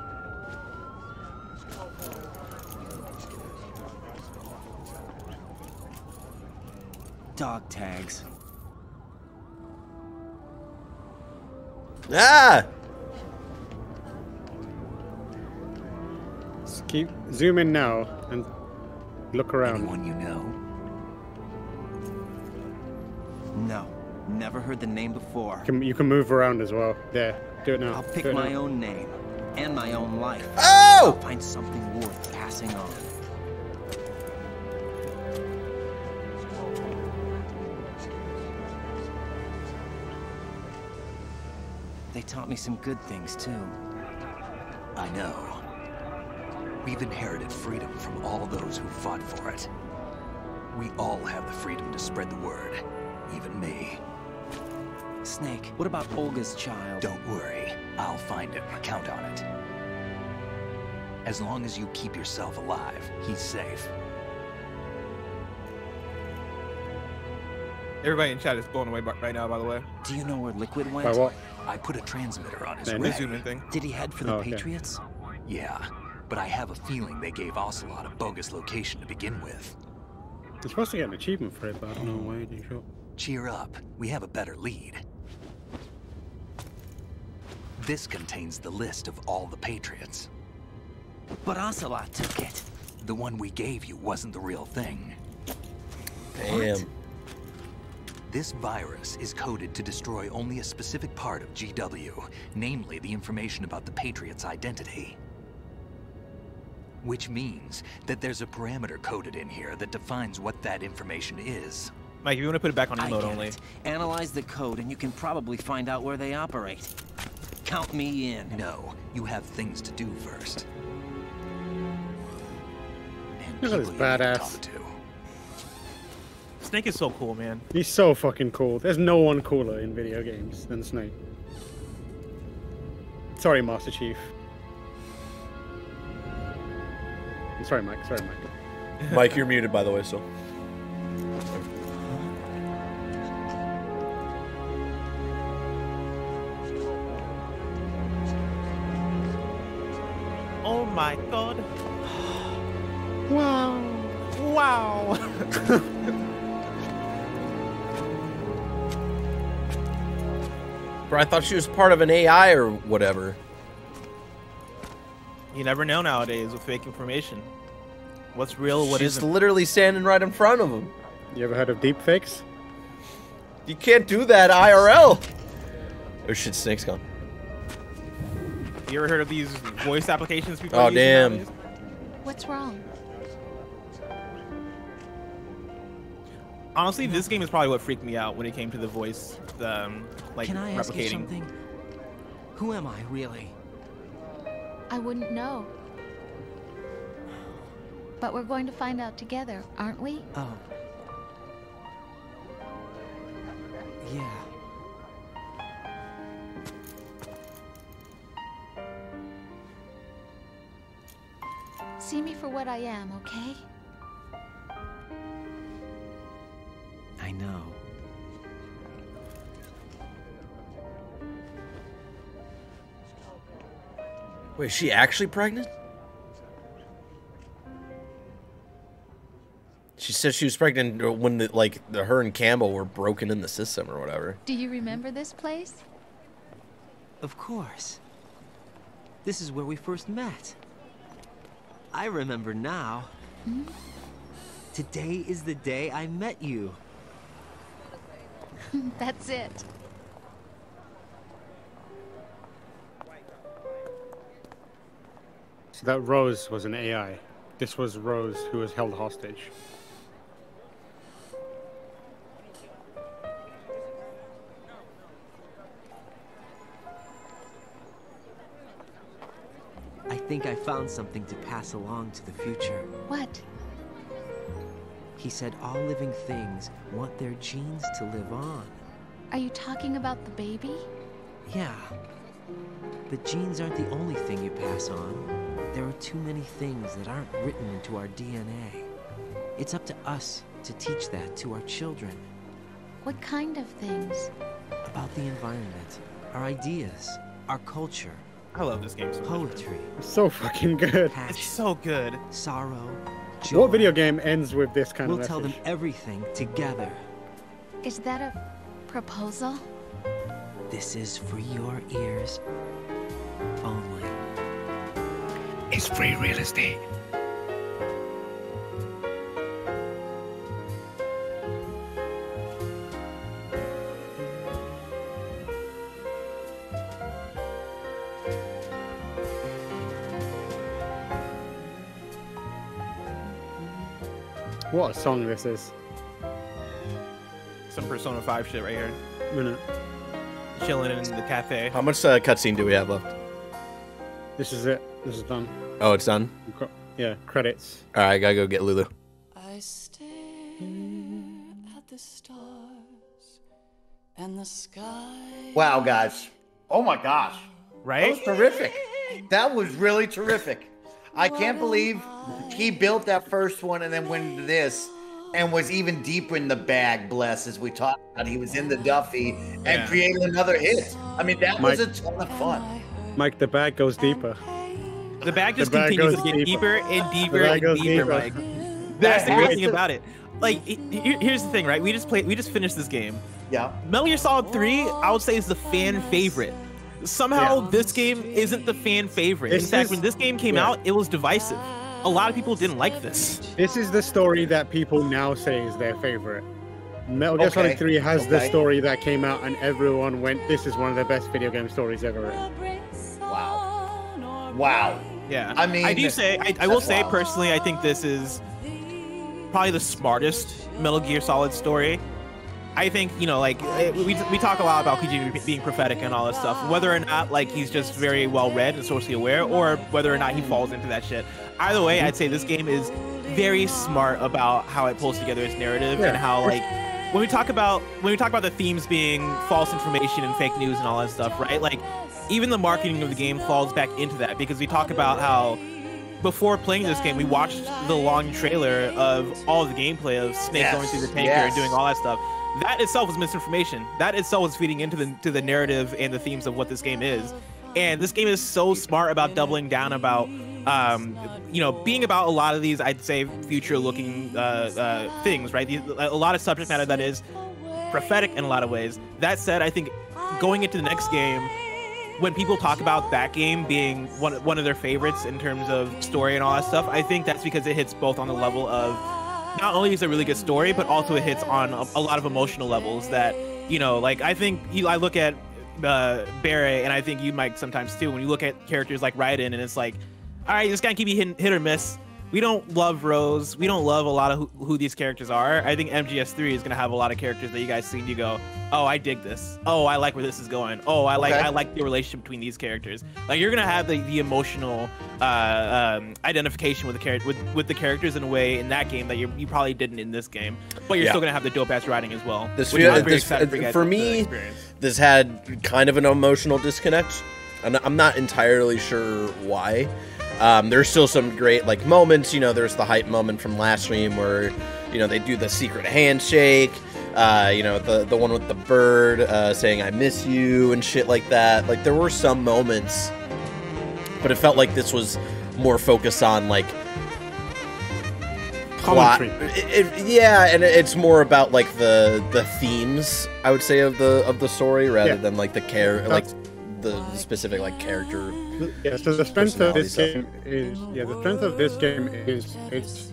Dog tags. Ah! Just keep zoom in now and look around. Anyone you know? No, never heard the name before. You can, you can move around as well. There, do it now. I'll pick my now. own name and my own life. Oh! I'll find something worth passing on. They taught me some good things too. I know. We've inherited freedom from all those who fought for it. We all have the freedom to spread the word. Even me. Snake, what about Olga's child? Don't worry. I'll find him. Count on it. As long as you keep yourself alive, he's safe. Everybody in chat is blown away right now, by the way. Do you know where Liquid went? By what? I put a transmitter on his Man, ray. this zoom in thing. Did he head for the Oh, okay. Patriots? Yeah, but I have a feeling they gave Ocelot a bogus location to begin with. You're supposed to get an achievement for it, but I don't know why you didn't show up. Cheer up. We have a better lead. This contains the list of all the Patriots. But Ocelot took it. The one we gave you wasn't the real thing. Damn. This virus is coded to destroy only a specific part of GW, namely the information about the Patriots' identity. Which means that there's a parameter coded in here that defines what that information is. Mike, if you want to put it back on I emote get only. it. Analyze the code and you can probably find out where they operate. Count me in. No, you have things to do first. Look at this badass. Snake is so cool, man. He's so fucking cool. There's no one cooler in video games than Snake. Sorry, Master Chief. I'm sorry, Mike. Sorry, Mike. Mike, you're muted, by the way, so. I thought she was part of an AI or whatever. you never know nowadays with fake information. What's real, what She's isn't. literally standing right in front of him. You ever heard of deepfakes? You can't do that IRL. Oh shit, Snake's gone. You ever heard of these voice applications people Oh damn. nowadays? What's wrong? Honestly, this game is probably what freaked me out when it came to the voice, the, um, like Can I ask you something? Who am I, really? I wouldn't know. But we're going to find out together, aren't we? Oh. Yeah. See me for what I am, okay? I know. Wait, is she actually pregnant? She said she was pregnant when the, like the, her and Campbell were broken in the system or whatever. Do you remember this place? Of course. This is where we first met. I remember now. Hmm? Today is the day I met you. That's it. That Rose was an AI. This was Rose who was held hostage. I think I found something to pass along to the future. What? He said all living things want their genes to live on. Are you talking about the baby? Yeah. But genes aren't the only thing you pass on. There are too many things that aren't written into our DNA. It's up to us to teach that to our children. What kind of things? About the environment, our ideas, our culture, I love this game so much. poetry, It's so fucking good. It's so good. sorrow, joy. What video game ends with this kind of thing. We'll tell them everything together. Is that a proposal? This is for your ears only. It's free real estate. What a song this is. Some Persona 5 shit right here. Minute. Chilling in the cafe. How much uh, cutscene do we have left? This is it. This is done. Oh, it's done. Yeah, credits. All right, I gotta go get Lulu. I stare at the stars and the sky. Wow, guys. Oh my gosh. Right? That was terrific. That was really terrific. I can't believe he built that first one and then went into this and was even deeper in the bag, bless, as we talked about. He was in the Duffy and Yeah. created another hit. I mean, that was a ton of fun. Mike, the bag goes deeper. The bag just The bag continues to get deeper. deeper and deeper and deeper, deeper. Mike. That's the great thing about it. Like, he- here's the thing, right? We just played, we just finished this game. Yeah. Metal Gear Solid 3, I would say, is the fan favorite. Somehow, Yeah. this game isn't the fan favorite. This In fact, is- when this game came yeah. out, it was divisive. A lot of people didn't like this. This is the story that people now say is their favorite. Metal Gear Okay, Solid 3 has the story that came out and everyone went, this is one of the best video game stories ever written. Wow. Wow. Yeah. I mean, I do say, I, I will say wild. personally, I think this is probably the smartest Metal Gear Solid story. I think you know, like eh, we, we talk a lot about Kojima being prophetic and all this stuff. Whether or not like he's just very well read and socially aware, or whether or not he falls into that shit. Either way, I'd say this game is very smart about how it pulls together its narrative Yeah. and how like when we talk about when we talk about the themes being false information and fake news and all that stuff, right? Like even the marketing of the game falls back into that because we talk about how before playing this game, we watched the long trailer of all the gameplay of Snake Yes, going through the tanker yes. and doing all that stuff. That itself was misinformation. That itself was feeding into the to the narrative and the themes of what this game is. And this game is so smart about doubling down about, um, you know, being about a lot of these, I'd say, future-looking uh, uh, things, right? A lot of subject matter that is prophetic in a lot of ways. That said, I think going into the next game, when people talk about that game being one one of their favorites in terms of story and all that stuff, I think that's because it hits both on the level of not only is it a really good story, but also it hits on a, a lot of emotional levels that you know, like I think you, I look at uh, Barry, and I think you might sometimes too. When you look at characters like Raiden, and it's like, all right, this guy can be hit, hit or miss. We don't love Rose. We don't love a lot of who, who these characters are. I think MGS3 is gonna have a lot of characters that you guys see and you go, oh, I dig this. Oh, I like where this is going. Oh, I like Okay. I like the relationship between these characters. Like you're gonna have the, the emotional uh, um, identification with the character with, with the characters in a way in that game that you you probably didn't in this game. But you're Yeah. still gonna have the dope ass writing as well. This feel, this, for, for me, this had kind of an emotional disconnect, and I'm not entirely sure why. Um, there's still some great like moments. You know, there's the hype moment from last stream where you know they do the secret handshake. Uh, you know, the the one with the bird uh, saying "I miss you" and shit like that. Like there were some moments, but it felt like this was more focused on like plot. It- it- yeah, and it's more about like the the themes I would say of the of the story rather Yeah. than like the care like the specific like character. Yeah, so the strength of this game is yeah, the strength of this game is it's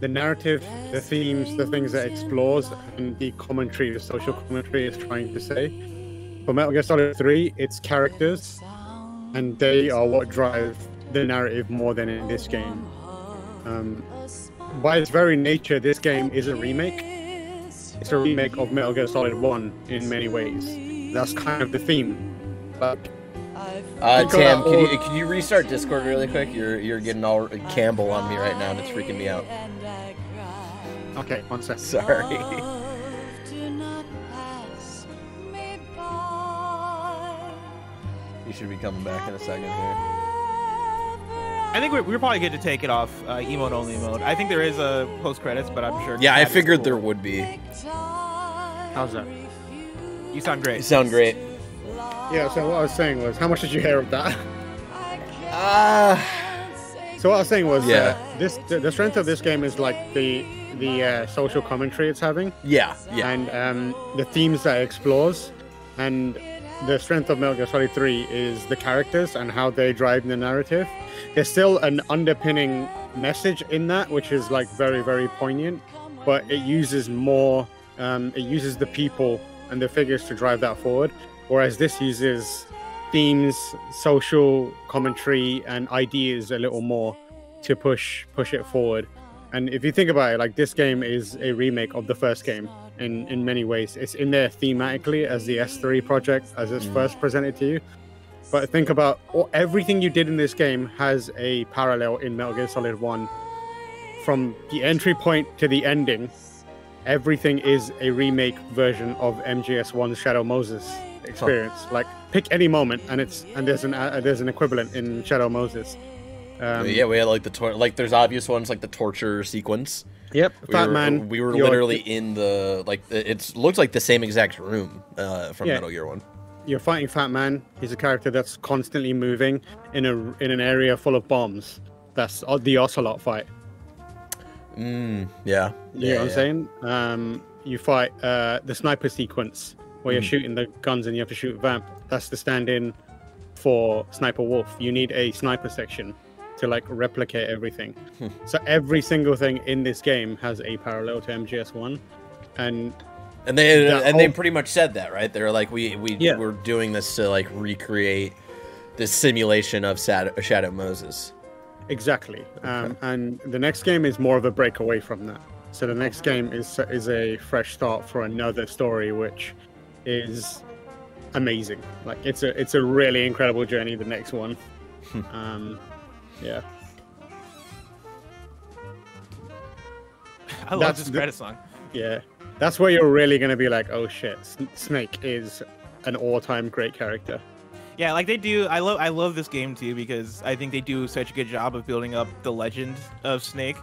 the narrative, the themes, the things that it explores, and the commentary, the social commentary is trying to say. For Metal Gear Solid 3, it's characters, and they are what drive the narrative more than in this game. Um, by its very nature, this game is a remake. It's a remake of Metal Gear Solid 1 in many ways. That's kind of the theme. Like, Uh, Tam, can you can you restart Discord really quick? You're you're getting all Campbell on me right now, and it's freaking me out. Okay, one sec. Sorry. You should be coming back in a second here. I think we're, we're probably good to take it off uh, emote only mode. I think there is a post credits, but I'm sure. Yeah, I figured cool. there would be. How's that? You sound great. You sound great. Yeah, so what I was saying was, how much did you hear of that? Uh, so what I was saying was, Yeah. uh, this the, the strength of this game is like the the uh, social commentary it's having. Yeah, yeah. And um, the themes that it explores, and the strength of Metal Gear Solid 3 is the characters and how they drive the narrative. There's still an underpinning message in that, which is like very very poignant, but it uses more. Um, it uses the people and the figures to drive that forward, whereas this uses themes, social commentary, and ideas a little more to push push it forward. And if you think about it, like this game is a remake of the first game in in many ways. It's in there thematically as the S3 project as it's Mm. first presented to you. But think about all, everything you did in this game has a parallel in Metal Gear Solid 1. From the entry point to the ending, everything is a remake version of MGS1's Shadow Moses experience. Like pick any moment, and it's and there's an uh, there's an equivalent in Shadow Moses. Um, yeah, we had like the tor- like there's obvious ones like the torture sequence. Yep, we Fat were, Man, We were literally in the like it looks like the same exact room uh, from Yeah. Metal Gear One. You're fighting Fat Man. He's a character that's constantly moving in a in an area full of bombs. That's the Ocelot fight. Mm, yeah. You yeah, know what yeah. I'm saying? Um, you fight uh, the sniper sequence where you're Mm. shooting the guns and you have to shoot Vamp. That's the stand-in for Sniper Wolf. You need a sniper section to like replicate everything. Hmm. so every single thing in this game has a parallel to MGS1, and And they and they pretty much said that, right? They're like, we we Yeah. we're doing this to like recreate this simulation of Shadow Moses. Exactly. Um, and the next game is more of a break away from that. So the next game is is a fresh start for another story, which is amazing. Like it's a it's a really incredible journey. The next one, um, yeah. I love That's this credit song. Yeah, that's where you're really gonna be like, oh shit, Snake is an all-time great character. Yeah, like they do. I love I love this game too because I think they do such a good job of building up the legend of Snake,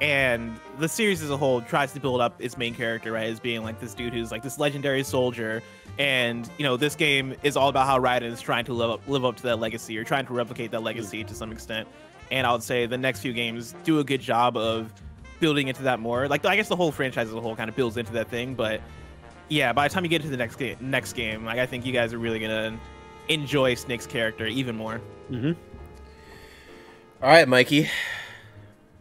and the series as a whole tries to build up its main character right as being like this dude who's like this legendary soldier. And you know, this game is all about how Raiden is trying to live up live up to that legacy or trying to replicate that legacy to some extent. And I would say the next few games do a good job of building into that more. Like I guess the whole franchise as a whole kind of builds into that thing, but yeah, by the time you get to the next game, next game, like I think you guys are really gonna enjoy Snake's character even more. Mm-hmm. All right, Mikey.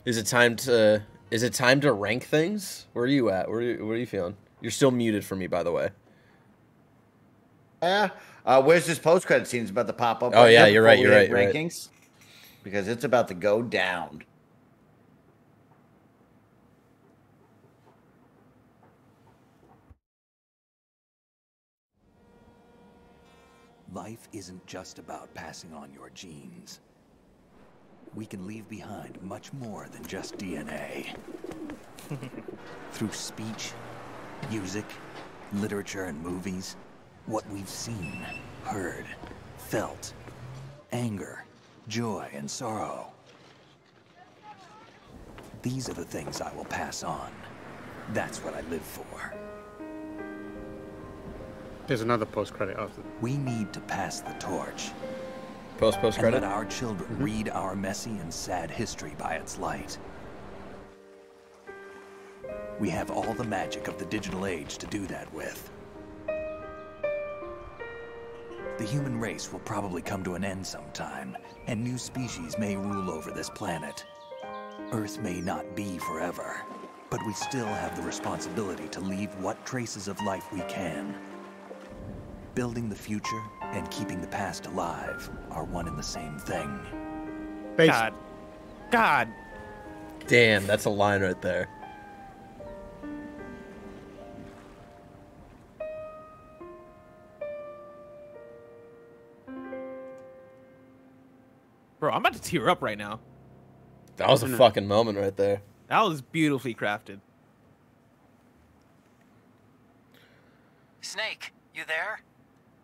Is it time to is it time to rank things? Where are you at? Where are you, where are you feeling? You're still muted for me, by the way. Yeah. Uh, where's this post credit scene? It's about to pop up. Oh yeah, you're right. You're right. Rankings, right. because it's about to go down. Life isn't just about passing on your genes. We can leave behind much more than just DNA. Through speech, music, literature, and movies, what we've seen, heard, felt, anger, joy, and sorrow. These are the things I will pass on. That's what I live for. There's another post credit after. We need to pass the torch. Post post credit. And let our children mm -hmm. read our messy and sad history by its light. We have all the magic of the digital age to do that with. The human race will probably come to an end sometime, and new species may rule over this planet. Earth may not be forever, but we still have the responsibility to leave what traces of life we can. Building the future and keeping the past alive are one and the same thing. God. God. Damn, that's a line right there. Bro, I'm about to tear up right now. That was a mm-hmm. fucking moment right there. That was beautifully crafted. Snake, you there?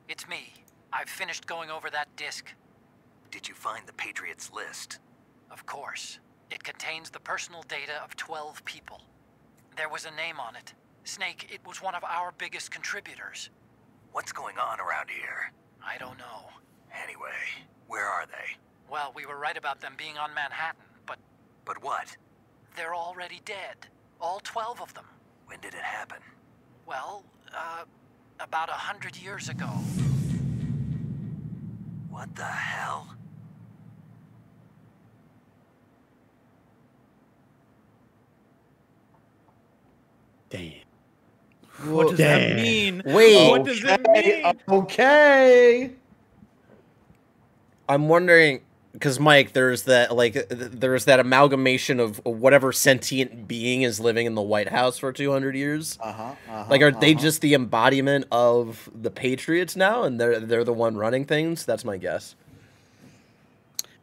It's me. I've finished going over that disk. Did you find the Patriots list? Of course. It contains the personal data of 12 people. There was a name on it. Snake, it was one of our biggest contributors. What's going on around here? I don't know. Anyway, where are they? Well, we were right about them being on Manhattan, but... But what? They're already dead. All 12 of them. When did it happen? Well, uh, about a hundred years ago. What the hell? Damn. What does Damn. that mean? Wait. What does it mean? Okay. I'm wondering because Mike, there's that like there's that amalgamation of whatever sentient being is living in the White House for 200 years. Uh-huh, uh-huh like, are uh-huh. they just the embodiment of the Patriots now, and they're they're the one running things? That's my guess.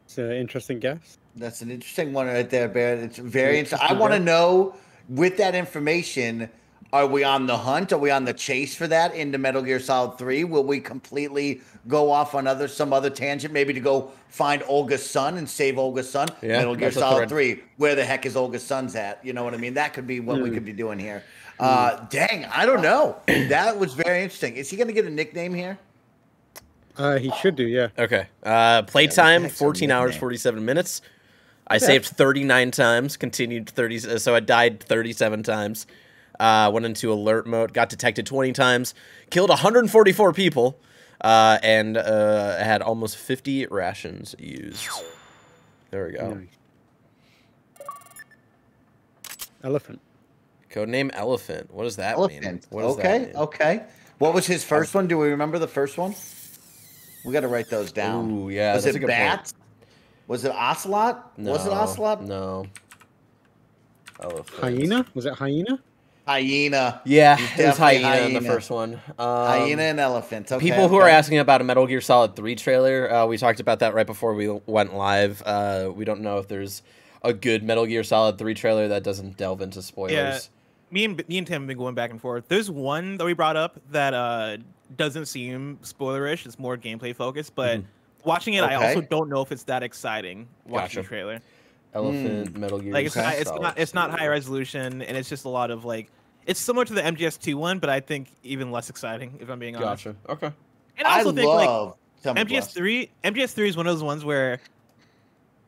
It's an interesting guess. That's an interesting one right there, Bear. It's very interesting. I want to know with that information are we on the hunt? Are we on the chase for that into Metal Gear Solid 3? Will we completely go off on other some other tangent, maybe to go find Olga's son and save Olga's son? Yeah, Metal Gear Solid 3. Where the heck is Olga's son's at? You know what I mean? That could be what mm. we hmm. could be doing here. Uh, dang, I don't know. that was very interesting. Is he going to get a nickname here? Uh, he should do, yeah. Okay. Uh, playtime, yeah, 14 hours, 47 minutes. I yeah. saved 39 times, continued 30, so I died 37 times. Uh, went into alert mode, got detected 20 times, killed 144 people, uh, and uh, had almost 50 rations used. There we go. Elephant. Codename Elephant. What does that Elephant. mean? What does okay, that mean? okay. What was his first one? Do we remember the first one? We got to write those down. Ooh, yeah. Was that's a it good point. bat? Was it ocelot? was it No, ocelot? No. Elephant. Hyena? Was it hyena? Hyena. Yeah, It was it was definitely hyena, in the first one. Um, hyena and elephant. Okay, people who are asking about a Metal Gear Solid 3 trailer, uh, we talked about that right before we went live. Uh, we don't know if there's a good Metal Gear Solid 3 trailer that doesn't delve into spoilers. Yeah, me and me and Tim have been going back and forth. There's one that we brought up that uh, doesn't seem spoilerish. It's more gameplay focused, but Mhm. watching it, I also don't know if it's that exciting watching Gotcha. the trailer. Elephant, Metal Gear Like it's not, it's Solid not it's not high resolution, and it's just a lot of like it's similar to the MGS2 one, but I think even less exciting if I'm being honest. Gotcha. Okay. And I also I think love like MGS3 MGS3 is one of those ones where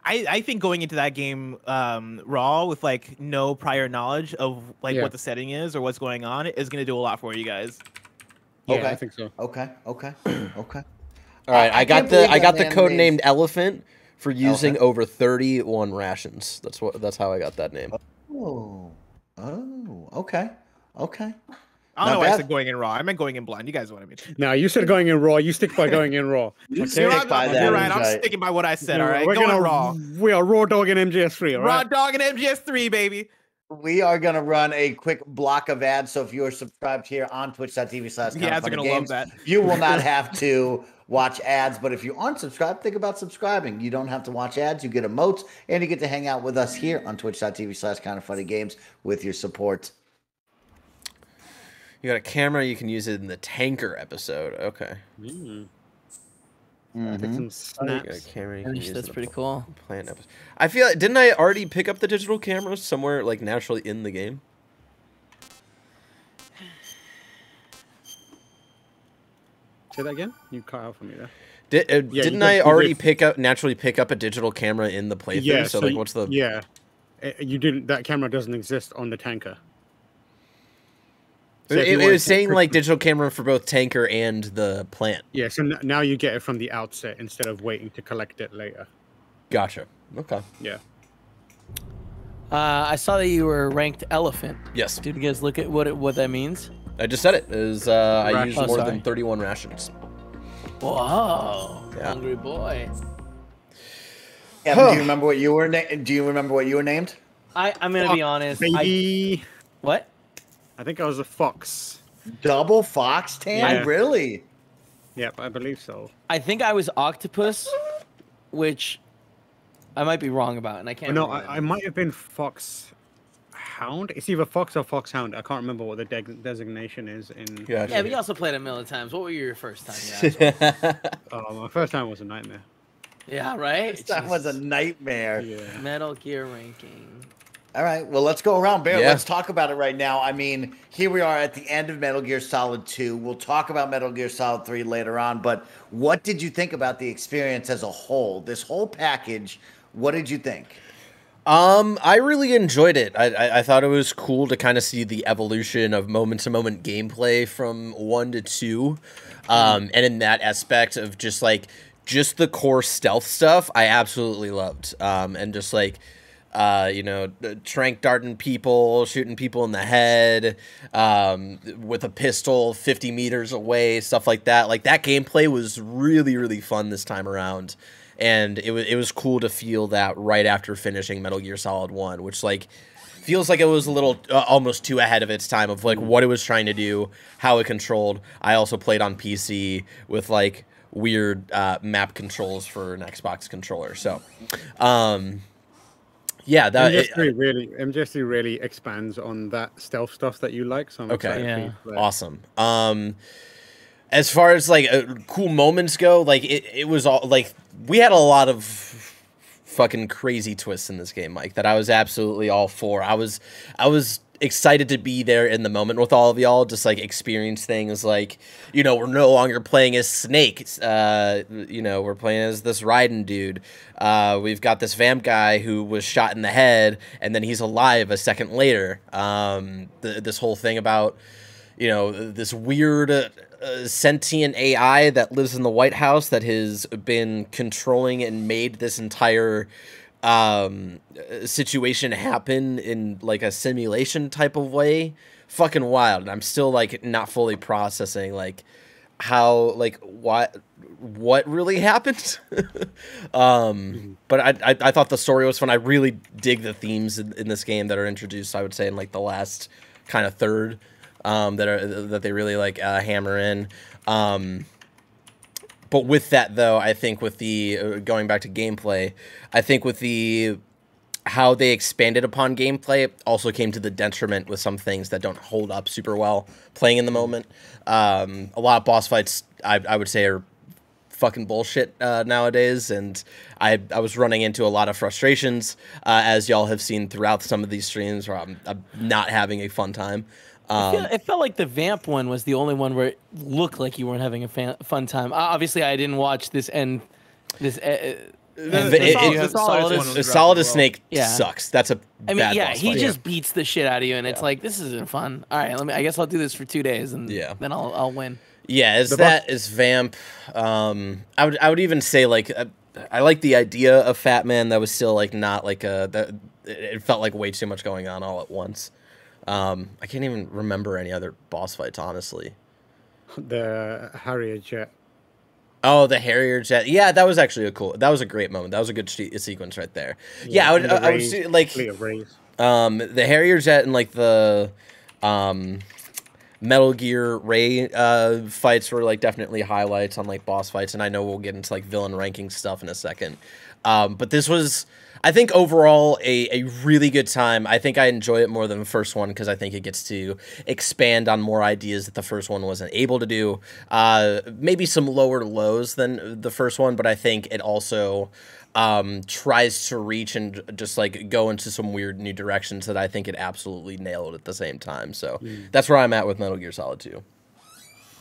I, I think going into that game um, raw with like no prior knowledge of like Yeah. what the setting is or what's going on is going to do a lot for you guys. Yeah, okay. I think so. Okay. Okay. Okay. All right, I- I I, got the I got the man code named- named Elephant for using Elephant. over 31 rations. That's what that's how I got that name. Oh. Oh. Okay. Okay. I don't Not know why I said going in raw. I meant going in blind. You guys know what I mean. Now you said going in raw. You stick by going in raw. You okay? stick by that. You're right. I'm right. sticking by what I said. All right, We're going gonna raw. We are raw dog and MGS3. All Raw right. dog and MGS3, baby. We are going to run a quick block of ads. So if you're subscribed here on twitch.tv slash The ads are Kinda gonna love Games, that. you will not have to watch ads. But if you aren't subscribed, think about subscribing. You don't have to watch ads. You get emotes and you get to hang out with us here on twitch.tv slash kind of funny games with your support. You got a camera, you can use it in the tanker episode. Okay. Mm. Mhm. Take some You got a snaps. camera, can Gosh, use that's pretty cool. Plant episode. I feel like, didn't I already pick up the digital camera somewhere like naturally in the game? Say that again. You cut out for me there. Did, uh, you didn't did- I already did. pick up naturally pick up a digital camera in the playthrough? Yeah. so, like, you- what's the? Yeah. Uh, You didn't. That camera doesn't exist on the tanker. So It, it was saying like digital camera for both tanker and the plant. Yeah. So n- now you get it from the outset instead of waiting to collect it later. Gotcha. Okay. Yeah. Uh, I saw that you were ranked elephant. Yes. Did you guys look at what it, what that means? I just said it. It uh, I Ration- used Oh, more sorry. than 31 rations. Whoa, Yeah. hungry boy. Evan, do you remember what you were na- do you remember what you were named? I, I'm gonna be honest. I, Maybe. what? I think I was a fox. Double fox tan? Yeah. Really? Yep, I believe so. I think I was octopus, which I might be wrong about, and I can't. no. I, I might have been fox hound. It's either fox or fox hound. I can't remember what the de- designation is in. Gotcha. Yeah, but you also played a million times. What were your first time? Yeah, Oh, my first time was a nightmare. yeah right. That was a nightmare. Yeah. Metal Gear ranking. All right, well, let's go around, Bear. Yeah. Let's talk about it right now. I mean, here we are at the end of Metal Gear Solid 2. We'll talk about Metal Gear Solid 3 later on, but what did you think about the experience as a whole? This whole package, what did you think? Um, I really enjoyed it. I, I, I thought it was cool to kind of see the evolution of moment to moment gameplay from one to two. Um, and in that aspect of just like just the core stealth stuff, I absolutely loved. Um, and just like uh, you know, trank darting people, shooting people in the head, um, with a pistol 50 meters away, stuff like that. Like that gameplay was really, really fun this time around. And it was, it was cool to feel that right after finishing Metal Gear Solid 1, which like feels like it was a little uh, almost too ahead of its time of like what it was trying to do, how it controlled. I also played on PC with like weird uh, map controls for an Xbox controller. So, um, yeah, that it- MGS3 really, MGS3 really expands on that stealth stuff that you like. So I'm Okay. excited Yeah. you awesome. Um, as far as like uh, cool moments go, like it, it was all like we had a lot of fucking crazy twists in this game, Mike. That I was absolutely all for. I was I was excited to be there in the moment with all of y'all, just like experience things like you know we're no longer playing as Snake. Uh, you know we're playing as this Raiden dude. Uh, we've got this vamp guy who was shot in the head and then he's alive a second later. Um, this whole thing about you know this weird uh, uh, sentient AI that lives in the White House that has been controlling and made this entire um, situation happen in like a simulation type of way. Fucking wild. And I'm still like not fully processing like how like what what really happened. um, but I, I, I thought the story was fun. I really dig the themes in, in, this game that are introduced. I would say in like the last kind of third um, that are that they really like uh, hammer in. Um, but with that though, I think with the uh, going back to gameplay, I think with the how they expanded upon gameplay also came to the detriment with some things that don't hold up super well playing in the moment. Um, a lot of boss fights, I, I would say, are fucking bullshit uh, nowadays, and I I was running into a lot of frustrations uh, as y'all have seen throughout some of these streams where I'm, I'm not having a fun time. Um, feel, it felt like the Vamp one was the only one where it looked like you weren't having a fan, fun time. Obviously, I didn't watch this end. This. Uh, the, the, it, solid, solid, as, solid as snake yeah. sucks. That's a. I mean, yeah, he fight. just beats the shit out of you, and yeah. it's like this isn't fun. All right, let me. I guess I'll do this for two days, and yeah. then I'll I'll win. Yeah, is the that is Vamp? Um, I would I would even say like uh, I like the idea of Fat Man. That was still like not like a that it felt like way too much going on all at once. Um, I can't even remember any other boss fights honestly. The Harrier jet. Oh, the Harrier jet. Yeah, that was actually a cool. That was a great moment. That was a good sequence right there. Yeah, yeah I would. I, I would see, like um the Harrier jet and like the um Metal Gear Ray uh, fights were like definitely highlights on like boss fights, and I know we'll get into like villain ranking stuff in a second. Um, but this was, I think, overall a, a really good time. I think I enjoy it more than the first one because I think it gets to expand on more ideas that the first one wasn't able to do. Uh, maybe some lower lows than the first one, but I think it also um, tries to reach and just like go into some weird new directions that I think it absolutely nailed at the same time. So mm. that's where I'm at with Metal Gear Solid 2.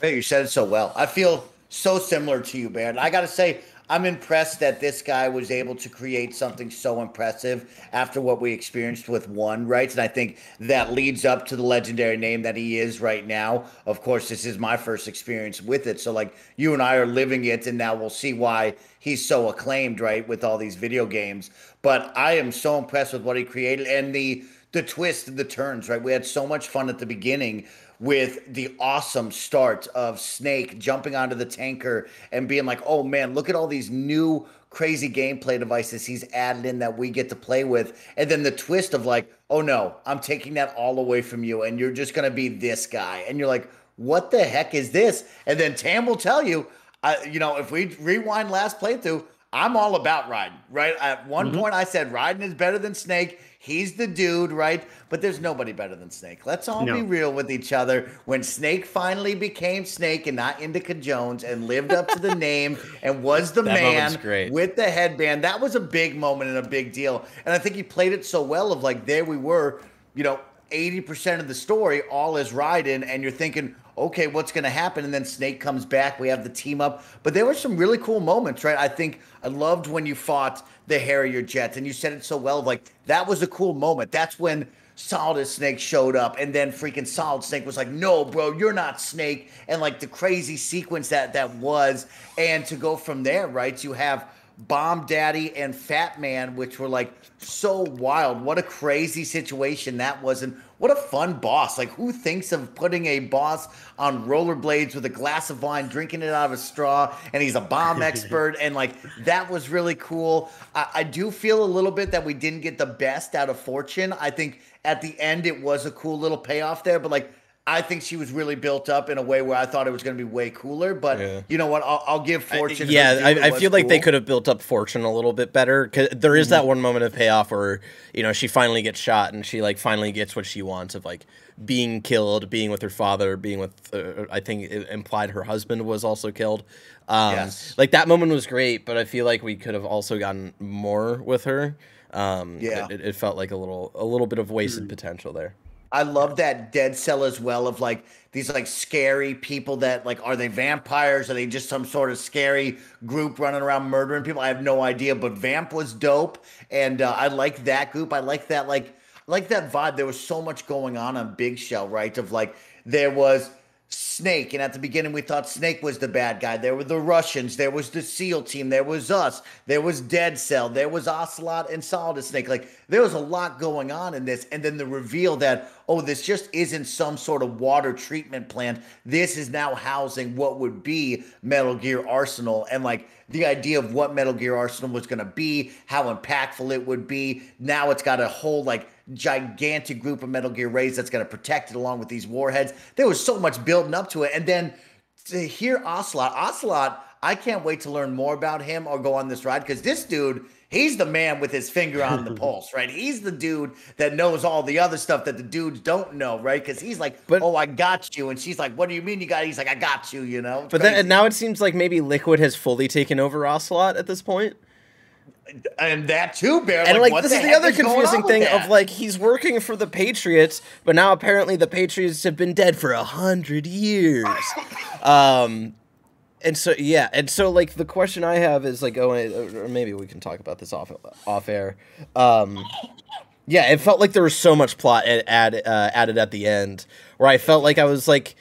Hey, you said it so well. I feel so similar to you, man. I got to say, I'm impressed that this guy was able to create something so impressive after what we experienced with one, right? And I think that leads up to the legendary name that he is right now. Of course, this is my first experience with it. So, like, you and I are living it, and now we'll see why he's so acclaimed, right, with all these video games. But I am so impressed with what he created and the the twist and the turns, right? We had so much fun at the beginning with the awesome start of Snake jumping onto the tanker and being like, oh man, look at all these new crazy gameplay devices he's added in that we get to play with. And then the twist of like, oh no, I'm taking that all away from you and you're just going to be this guy. And you're like, what the heck is this? And then Tam will tell you, uh, you know, if we rewind last playthrough, I'm all about Raiden, right? At one mm-hmm. point, I said Raiden is better than Snake. He's the dude, right? But there's nobody better than Snake. Let's all no. be real with each other. When Snake finally became Snake and not Indiana Jones and lived up to the name and was the man with the headband, that was a big moment and a big deal. And I think he played it so well of like, there we were, you know, 80% of the story all is Raiden, and you're thinking, okay, what's going to happen? And then Snake comes back. We have the team up. But there were some really cool moments, right? I think I loved when you fought the Harrier Jets, and you said it so well. Like that was a cool moment. That's when Solid Snake showed up, and then freaking Solid Snake was like, "No, bro, you're not Snake," and like the crazy sequence that that was, and to go from there, right? You have Bomb Daddy and Fat Man, which were like so wild. What a crazy situation that was, and what a fun boss. Like, who thinks of putting a boss on rollerblades with a glass of wine, drinking it out of a straw, and he's a bomb expert? and like, that was really cool. I, I do feel a little bit that we didn't get the best out of Fortune. I think at the end it was a cool little payoff there, but like, I think she was really built up in a way where I thought it was going to be way cooler. But yeah. you know what? I'll, I'll give Fortune. I, yeah, I, I, feel like they could have built up Fortune a little bit better because there is mm-hmm. that one moment of payoff where you know she finally gets shot and she like finally gets what she wants of like being killed, being with her father, being with uh, I think it implied her husband was also killed. Um, yes. Like that moment was great, but I feel like we could have also gotten more with her. Um, yeah, it, it, felt like a little a little bit of wasted mm. potential there. I love that dead cell as well of like these like scary people that like are they vampires? Are they just some sort of scary group running around murdering people? I have no idea. But Vamp was dope, and uh, I like that group. I like that like like that vibe. There was so much going on on Big Shell, right? Of like there was Snake, and at the beginning we thought Snake was the bad guy. There were the Russians, there was the SEAL team, there was us, there was Dead Cell, there was Ocelot and Solid Snake. Like there was a lot going on in this, and then the reveal that oh, this just isn't some sort of water treatment plant. This is now housing what would be Metal Gear Arsenal, and like the idea of what Metal Gear Arsenal was going to be, how impactful it would be. Now it's got a whole like gigantic group of Metal Gear Rays that's going to protect it along with these warheads. There was so much building up to it. And then to hear Ocelot, Ocelot, I can't wait to learn more about him or go on this ride because this dude, he's the man with his finger on the pulse, right? He's the dude that knows all the other stuff that the dudes don't know, right? Because he's like, but, oh, I got you. And she's like, what do you mean you got? He's like, I got you, you know? It's but crazy. then now it seems like maybe Liquid has fully taken over Ocelot at this point and that too, Bear. And like, like this the is the other confusing thing of like he's working for the Patriots, but now apparently the Patriots have been dead for a hundred years. um, and so yeah, and so like the question I have is like, oh, or maybe we can talk about this off off air. Um, yeah, it felt like there was so much plot add, uh, added at the end, where I felt like I was like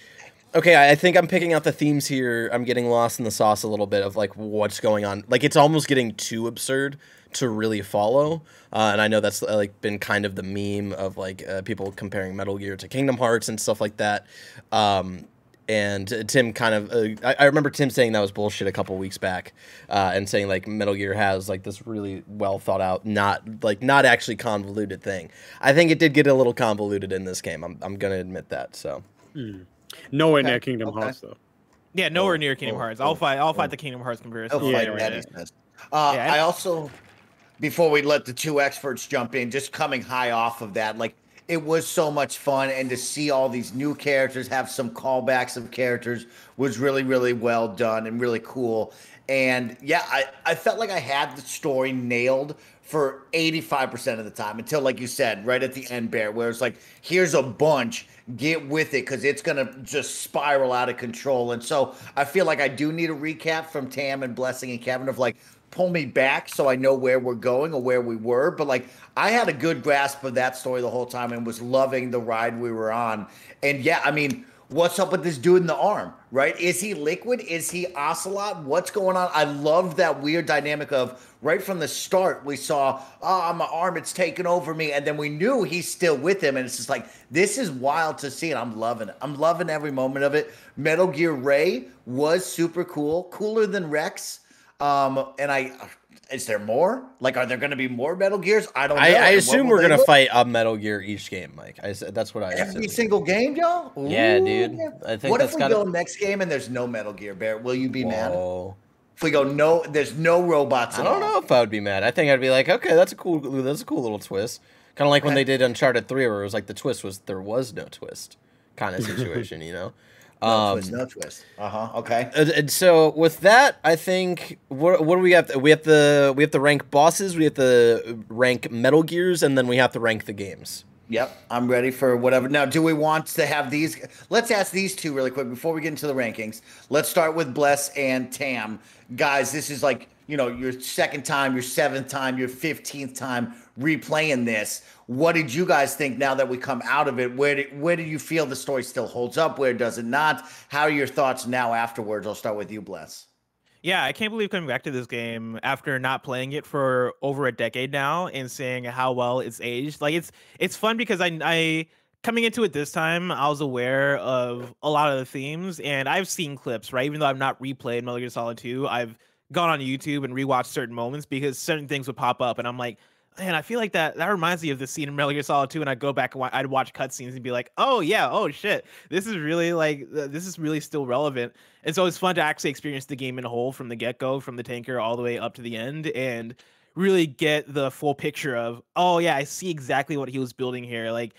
okay, I think I'm picking out the themes here. I'm getting lost in the sauce a little bit of like what's going on. Like it's almost getting too absurd to really follow. Uh, and I know that's uh, like been kind of the meme of like uh, people comparing Metal Gear to Kingdom Hearts and stuff like that. Um, and Tim kind of, uh, I, I, remember Tim saying that was bullshit a couple weeks back, uh, and saying like Metal Gear has like this really well thought out, not like not actually convoluted thing. I think it did get a little convoluted in this game. I'm I'm gonna admit that. So. Mm. Nowhere okay. near Kingdom okay. Hearts though. Yeah, nowhere oh, near Kingdom oh, Hearts. I'll oh, fight. I'll fight the Kingdom Hearts comparison. I'll fight that. Uh, yeah, I also, before we let the two experts jump in, just coming high off of that, like it was so much fun, and to see all these new characters have some callbacks of characters was really, really well done and really cool. And yeah, I, I felt like I had the story nailed for 85% of the time until, like you said, right at the end, Bear, where it's like, here's a bunch get with it because it's gonna just spiral out of control. And so I feel like I do need a recap from Tam and Blessing and Kevin of like pull me back so I know where we're going or where we were. But like I had a good grasp of that story the whole time and was loving the ride we were on. And yeah, I mean, what's up with this dude in the arm, right? Is he liquid? Is he ocelot? What's going on? I love that weird dynamic of right from the start, we saw, oh, my arm, it's taken over me. And then we knew he's still with him. And it's just like, this is wild to see. And I'm loving it. I'm loving every moment of it. Metal Gear Ray was super cool, cooler than Rex. Um, and I, is there more? Like, are there going to be more Metal Gears? I don't know. I, I assume we're going to fight a Metal Gear each game, Mike. I said that's what I every assume. single game, y'all. Yeah, dude. I think. What if we gotta... go next game and there's no Metal Gear? Bear, will you be Whoa. mad? If we go no, there's no robots. I don't all. know if I would be mad. I think I'd be like, okay, that's a cool, that's a cool little twist. Kind of like when they did Uncharted Three, where it was like the twist was there was no twist, kind of situation, you know. No um, twist, no twist. Uh huh. Okay. And, and, so with that, I think what what do we have? To, we have to we have to rank bosses. We have to rank Metal Gears, and then we have to rank the games. Yep, I'm ready for whatever. Now, do we want to have these? Let's ask these two really quick before we get into the rankings. Let's start with Bless and Tam. Guys, this is like, you know, your second time, your seventh time, your 15th time replaying this. What did you guys think now that we come out of it? Where did, where do you feel the story still holds up? Where does it not? How are your thoughts now afterwards? I'll start with you, Bless. Yeah, I can't believe coming back to this game after not playing it for over a decade now and seeing how well it's aged. Like it's it's fun because I I coming into it this time, I was aware of a lot of the themes and I've seen clips, right? Even though I've not replayed Metal Gear Solid 2, I've gone on YouTube and rewatched certain moments because certain things would pop up and I'm like, man, I feel like that that reminds me of the scene in Metal Gear Solid 2, and I'd go back and I'd watch cutscenes and be like, oh yeah, oh shit, this is really like uh, this is really still relevant. And so it's fun to actually experience the game in a whole from the get go, from the tanker all the way up to the end, and really get the full picture of, oh yeah, I see exactly what he was building here. Like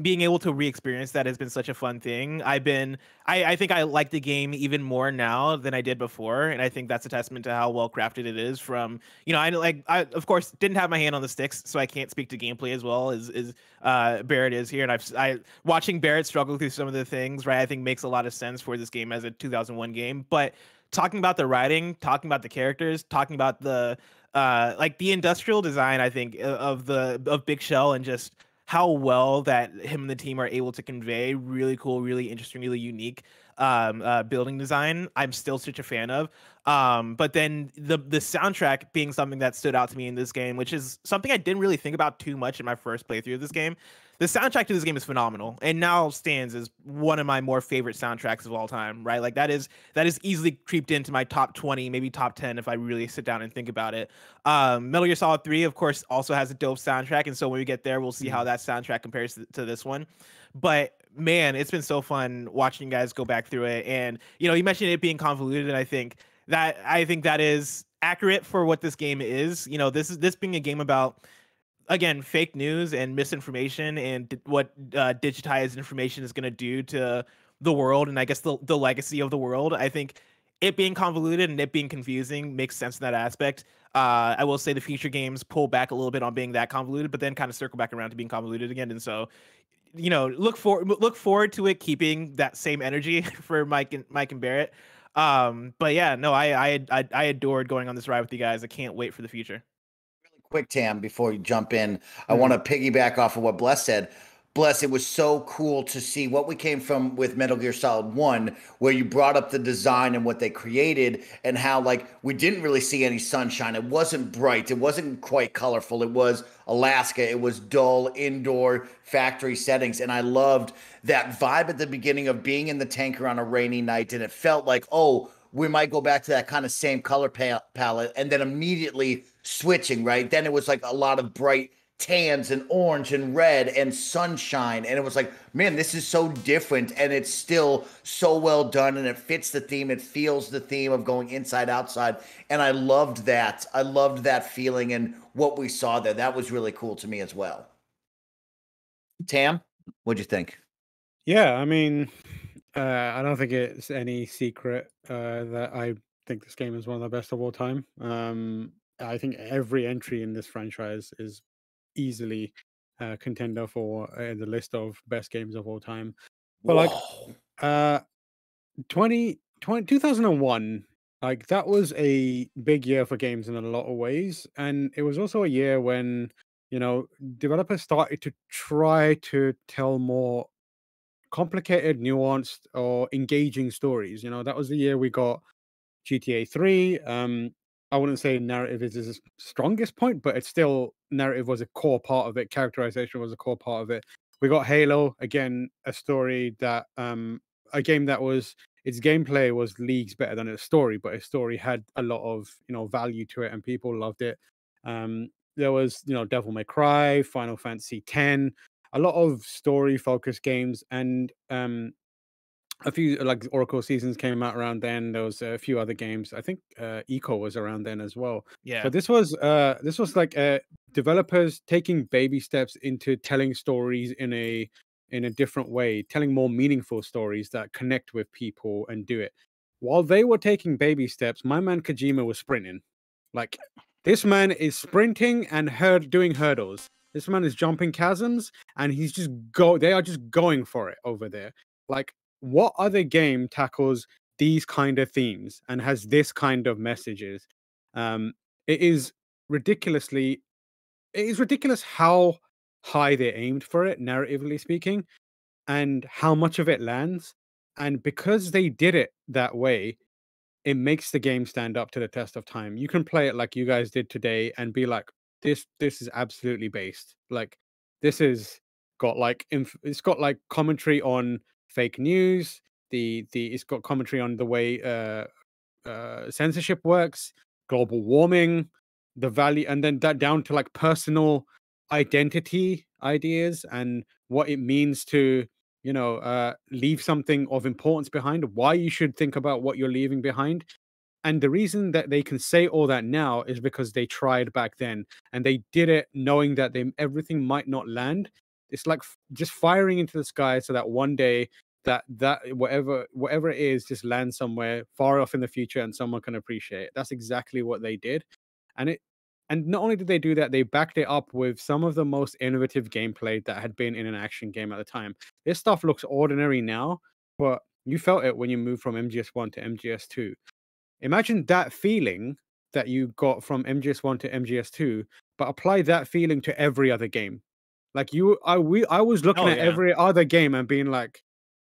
being able to re-experience that has been such a fun thing. I've been I, I think I like the game even more now than I did before. And I think that's a testament to how well crafted it is from, you know, I like I of course didn't have my hand on the sticks, so I can't speak to gameplay as well as as uh, Barrett is here. And I've I watching Barrett struggle through some of the things, right, I think makes a lot of sense for this game as a 2001 game. But talking about the writing, talking about the characters, talking about the uh like the industrial design, I think, of the of Big Shell and just how well that him and the team are able to convey really cool, really interesting, really unique um, uh, building design, I'm still such a fan of. Um, but then the the soundtrack being something that stood out to me in this game, which is something I didn't really think about too much in my first playthrough of this game. The soundtrack to this game is phenomenal, and now stands as one of my more favorite soundtracks of all time. Right, like that is that is easily creeped into my top twenty, maybe top ten if I really sit down and think about it. Um, Metal Gear Solid Three, of course, also has a dope soundtrack, and so when we get there, we'll see how mm-hmm. that soundtrack compares to, to this one. But man, it's been so fun watching you guys go back through it. And you know, you mentioned it being convoluted, and I think that I think that is accurate for what this game is. You know, this is this being a game about again fake news and misinformation and what uh, digitized information is going to do to the world and I guess the the legacy of the world. I think it being convoluted and it being confusing makes sense in that aspect. Uh, I will say the future games pull back a little bit on being that convoluted, but then kind of circle back around to being convoluted again. And so, you know, look for look forward to it keeping that same energy for Mike and Mike and Barrett. Um, but yeah, no, I, I I I adored going on this ride with you guys. I can't wait for the future. Quick, Tam, before you jump in, mm-hmm. I want to piggyback off of what Bless said. Bless, it was so cool to see what we came from with Metal Gear Solid 1, where you brought up the design and what they created, and how, like, we didn't really see any sunshine. It wasn't bright, it wasn't quite colorful. It was Alaska, it was dull indoor factory settings. And I loved that vibe at the beginning of being in the tanker on a rainy night, and it felt like, oh, we might go back to that kind of same color palette, and then immediately switching, right? Then it was like a lot of bright tans and orange and red and sunshine and it was like man this is so different and it's still so well done and it fits the theme it feels the theme of going inside outside and i loved that. I loved that feeling and what we saw there. That was really cool to me as well. Tam what'd you think? Yeah i mean uh, i don't think it's any secret uh, that i think this game is one of the best of all time. Um, I think every entry in this franchise is easily uh, contender for uh, the list of best games of all time. But like, uh, 20, 20, 2001, like that was a big year for games in a lot of ways, and it was also a year when you know developers started to try to tell more complicated, nuanced, or engaging stories. You know, that was the year we got GTA 3. Um, I wouldn't say narrative is his strongest point, but it's still narrative was a core part of it. Characterization was a core part of it. We got Halo again, a story that um a game that was its gameplay was leagues better than its story, but its story had a lot of you know value to it, and people loved it. Um, there was you know Devil May Cry, Final Fantasy X, a lot of story focused games, and um, a few like Oracle seasons came out around then. There was a few other games. I think uh, Ico was around then as well. Yeah. But this was uh this was like uh developers taking baby steps into telling stories in a in a different way, telling more meaningful stories that connect with people and do it. While they were taking baby steps, my man Kojima was sprinting. Like this man is sprinting and herd doing hurdles. This man is jumping chasms and he's just go they are just going for it over there. Like what other game tackles these kind of themes and has this kind of messages? Um, it is ridiculously, it is ridiculous how high they aimed for it, narratively speaking, and how much of it lands. And because they did it that way, it makes the game stand up to the test of time. You can play it like you guys did today and be like, this this is absolutely based. Like this is got like inf- it's got like commentary on fake news. The the it's got commentary on the way uh, uh, censorship works, global warming, the value, and then that down to like personal identity ideas and what it means to you know uh, leave something of importance behind. Why you should think about what you're leaving behind. And the reason that they can say all that now is because they tried back then and they did it knowing that they everything might not land it's like just firing into the sky so that one day that that whatever whatever it is just lands somewhere far off in the future and someone can appreciate it. That's exactly what they did. And it and not only did they do that, they backed it up with some of the most innovative gameplay that had been in an action game at the time. This stuff looks ordinary now, but you felt it when you moved from MGS1 to MGS2. Imagine that feeling that you got from MGS1 to MGS2, but apply that feeling to every other game. Like you, I we, I was looking oh, at yeah. every other game and being like,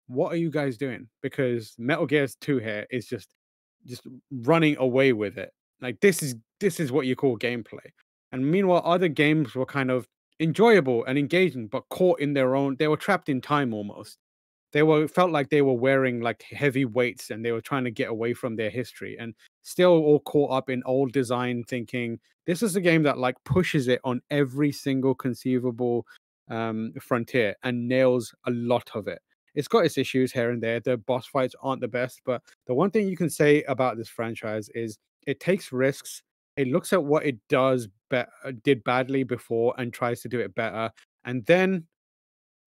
what are you guys doing? Because Metal Gear 2 here is just just running away with it. Like this is this is what you call gameplay. And meanwhile, other games were kind of enjoyable and engaging, but caught in their own. They were trapped in time almost. They were felt like they were wearing like heavy weights, and they were trying to get away from their history, and still all caught up in old design thinking. This is a game that like pushes it on every single conceivable um, frontier and nails a lot of it. It's got its issues here and there. The boss fights aren't the best, but the one thing you can say about this franchise is it takes risks. It looks at what it does be- uh, did badly before and tries to do it better, and then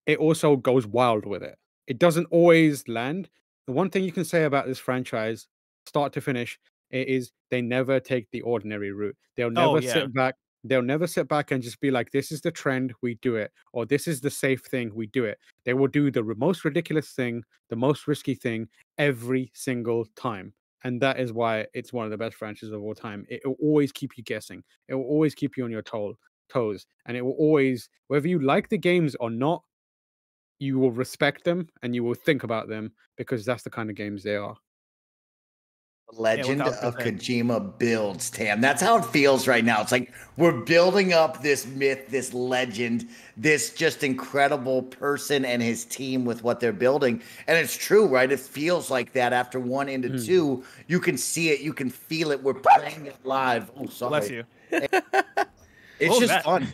it also goes wild with it. It doesn't always land. The one thing you can say about this franchise, start to finish, it is they never take the ordinary route. They'll oh, never Oh, yeah. sit back. They'll never sit back and just be like, "This is the trend, we do it," or "This is the safe thing, we do it." They will do the most ridiculous thing, the most risky thing every single time, and that is why it's one of the best franchises of all time. It will always keep you guessing. It will always keep you on your toe, toes, and it will always, whether you like the games or not, you will respect them and you will think about them because that's the kind of games they are. Legend without of consent. Kojima builds, Tam. That's how it feels right now. It's like we're building up this myth, this legend, this just incredible person and his team with what they're building. And it's true, right? It feels like that after one into Hmm. two. You can see it, you can feel it. We're playing it live. Oh, sorry. Bless you. It's What was just that? fun.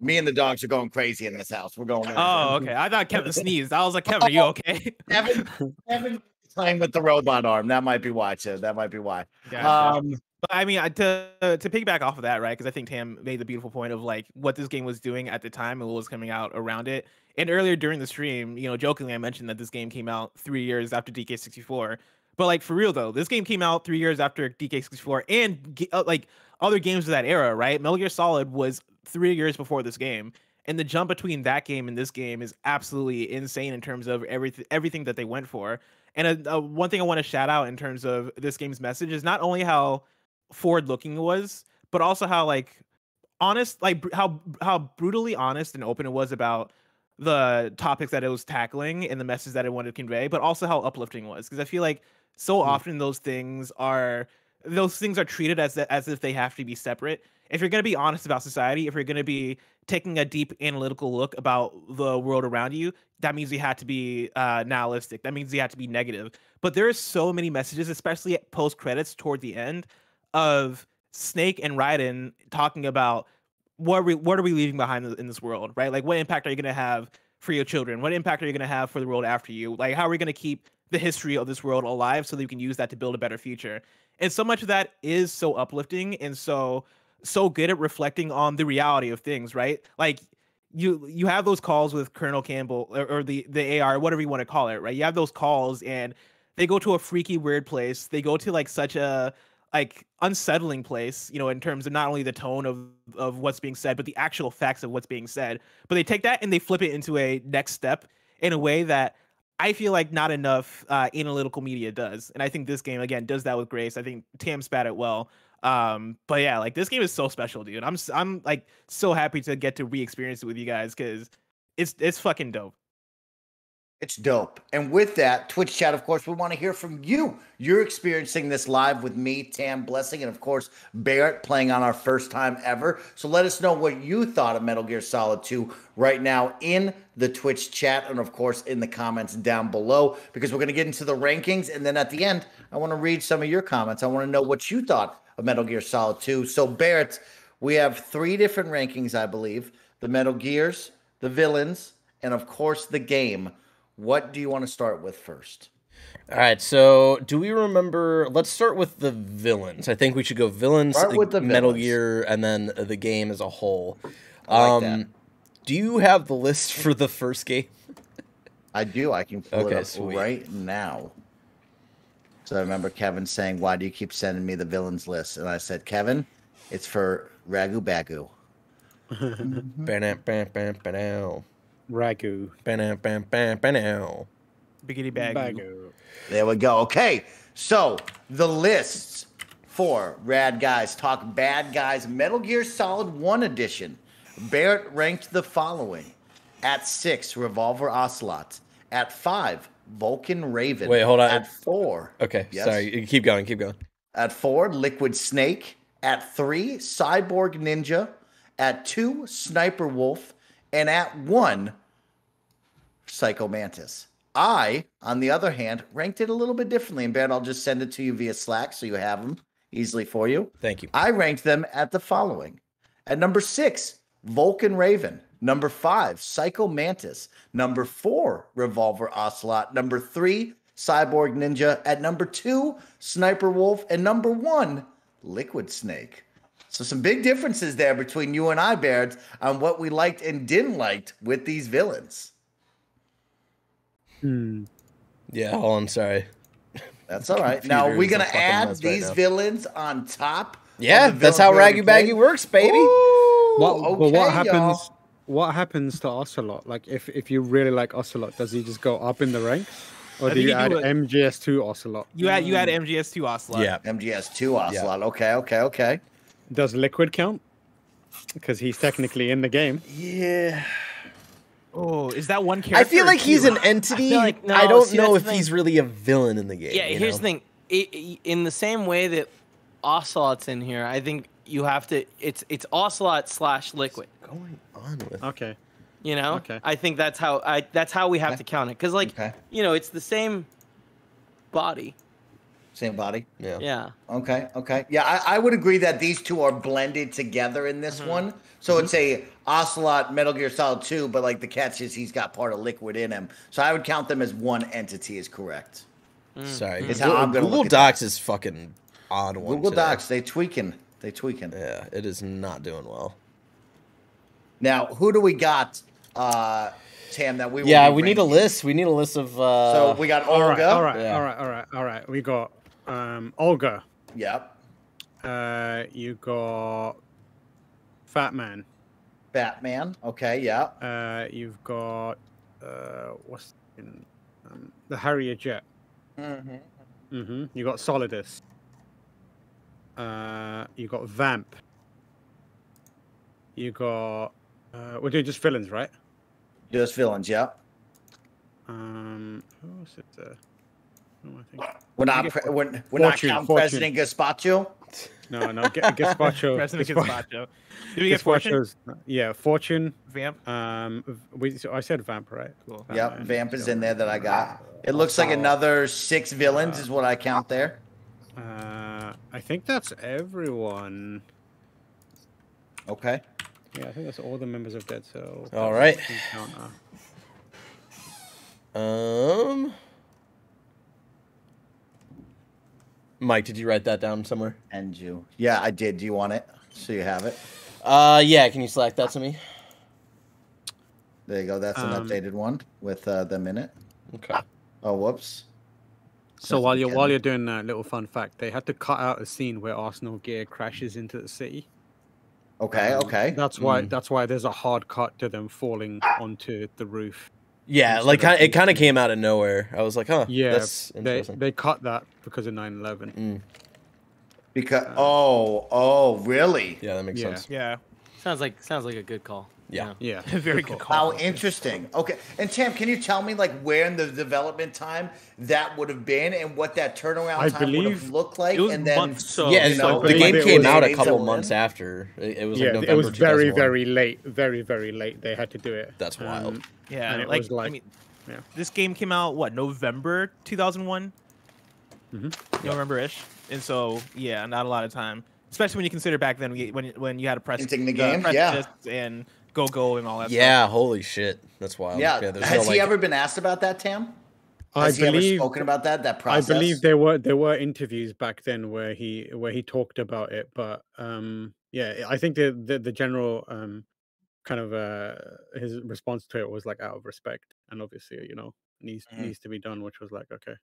Me and the dogs are going crazy in this house. We're going. Oh, okay. I thought Kevin sneezed. I was like, Kevin, are you okay? Kevin, Kevin playing with the robot arm. That might be why. Too. That might be why. Gotcha. Um, But I mean, to to piggyback off of that, right? Because I think Tam made the beautiful point of like what this game was doing at the time and what was coming out around it. And earlier during the stream, you know, jokingly, I mentioned that this game came out three years after DK64. But like for real though, this game came out three years after DK64 and uh, like other games of that era, right? Metal Gear Solid was three years before this game, and the jump between that game and this game is absolutely insane in terms of everything everything that they went for. And uh, uh, one thing I want to shout out in terms of this game's message is not only how forward looking it was, but also how like honest, like br- how how brutally honest and open it was about the topics that it was tackling and the message that it wanted to convey, but also how uplifting it was. Because I feel like so often those things are those things are treated as as if they have to be separate. If you're going to be honest about society, if you're going to be taking a deep analytical look about the world around you, that means you had to be uh, nihilistic. That means you had to be negative. But there are so many messages, especially at post credits toward the end, of Snake and Raiden talking about what are we what are we leaving behind in this world, right? Like what impact are you going to have for your children? What impact are you going to have for the world after you? Like how are we going to keep the history of this world alive so that we can use that to build a better future? And so much of that is so uplifting and so so good at reflecting on the reality of things, right? Like you you have those calls with Colonel Campbell or, or the the AR, whatever you want to call it, right? You have those calls and they go to a freaky weird place. They go to like such a like unsettling place, you know, in terms of not only the tone of of what's being said, but the actual facts of what's being said. But they take that and they flip it into a next step in a way that I feel like not enough uh, analytical media does, and I think this game again does that with grace. I think Tam spat it well. Um, but yeah, like this game is so special, dude. I'm I'm like so happy to get to re-experience it with you guys because it's it's fucking dope. It's dope. And with that, Twitch chat, of course, we want to hear from you. You're experiencing this live with me, Tam Blessing, and of course, Barrett playing on our first time ever. So let us know what you thought of Metal Gear Solid 2 right now in the Twitch chat and, of course, in the comments down below because we're going to get into the rankings. And then at the end, I want to read some of your comments. I want to know what you thought of Metal Gear Solid 2. So, Barrett, we have three different rankings, I believe the Metal Gears, the villains, and, of course, the game. What do you want to start with first? All right, so do we remember? Let's start with the villains. I think we should go villains, Start with the Metal villains. Gear, and then the game as a whole. I like um, that. Do you have the list for the first game? I do. I can pull Okay, it up sweet. right now. So I remember Kevin saying, "Why do you keep sending me the villains list?" And I said, "Kevin, it's for Ragu Bagu." Ragu. bam, bam, bam, bam. Biggity bag. Bagu. There we go. Okay, so the lists for Rad Guys Talk Bad Guys Metal Gear Solid 1 Edition. Barrett ranked the following At 6, Revolver Ocelot. At 5, Vulcan Raven. Wait, hold on. At four. Okay, Yes. sorry. Keep going. Keep going. At four, Liquid Snake. At three, Cyborg Ninja. At two, Sniper Wolf. And at one, Psycho Mantis. I, on the other hand, ranked it a little bit differently. And Ben, I'll just send it to you via Slack so you have them easily for you. Thank you. I ranked them at the following. At number six, Vulcan Raven. Number five, Psycho Mantis. Number four, Revolver Ocelot. Number three, Cyborg Ninja. At number two, Sniper Wolf. And number one, Liquid Snake. So some big differences there between you and I, Baird, on what we liked and didn't liked with these villains. Hmm. Yeah, hold on. Sorry. That's all right. Now we're gonna add mess right these villains on top. Yeah, that's how Raggy Baggy works, baby. What, but okay, what happens? y'all. What happens to Ocelot? Like, if if you really like Ocelot, does he just go up in the ranks, or I do you you add do it- MGS2 Ocelot? You add you add MGS2 Ocelot. Yeah. MGS2 Ocelot. Okay, okay, okay. Does Liquid count? Because he's technically in the game. Yeah. Oh, is that one character? I feel like he's an entity. I, like- no, don't see, know if he's really a villain in the game. Yeah, you here's know? the thing. I i in the same way that Ocelot's in here, I think you have to. It's it's Ocelot slash Liquid. going on with? Okay. You know. Okay. I think that's how I. That's how we have to count it. Cause like Okay. you know, it's the same body. Same body. Yeah. Yeah. Okay, okay. Yeah, I, I would agree that these two are blended together in this one. So it's a Ocelot Metal Gear Solid 2, but like the catch is he's got part of liquid in him. So I would count them as one entity is correct. Sorry. Is Google, how I'm gonna Google look at Docs is fucking odd one. Google today. Docs, they tweaking. They tweaking. Yeah, it is not doing well. Now, who do we got, uh, Tam, that we Yeah, be we need a list. We need a list of. Uh, So we got All right, Olga. all right, Yeah. all right, all right, all right. We got um, Olga. Yep. Uh, you got Fat Man. Batman. Okay, yeah. Uh, you've got uh, what's in, um, the Harrier jet. Mm-hmm. Mm-hmm. You got Solidus. Uh, you got Vamp. You got. Uh, we're doing just villains, right? Just villains, yeah. Um, who was it? Uh, who am I thinking? We're not, Get- pre- we're, we're not Fortune, counting Fortune. President Gazpacho. No, no, get Gazpacho. President Gaspa- Gazpacho. Did we get Fortune? Gazpacho's- Yeah, Fortune. Vamp. Um, v- we. So I said Vamp, right? Cool. Yep, Vamp is in there that I got. It looks like another six villains is what I count there. Uh, I think that's everyone. Okay. Yeah, I think that's all the members of Dead Cell. All right. That's what we count, uh, Um. Mike, did you write that down somewhere? And you. Yeah, I did. Do you want it? So you have it. Uh, yeah. Can you slack that to me? There you go. That's an Um, updated one with uh, them in it. Okay. Oh, whoops. So while you're while you're doing that little fun fact, they had to cut out a scene where Arsenal gear crashes into the city. Okay, Um, okay. That's why Mm. that's why there's a hard cut to them falling onto the roof. Yeah, like of it kind of came out of nowhere. I was like, huh. Yeah, That's they interesting. they cut that because of 9/11. Mm. Because uh, oh oh really? Yeah, that makes Yeah. sense. Yeah. Sounds like sounds like a good call. Yeah. Yeah, Very good call. How interesting. Okay. And Tam, can you tell me like where in the development time that would have been and what that turnaround I time would have looked like? it was and then months, so- yeah, you it's know, like, the game came out a couple months when? after. It, it was yeah, November it was very very late, very very late. They had to do it. That's wild. Um, Yeah, and it like, was like I mean, yeah. this game came out what November 2001, Mhm. November-ish, and so yeah, not a lot of time, especially when you consider back then we- when when you had to press Printing the uh, game, press yeah. and go go and all that. Yeah, holy shit. That's wild. Yeah. there's Has no, he like- ever been asked about that, Tam? I Has he ever believe spoken about that? That process? I believe there were there were interviews back then where he where he talked about it, but um yeah, I think the the, the general um kind of uh his response to it was like out of respect and obviously you know needs Mhm. needs to be done, which was like okay.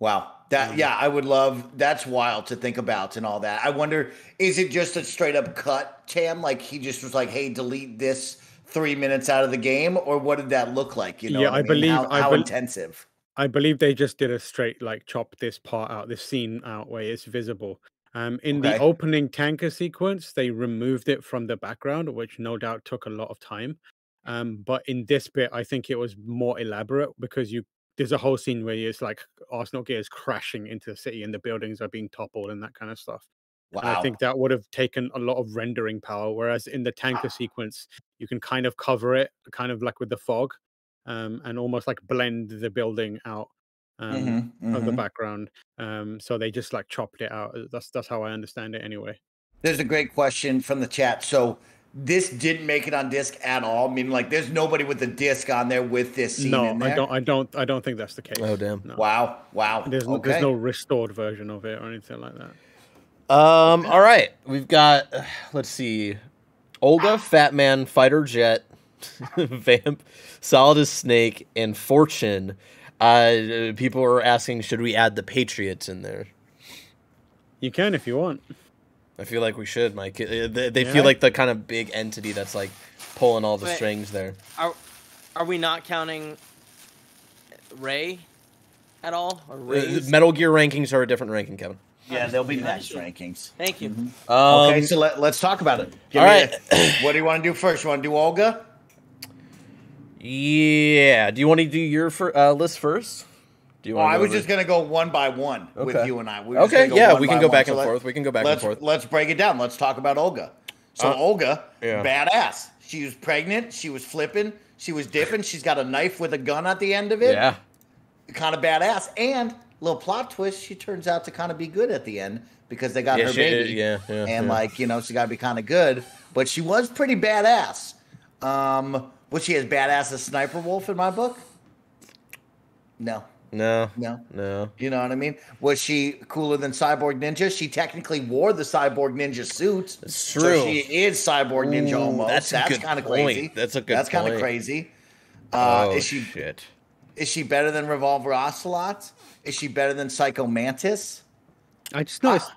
Wow. That yeah, I would love that's wild to think about and all that. I wonder, is it just a straight up cut, Tam? Like he just was like, hey, delete this three minutes out of the game, or what did that look like? You know, Yeah, I mean? believe- how, I how intensive. I believe they just did a straight like chop this part out, this scene out where it's visible. Um, in the opening tanker sequence, they removed it from the background, which no doubt took a lot of time. Um, but in this bit, I think it was more elaborate because you there's a whole scene where it's like Arsenal gear is crashing into the city and the buildings are being toppled and that kind of stuff. Wow. And I think that would have taken a lot of rendering power. Whereas in the tanker sequence, you can kind of cover it, kind of like with the fog, um, and almost like blend the building out um, Mhm, of the mhm. background. Um, so they just like chopped it out. That's that's how I understand it anyway. There's a great question from the chat. So this didn't make it on disc at all. I mean, like, there's nobody with a disc on there with this scene no, in there. I don't. I don't. I don't think that's the case. Oh damn! No. Wow, wow. There's no, okay. there's no restored version of it or anything like that. Um. All right, we've got. Let's see, Olga, Fat Man, Fighter Jet, Vamp, Solidus Snake, and Fortune. Uh, people are asking, should we add the Patriots in there? You can if you want. I feel like we should, Mike. They, they Yeah. feel like the kind of big entity that's like pulling all the Wait. strings there. Are are we not counting Ray at all? Or Uh, Ray's? Metal Gear rankings are a different ranking, Kevin. Yeah, they'll be next rankings. Thank you. okay, Um, so let, let's talk about it. Give all me right. a- what do you want to do first? You want to do Olga? Yeah. Do you want to do your fir- uh, list first? Do you Oh, I was over- just gonna go one by one with you and I. We Okay, yeah, we can go one. back So and let- forth. We can go back and forth. Let's break it down. Let's talk about Olga. So Uh, Olga, yeah. badass. She was pregnant. She was flipping. She was dipping. She's got a knife with a gun at the end of it. Yeah. kind of badass. And little plot twist, she turns out to kind of be good at the end because they got Yeah, her she- baby. yeah, yeah, and like you know, she got to be kind of good. But she was pretty badass. Um, was she as badass as Sniper Wolf in my book? No. No. No. No. You know what I mean? Was she cooler than Cyborg Ninja? She technically wore the Cyborg Ninja suit. It's true. So she is Cyborg Ninja Ooh, almost. that's That's, kind of crazy. That's a good That's kind of crazy. Uh, oh is she shit. is she better than Revolver Ocelot? Is she better than Psycho Mantis? I just noticed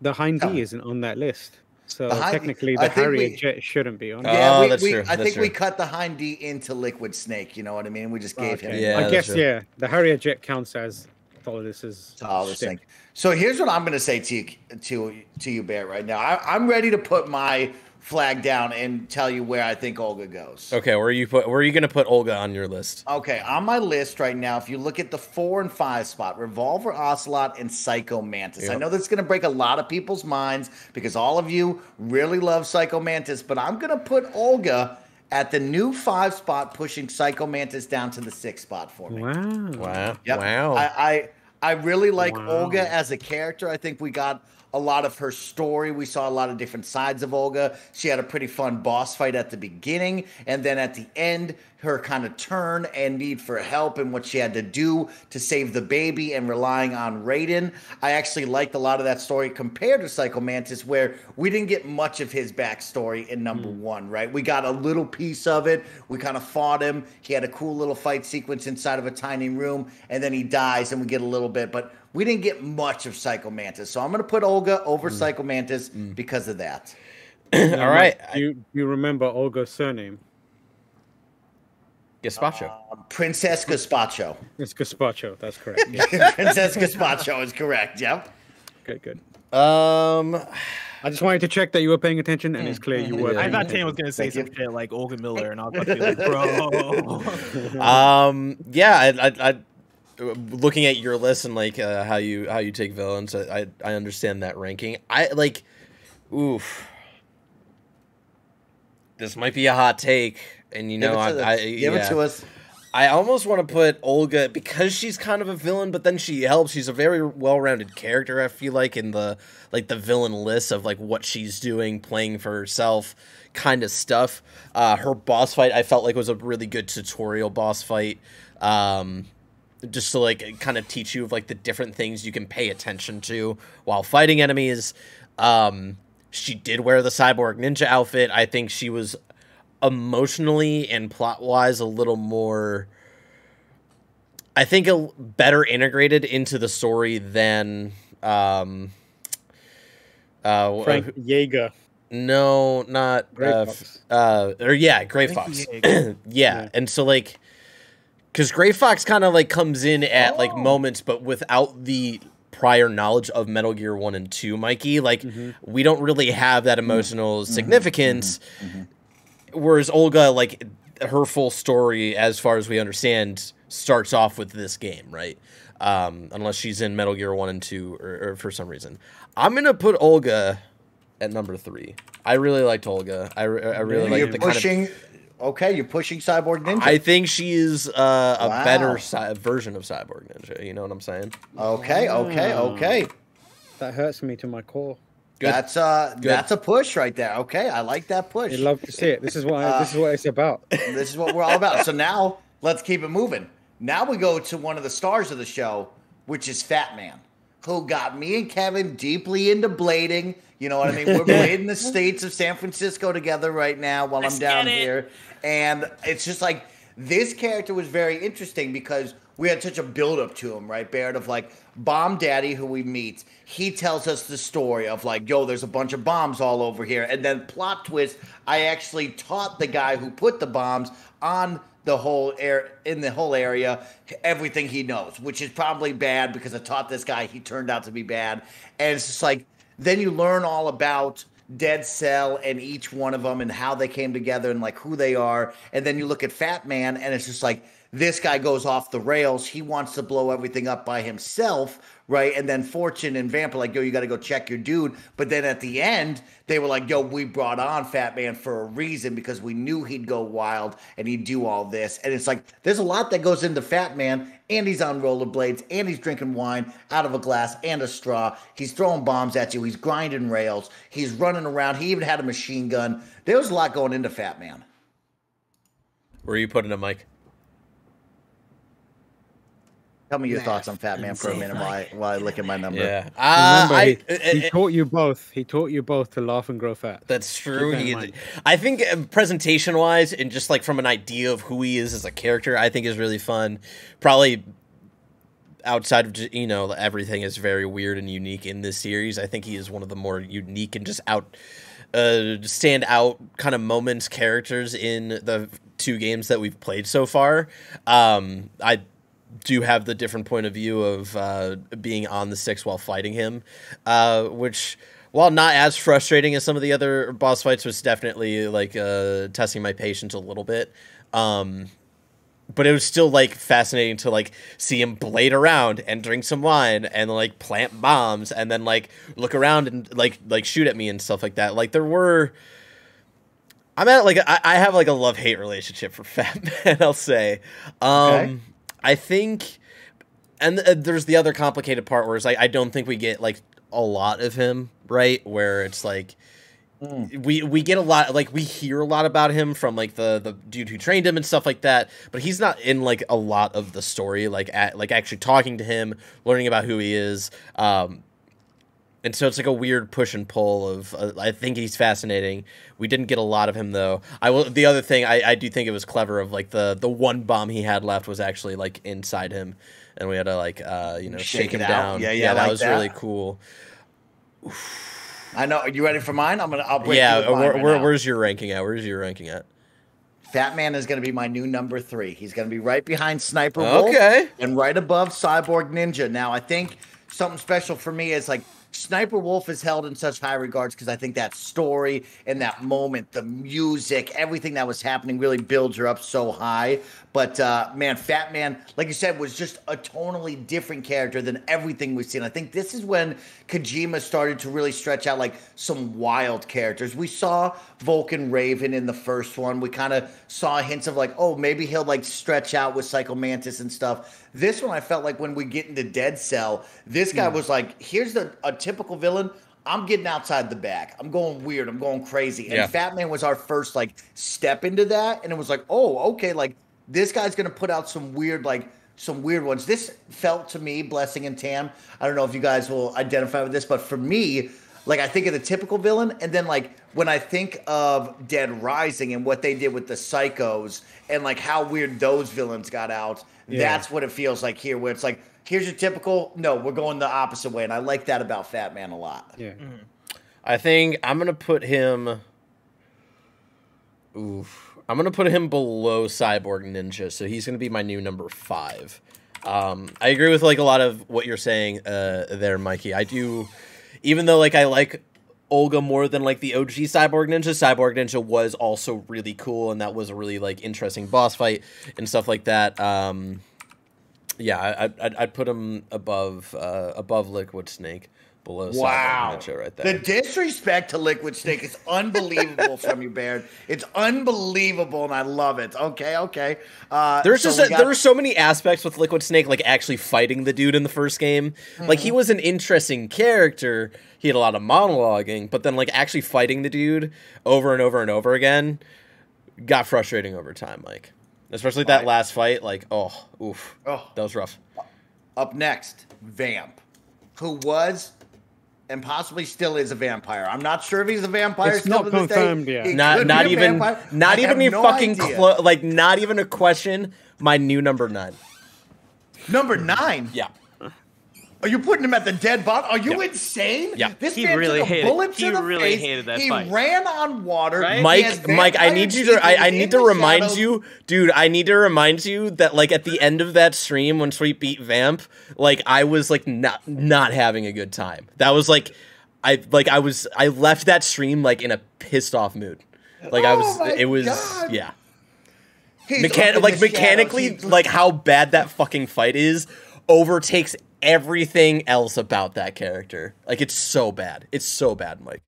the Hind D isn't on that list. So The Hind technically, the Harrier we- Jet shouldn't be on. it. Yeah, Oh, we, that's we, true, I that's think we cut the Hind D into Liquid Snake. You know what I mean? We just gave him. Yeah, I guess true. yeah. The Harrier Jet counts as Solidus's Solid stick. Snake. So here's what I'm going to say to you, to to you, Bear, right now. I, I'm ready to put my flag down and tell you where I think Olga goes. Okay, where are you put? Where are you gonna put Olga on your list? Okay, on my list right now, if you look at the four and five spot, Revolver Ocelot and Psycho Mantis. I Yep. know that's going to break a lot of people's minds because all of you really love Psycho Mantis, but I'm going to put Olga at the new five spot, pushing Psycho Mantis down to the six spot for me. Wow. Wow. Yep. Wow. I, I I really like Wow. Olga as a character. I think we got a lot of her story. We saw a lot of different sides of Olga. She had a pretty fun boss fight at the beginning, and then at the end, her kind of turn and need for help and what she had to do to save the baby and relying on Raiden. I actually liked a lot of that story compared to Psycho Mantis, where we didn't get much of his backstory in number hmm. one, right? We got a little piece of it. We kind of fought him. He had a cool little fight sequence inside of a tiny room, and then he dies, and we get a little bit, but we didn't get much of Psycho Mantis. So I'm going to put Olga over hmm. Psycho Mantis hmm. because of that. All right. Do you, do you remember Olga's surname? Gazpacho. Um, Princess Gazpacho. It's Gazpacho. That's correct. Princess Gazpacho is correct. Yep. Okay, good. Um, I just wanted to check that you were paying attention, and it's clear you were. Yeah. I thought attention. Tam was gonna say Thank some shit like Olga Miller, and I was be like, bro. um, yeah, I, I, I, looking at your list and like uh, how you how you take villains, I, I I understand that ranking. I like, oof. This might be a hot take, and you know, I, us. I Give it to us. I almost want to put Olga because she's kind of a villain, but then she helps. She's a very well-rounded character. I feel like in the like the villain list of like what she's doing, playing for herself, kind of stuff. Uh, her boss fight, I felt like was a really good tutorial boss fight. Um, just to like kind of teach you of like the different things you can pay attention to while fighting enemies. Um, she did wear the cyborg ninja outfit. I think she was emotionally and plot wise a little more I think a better integrated into the story than um uh Frank Jaeger. no, not Gray uh, Fox. uh or yeah, Gray Frank Fox. Jaeger. yeah. and so like cuz Gray Fox kind of like comes in at like moments but without the prior knowledge of Metal Gear 1 and 2, Mikey, like we don't really have that emotional significance whereas Olga like her full story as far as we understand starts off with this game, right? Um, unless she's in Metal Gear One and Two, or, or for some reason, I'm gonna put Olga at number three. I really liked Olga. I, I really like the pushing. kind of. Okay, you're pushing Cyborg Ninja. I think she is uh, a Wow. better si- version of Cyborg Ninja. You know what I'm saying? Okay, okay, okay. That hurts me to my core. That's uh, Good. that's a push right there. Okay, I like that push. You love to see it. This is what Uh, this is what it's about. this is what we're all about. So now let's keep it moving. Now we go to one of the stars of the show, which is Fat Man, who got me and Kevin deeply into blading. You know what I mean? We're blading the states of San Francisco together right now while Let's I'm down here. And it's just like this character was very interesting because we had such a buildup to him, right, Baird? Of like Bomb Daddy, who we meet, he tells us the story of like, yo, there's a bunch of bombs all over here. And then plot twist, I actually taught the guy who put the bombs on the whole air in the whole area everything he knows, which is probably bad because I taught this guy, he turned out to be bad. And it's just like then you learn all about Dead Cell and each one of them and how they came together and like who they are. And then you look at Fat Man and it's just like this guy goes off the rails. He wants to blow everything up by himself, right? And then Fortune and Vamp are like, yo, you got to go check your dude. But then at the end, they were like, yo, we brought on Fat Man for a reason because we knew he'd go wild and he'd do all this. And it's like, there's a lot that goes into Fat Man, and he's on rollerblades, and he's drinking wine out of a glass and a straw. He's throwing bombs at you. He's grinding rails. He's running around. He even had a machine gun. There was a lot going into Fat Man. Where are you putting him, Mike? Tell me your Nah, thoughts on Fat Man for a minute while I, while I look at my number. Yeah. Uh, Remember, I, he, he taught you both. He taught you both to laugh and grow fat. That's true. That He- I think presentation wise and just like from an idea of who he is as a character, I think is really fun. Probably outside of you know everything is very weird and unique in this series. I think he is one of the more unique and just out uh stand out kind of moments characters in the two games that we've played so far. Um I do have the different point of view of uh, being on the six while fighting him, uh, which while not as frustrating as some of the other boss fights, was definitely like uh, testing my patience a little bit. Um, but it was still like fascinating to like see him blade around and drink some wine and like plant bombs and then like look around and like like shoot at me and stuff like that. Like there were. I'm at like I, I have like a love hate relationship for Fat Man. I'll say. Um, Okay. I think, and uh, there's the other complicated part where it's like I don't think we get like a lot of him right? Where it's like we we get a lot like we hear a lot about him from like the the dude who trained him and stuff like that but he's not in like a lot of the story like at, like actually talking to him learning about who he is um and so it's like a weird push and pull of uh, I think he's fascinating. We didn't get a lot of him though. I will the other thing I, I do think it was clever of like the the one bomb he had left was actually like inside him and we had to like uh you know shake, Shake him out. down. Yeah, yeah, that like was that. really cool. I know. Are you ready for mine? I'm gonna. I'll break yeah, you with mine where, right where, where's your ranking at? Where's your ranking at? Fat Man is going to be my new number three. He's going to be right behind Sniper Wolf Okay. and right above Cyborg Ninja. Now, I think something special for me is like Sniper Wolf is held in such high regards because I think that story and that moment, the music, everything that was happening really builds her up so high. But uh, man, Fat Man, like you said, was just a tonally different character than everything we've seen. I think this is when Kojima started to really stretch out like some wild characters. We saw Vulcan Raven in the first one. We kind of saw hints of like, oh, maybe he'll like stretch out with Psycho Mantis and stuff. This one, I felt like when we get into Dead Cell, this guy was like, here's the, a typical villain. I'm getting outside the bag. I'm going weird. I'm going crazy. And Yeah. Fat Man was our first like step into that, and it was like, oh, okay, like this guy's gonna put out some weird like some weird ones. This felt to me, Blessing and Tam. I don't know if you guys will identify with this, but for me, like I think of the typical villain, and then like when I think of Dead Rising and what they did with the psychos and like how weird those villains got out, Yeah. that's what it feels like here, where it's like, here's your typical, no, we're going the opposite way. And I like that about Fat Man a lot. Yeah. Mm-hmm. I think I'm gonna put him. Oof. I'm gonna put him below Cyborg Ninja, so he's gonna be my new number five. Um, I agree with like a lot of what you're saying uh, there, Mikey. I do, even though like I like Olga more than like the OG Cyborg Ninja. Cyborg Ninja was also really cool, and that was a really like interesting boss fight and stuff like that. Um, Yeah, I, I'd, I'd put him above uh, above Liquid Snake, below Wow. Right there. The disrespect to Liquid Snake is unbelievable from you, Baird. It's unbelievable, and I love it. Okay, okay. Uh, There's so just a, got- there were so many aspects with Liquid Snake, like actually fighting the dude in the first game. Like Mm-hmm. he was an interesting character. He had a lot of monologuing, but then like actually fighting the dude over and over and over again got frustrating over time. Like especially that last fight. Like oh oof, Oh. that was rough. Up next, Vamp, who was and possibly still is a vampire. I'm not sure if he's a vampire. It's still not to day. confirmed yet. He Not not even vampire. not I even a no fucking clo- like not even a question. My new number nine. Number nine. Yeah. Are you putting him at the dead body? Are you insane? Yeah. This He man really took a hated- bullet he to the really face. hated that he fight. ran on water. Right? Mike, Mike, I need you to, I, I need to remind shadows. you, dude. I need to remind you that, like, at the end of that stream when we beat Vamp, like, I was like not not having a good time. That was like, I like I was I left that stream like in a pissed off mood. Like I Oh was, my it was, God. yeah. Mechan- like the shadows. mechanically, He's- like how bad that fucking fight is overtakes everything else about that character. Like it's so bad. It's so bad, Mike.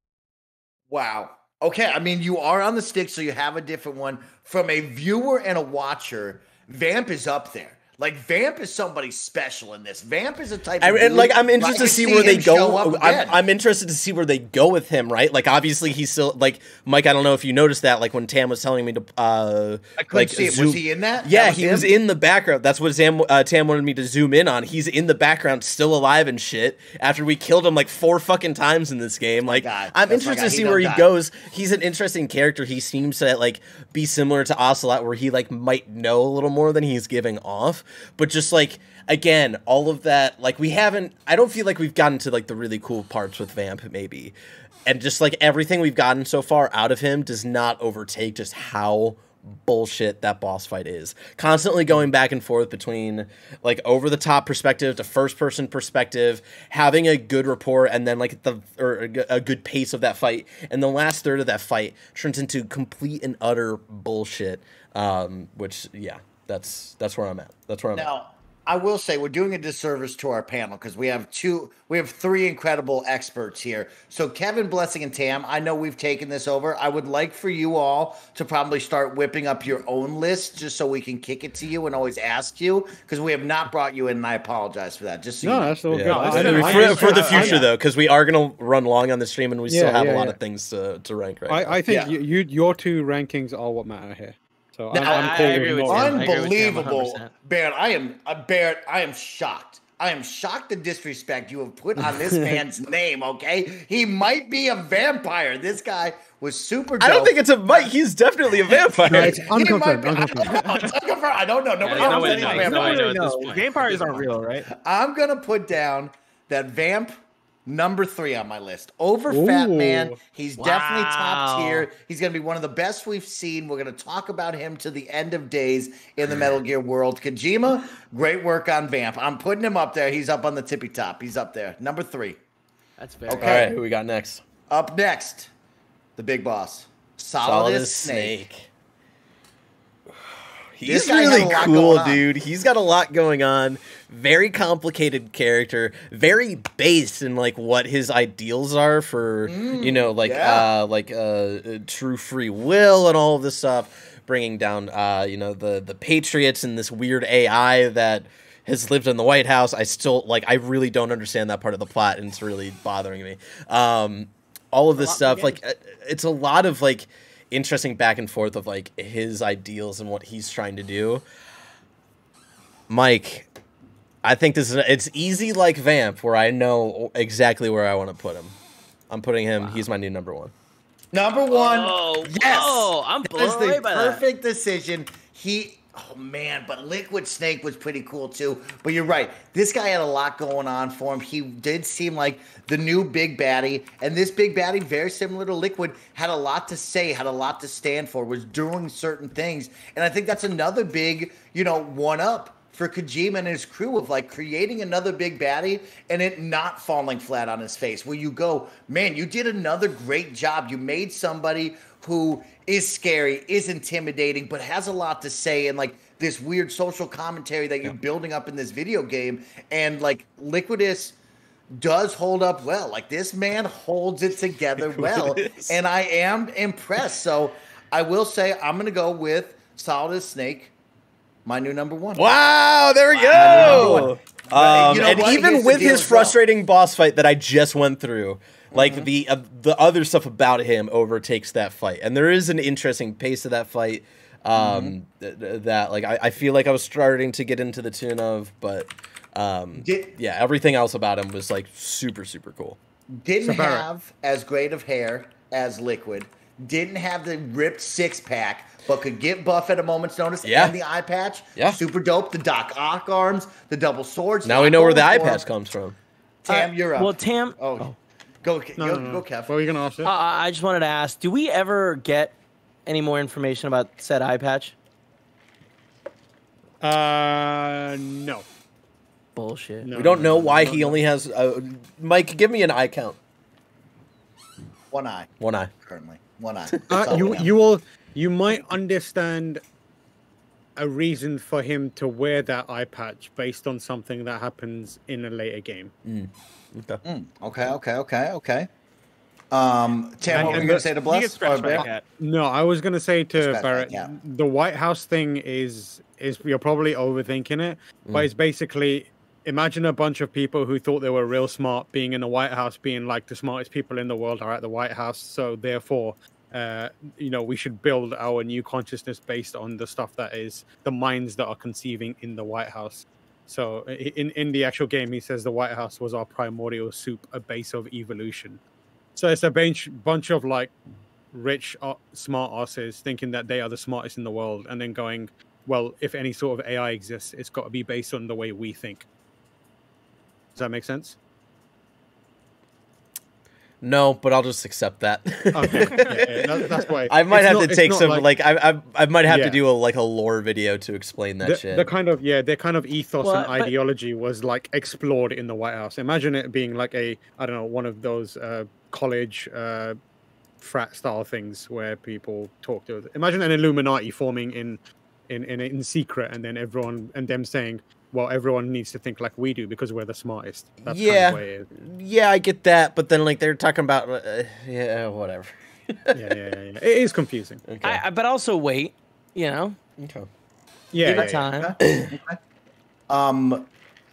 Wow. Okay, I mean you are on the stick, so you have a different one. From a viewer and a watcher, Vamp is up there. Like Vamp is somebody special in this. Vamp is a type. I, of and like I'm interested to could see where they go. I'm. I'm interested to see where they go with him, right? Like obviously he's still like Mike. I don't know if you noticed that. Like when Tam was telling me to, uh, I couldn't like see it. Was he in that? Yeah, That was he was in the background. That's what Tam, uh, Tam wanted me to zoom in on. He's in the background, still alive and shit. After we killed him like four fucking times in this game, like. I'm interested to see don't where he die. goes. He's an interesting character. He seems to like be similar to Ocelot, where he like might know a little more than he's giving off, but just like again, all of that, like we haven't. I don't feel like we've gotten to like the really cool parts with Vamp, maybe, and just like everything we've gotten so far out of him does not overtake just how bullshit that boss fight is. Constantly going back and forth between like over the top perspective to first person perspective, having a good rapport and then like the or a good pace of that fight, and the last third of that fight turns into complete and utter bullshit. Um, which yeah, that's that's where I'm at. That's where I'm at. Now, I will say we're doing a disservice to our panel because we have two, we have three incredible experts here. So Kevin, Blessing, and Tam, I know we've taken this over. I would like for you all to probably start whipping up your own list just so we can kick it to you and always ask you because we have not brought you in, and I apologize for that. Just so No, you know. that's all Yeah. good. I- I For- for, for the understand. future though, because we are gonna run long on the stream and we still Yeah, have a lot yeah. of things to, to rank right now. I, I think Yeah. you, you your two rankings are what matter here. So I'm, Now, I'm I agree with more- Tim. I agree with Tim Unbelievable, Barrett. I am, uh, Barrett. I am shocked. I am shocked the disrespect you have put on this man's name. Okay, he might be a vampire. This guy was super. Dope. I don't think it's a Mike. He's definitely a vampire. No, it's He unconfirmed. I don't unconfirmed. know. It's unconfirmed. I don't know. Nobody Yeah, else nobody is a knows. vampire. Nobody knows at this No, point. vampires aren't real, right? I'm gonna put down that vamp number three on my list. Over Fat Man. He's definitely top tier. He's gonna be one of the best we've seen. We're gonna talk about him to the end of days in the Metal Gear world. Kojima, great work on Vamp. I'm putting him up there. He's up on the tippy top. He's up there. Number three. That's very Okay. All right, who we got next? Up next, the big boss. Solid, Solidus as snake. Snake. He's really cool, dude. He's got a lot going on. Very complicated character. Very based in like what his ideals are for you know like yeah. uh like uh, uh true free will and all of this stuff. Bringing down uh you know the the patriots and this weird AI that has lived in the White House. I still like I really don't understand that part of the plot and it's really bothering me. Um all of this stuff like uh, it's a lot of like interesting back and forth of like his ideals and what he's trying to do. Mike, I think this is it's easy like Vamp where I know exactly where I want to put him. I'm putting him. He's my new number one. Number one. Oh, yes. whoa, I'm That blown is away the by that. perfect decision. He. Oh man, but Liquid Snake was pretty cool too. But you're right. This guy had a lot going on for him. He did seem like the new big baddie, and this big baddie, very similar to Liquid, had a lot to say, had a lot to stand for, was doing certain things, and I think that's another big, you know, one up for Kojima and his crew of like creating another big baddie and it not falling flat on his face. Where you go, man, you did another great job. You made somebody who is scary, is intimidating, but has a lot to say and like this weird social commentary that you're building up in this video game, and like Liquidus does hold up well. Like this man holds it together well, and I am impressed. So I will say I'm gonna go with Solid Snake, my new number one. Wow, there we go. Um, You know and what? even Here's with his as well. frustrating boss fight that I just went through, like Mm-hmm. the uh, the other stuff about him overtakes that fight, and there is an interesting pace to that fight. Um, Mm-hmm. th- th- that like I, I feel like I was starting to get into the tune of, but um, yeah, everything else about him was like super super cool. Didn't So Barrett- have as great of hair as Liquid. Didn't have the ripped six pack, but could get buff at a moment's notice. Yeah. And the eye patch. Yeah. Super dope. The Doc Ock arms, the double swords. Now we know where the eye patch comes from. Tam, you're up. Well, Tam. Oh, go, No, go, no, no. go, Kev. What were you gonna ask? Uh, I just wanted to ask: Do we ever get any more information about said eye patch? Uh, no. Bullshit. we don't know why he only has. Uh, Mike, give me an eye count. One eye One eye. currently. One eye. Uh, all you you will you might understand a reason for him to wear that eye patch based on something that happens in a later game. Okay. Mm, okay, okay, okay, okay. Um, Tam, what were you gonna say to you Bless? get Or by Bear? No, I was gonna say to Scratch Barrett, back, yeah. the White House thing is is you're probably overthinking it, but Mm. it's basically imagine a bunch of people who thought they were real smart being in the White House, being like the smartest people in the world are at the White House, so therefore. Uh, you know, we should build our new consciousness based on the stuff that is the minds that are conceiving in the White House. So, in in the actual game, he says the White House was our primordial soup, a base of evolution. So it's a bunch bunch of like rich, uh, smart asses thinking that they are the smartest in the world, and then going, well, if any sort of AI exists, it's got to be based on the way we think. Does that make sense? No, but I'll just accept that. Okay, yeah, yeah, that- that's why I might it's have not- to take some like- like, I, I I might have Yeah. to do a like a lore video to explain that the, shit. the kind of yeah, their kind of ethos Well, and but- ideology was like explored in the White House. Imagine it being like a I don't know one of those uh, college uh, frat style things where people talk to. Imagine an Illuminati forming in in in, in secret, and then everyone and them saying, "Well, everyone needs to think like we do because we're the smartest." That's yeah, kind of way it is. yeah, I get that, but then like they're talking about uh, yeah, whatever. yeah, yeah, yeah, yeah. It is confusing. Okay. I, I- but also wait, you know. Okay. Yeah, Give it yeah, yeah. time. Um,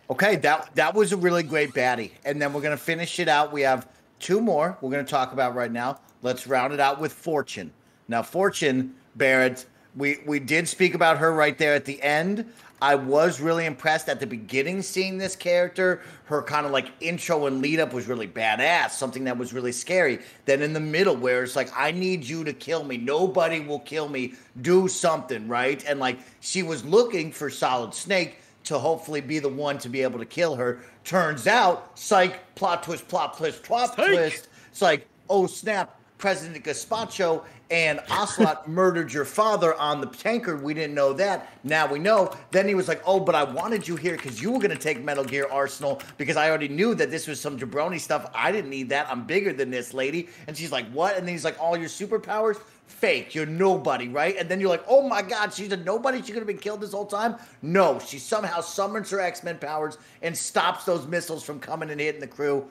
okay, that that was a really great baddie, and then we're gonna finish it out. We have two more we're gonna talk about right now. Let's round it out with Fortune. Now, Fortune Barrett, we we did speak about her right there at the end. I was really impressed at the beginning seeing this character. Her kind of like intro and lead up was really badass, something that was really scary. Then in the middle, where it's like, I need you to kill me. Nobody will kill me. Do something, right? And like she was looking for Solid Snake to hopefully be the one to be able to kill her. Turns out, psych, plot twist, plot twist, plot twist. It's like, oh snap, President Gazpacho and Ocelot murdered your father on the tanker. We didn't know that. Now we know. Then he was like, oh, but I wanted you here because you were going to take Metal Gear Arsenal because I already knew that this was some jabroni stuff. I didn't need that. I'm bigger than this lady. And she's like, what? And then he's like, all your superpowers? Fake. You're nobody, right? And then you're like, oh my God, she's a nobody. She could have been killed this whole time. No, she somehow summons her X Men powers and stops those missiles from coming and hitting the crew.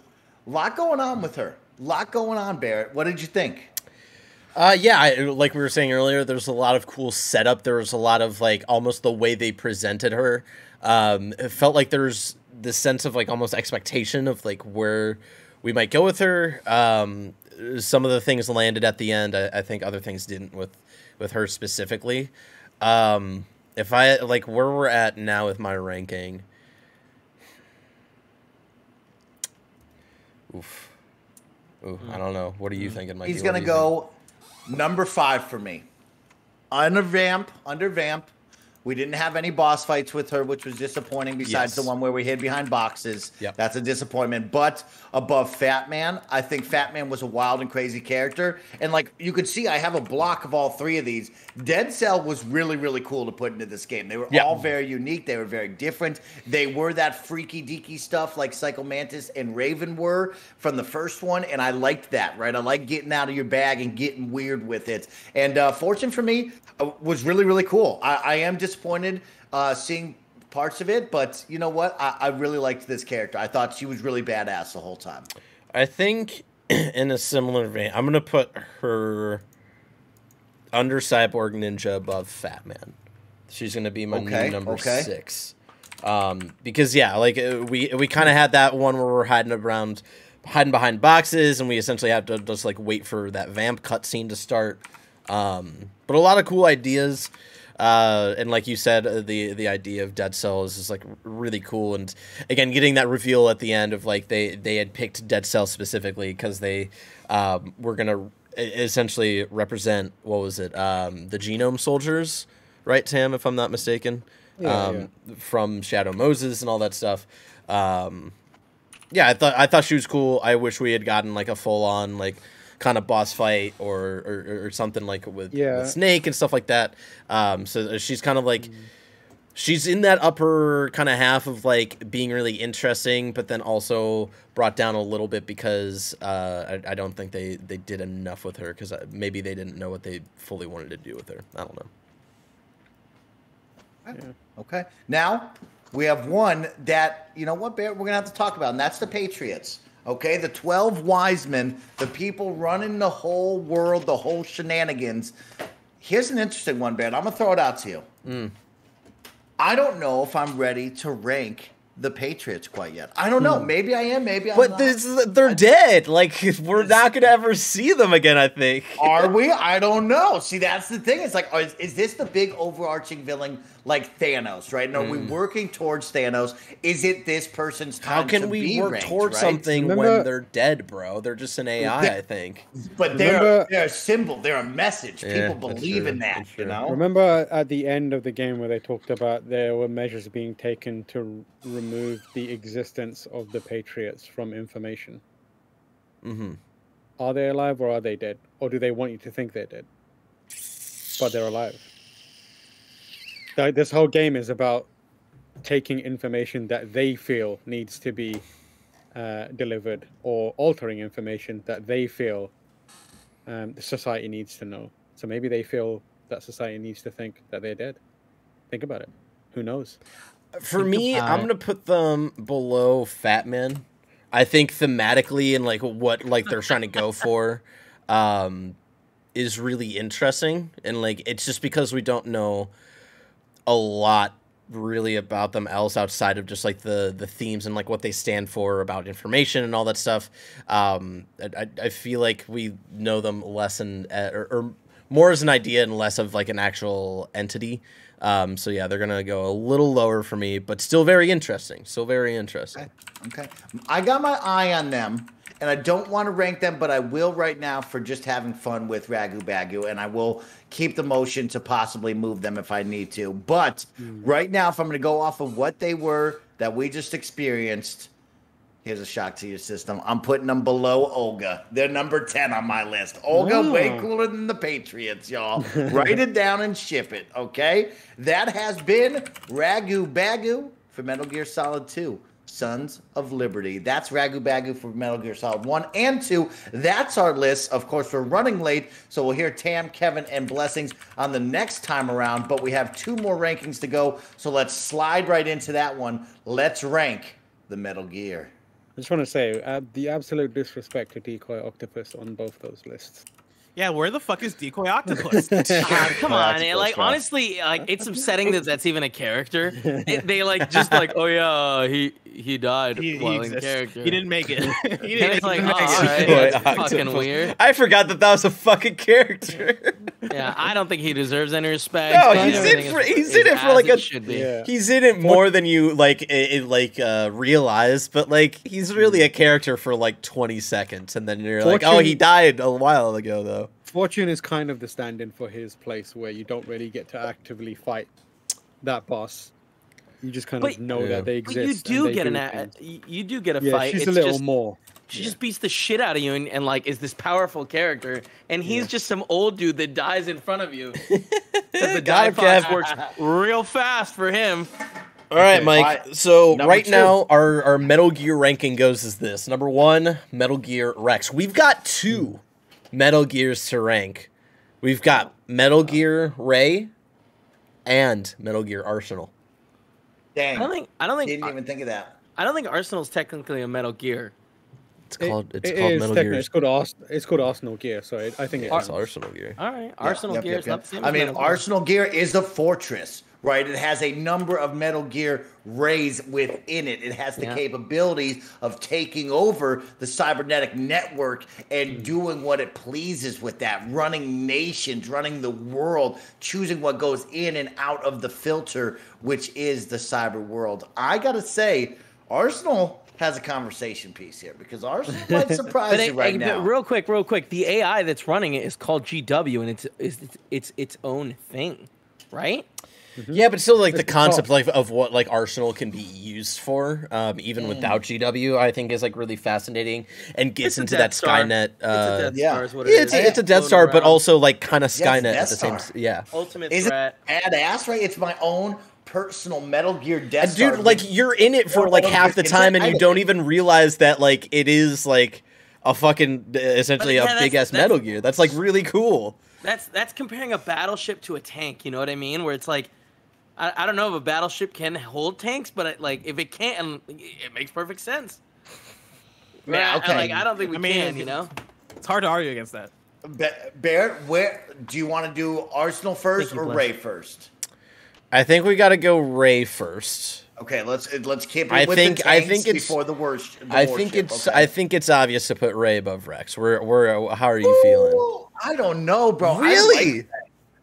A lot going on with her. Lot going on, Barrett. What did you think? Uh, yeah, I, like we were saying earlier, there's a lot of cool setup. There was a lot of like almost the way they presented her. Um, it felt like there's this sense of like almost expectation of like where we might go with her. Um, some of the things landed at the end. I, I think other things didn't with with her specifically. Um, if I like where we're at now with my ranking. Oof. Ooh, I mm. don't know. What are you mm. thinking, Mikey? He's gonna do you think? go number five for me. Under vamp, under vamp. We didn't have any boss fights with her, which was disappointing. Besides Yes. the one where we hid behind boxes, Yep. that's a disappointment. But above Fat Man, I think Fat Man was a wild and crazy character. And like you could see, I have a block of all three of these. Dead Cell was really, really cool to put into this game. They were Yep. all very unique. They were very different. They were that freaky deaky stuff like Psycho Mantis and Raven were from the first one, and I liked that. Right, I like getting out of your bag and getting weird with it. And uh, Fortune for me uh, was really, really cool. I, I am disappointed disappointed uh, seeing parts of it, but you know what? I, I really liked this character. I thought she was really badass the whole time. I think in a similar vein, I'm gonna put her under Cyborg Ninja above Fat Man. She's gonna be my Okay, new number okay. six. Um, because yeah, like uh, we we kind of had that one where we're hiding around, hiding behind boxes, and we essentially have to just like wait for that vamp cutscene to start. Um, but a lot of cool ideas. Uh, and like you said, uh, the the idea of Dead Cells is like really cool, and again, getting that reveal at the end of like they they had picked Dead Cells specifically because they um, were gonna essentially represent what was it um, the genome soldiers, right, Sam? If I'm not mistaken, Yeah, um, from Shadow Moses and all that stuff. Um, yeah, I thought I thought she was cool. I wish we had gotten like a full on like kind of boss fight or or, or something like with, Yeah. with Snake and stuff like that. Um, so she's kind of like she's in that upper kind of half of like being really interesting, but then also brought down a little bit because uh, I, I don't think they they did enough with her because maybe they didn't know what they fully wanted to do with her. I don't know. Okay. Now we have one that you know what Bear, we're gonna have to talk about, and that's the Patriots. Okay, the twelve wise men, the people running the whole world, the whole shenanigans. Here's an interesting one, Ben. I'm gonna throw it out to you. Mm. I don't know if I'm ready to rank the Patriots quite yet. I don't know. Hmm. Maybe I am. Maybe I'm But this, they're dead. Like we're not gonna ever see them again. I think. Are we? I don't know. See, that's the thing. It's like, is, is this the big overarching villain like Thanos, right? And are we Mm. working towards Thanos? Is it this person's time How can to we be work ranked, towards right? something when they're dead, bro? They're just an AI, Yeah. I think. But they're Remember- they're a symbol. They're a message. Yeah, People that's believe in that. You know. Remember at the end of the game where they talked about there were measures being taken to remove the existence of the Patriots from information. Mm-hmm. Are they alive or are they dead? Or do they want you to think they're dead? But they're alive. Like, This whole game is about taking information that they feel needs to be uh, delivered or altering information that they feel um, the society needs to know. So maybe they feel that society needs to think that they're dead. Think about it. Who knows? For Think me, about I'm gonna put them below Fat Man. I think thematically and like what like they're trying to go for, um, is really interesting, and like it's just because we don't know a lot really about them else outside of just like the the themes and like what they stand for about information and all that stuff. Um, I, I- feel like we know them less and uh, or, or more as an idea and less of like an actual entity. Um, so yeah, they're gonna go a little lower for me, but still very interesting. Still very interesting. Okay. I got my eye on them, and I don't want to rank them, but I will right now for just having fun with Ragu Bagu, and I will keep the motion to possibly move them if I need to. But hmm. right now, if I'm going to go off of what they were that we just experienced, here's a shock to your system. I'm putting them below Olga. They're number 10 on my list. Olga, way Oh. cooler than the Patriots, y'all. Write it down and ship it, okay? That has been Ragu Bagu for Metal Gear Solid 2. Sons of Liberty. That's Ragu Bagu for Metal Gear Solid 1 and 2. That's our list. Of course, we're running late, so we'll hear Tam, Kevin, and Blessings on the next time around, but we have two more rankings to go, so let's slide right into that one. Let's rank the Metal Gear. I just want to say uh, the absolute disrespect to Decoy Octopus on both those lists. Yeah, where the fuck is Decoy Octopus? Ah, come on, That's a close like one. honestly, like it's upsetting that that's even a character. It- they like just like, oh yeah, he he died He- he in character. He didn't make it. He didn't it's like, make oh, it. all right, that's fucking weird. I forgot that that was a fucking character. Yeah, I don't think he deserves any respect. No, he's in for is- he's in it for like a should be. he's in it more than you like it, i- like uh realize, but like he's really a character for like 20 seconds and then you're like, "Oh, he died a while ago though." Fortune is kind of the stand-in for his place where you don't really get to actively fight that boss. You just kind But- of know Yeah. that they exist. But you do they get an things. a, you you do get a Yeah, fight. she's it's a little just, more. She just beats the shit out of you and, and like is this powerful character, and he's just some old dude that dies in front of you. the Got him, die Kev. works real fast for him. All right, Okay, Mike. I- so number right two. now, our our Metal Gear ranking goes as this: number one, Metal Gear Rex. We've got two Metal Gears to rank. We've got Metal Gear Ray and Metal Gear Arsenal. Dang. I don't think. I don't think. Didn't even think of that. I don't think Arsenal's technically a Metal Gear. It's called. It's It called Metal Gear. It's called Ars- It's called Arsenal Gear. So it, I think it It's is. Arsenal Gear. All right, Yep, Arsenal yep, Gear yep, is not yep. the same. I mean, Arsenal Gear is a fortress, right? It has a number of Metal Gear rays within it. It has the Yeah. capabilities of taking over the cybernetic network and hmm. doing what it pleases with that, running nations, running the world, choosing what goes in and out of the filter, which is the cyber world. I gotta say, Arsenal has a conversation piece here because Arsenal might surprise you right it- now. Real quick, real quick. The AI that's running it is called GW, and it's it's it's, it's its own thing, right? Yeah, but still, like the concept, like of what like Arsenal can be used for, um, even Mm. without GW, I think is like really fascinating and gets It's into that Star. Skynet. It's a Uh, Death Yeah. Star is what it it's is. a, it's a Death Floating Star, but also like kind of Skynet Death at the same. Star. Yeah, ultimate Is it threat. badass, right? It's my own personal Metal Gear Death Star. dude, like you're in it for like half the time, and you don't even realize that like it is like a fucking uh, essentially yeah, a big ass Metal Gear. That's like really cool. That's that's comparing a battleship to a tank. You know what I mean? Where it's like, I, I don't know if a battleship can hold tanks, but it, like if it can't, it makes perfect sense. Man, Yeah, I- okay. like I don't think we I mean, can. You know? It's hard to argue against that. Ba- Barrett, where do you want to do Arsenal first or Ray first? I think we got to go Ray first. Okay, let's let's keep it I with think the I tanks think it's before the worst. The I think warship, it's okay? I think it's obvious to put Ray above Rex. We're we're how are you feeling? I don't know, bro. Really? I like,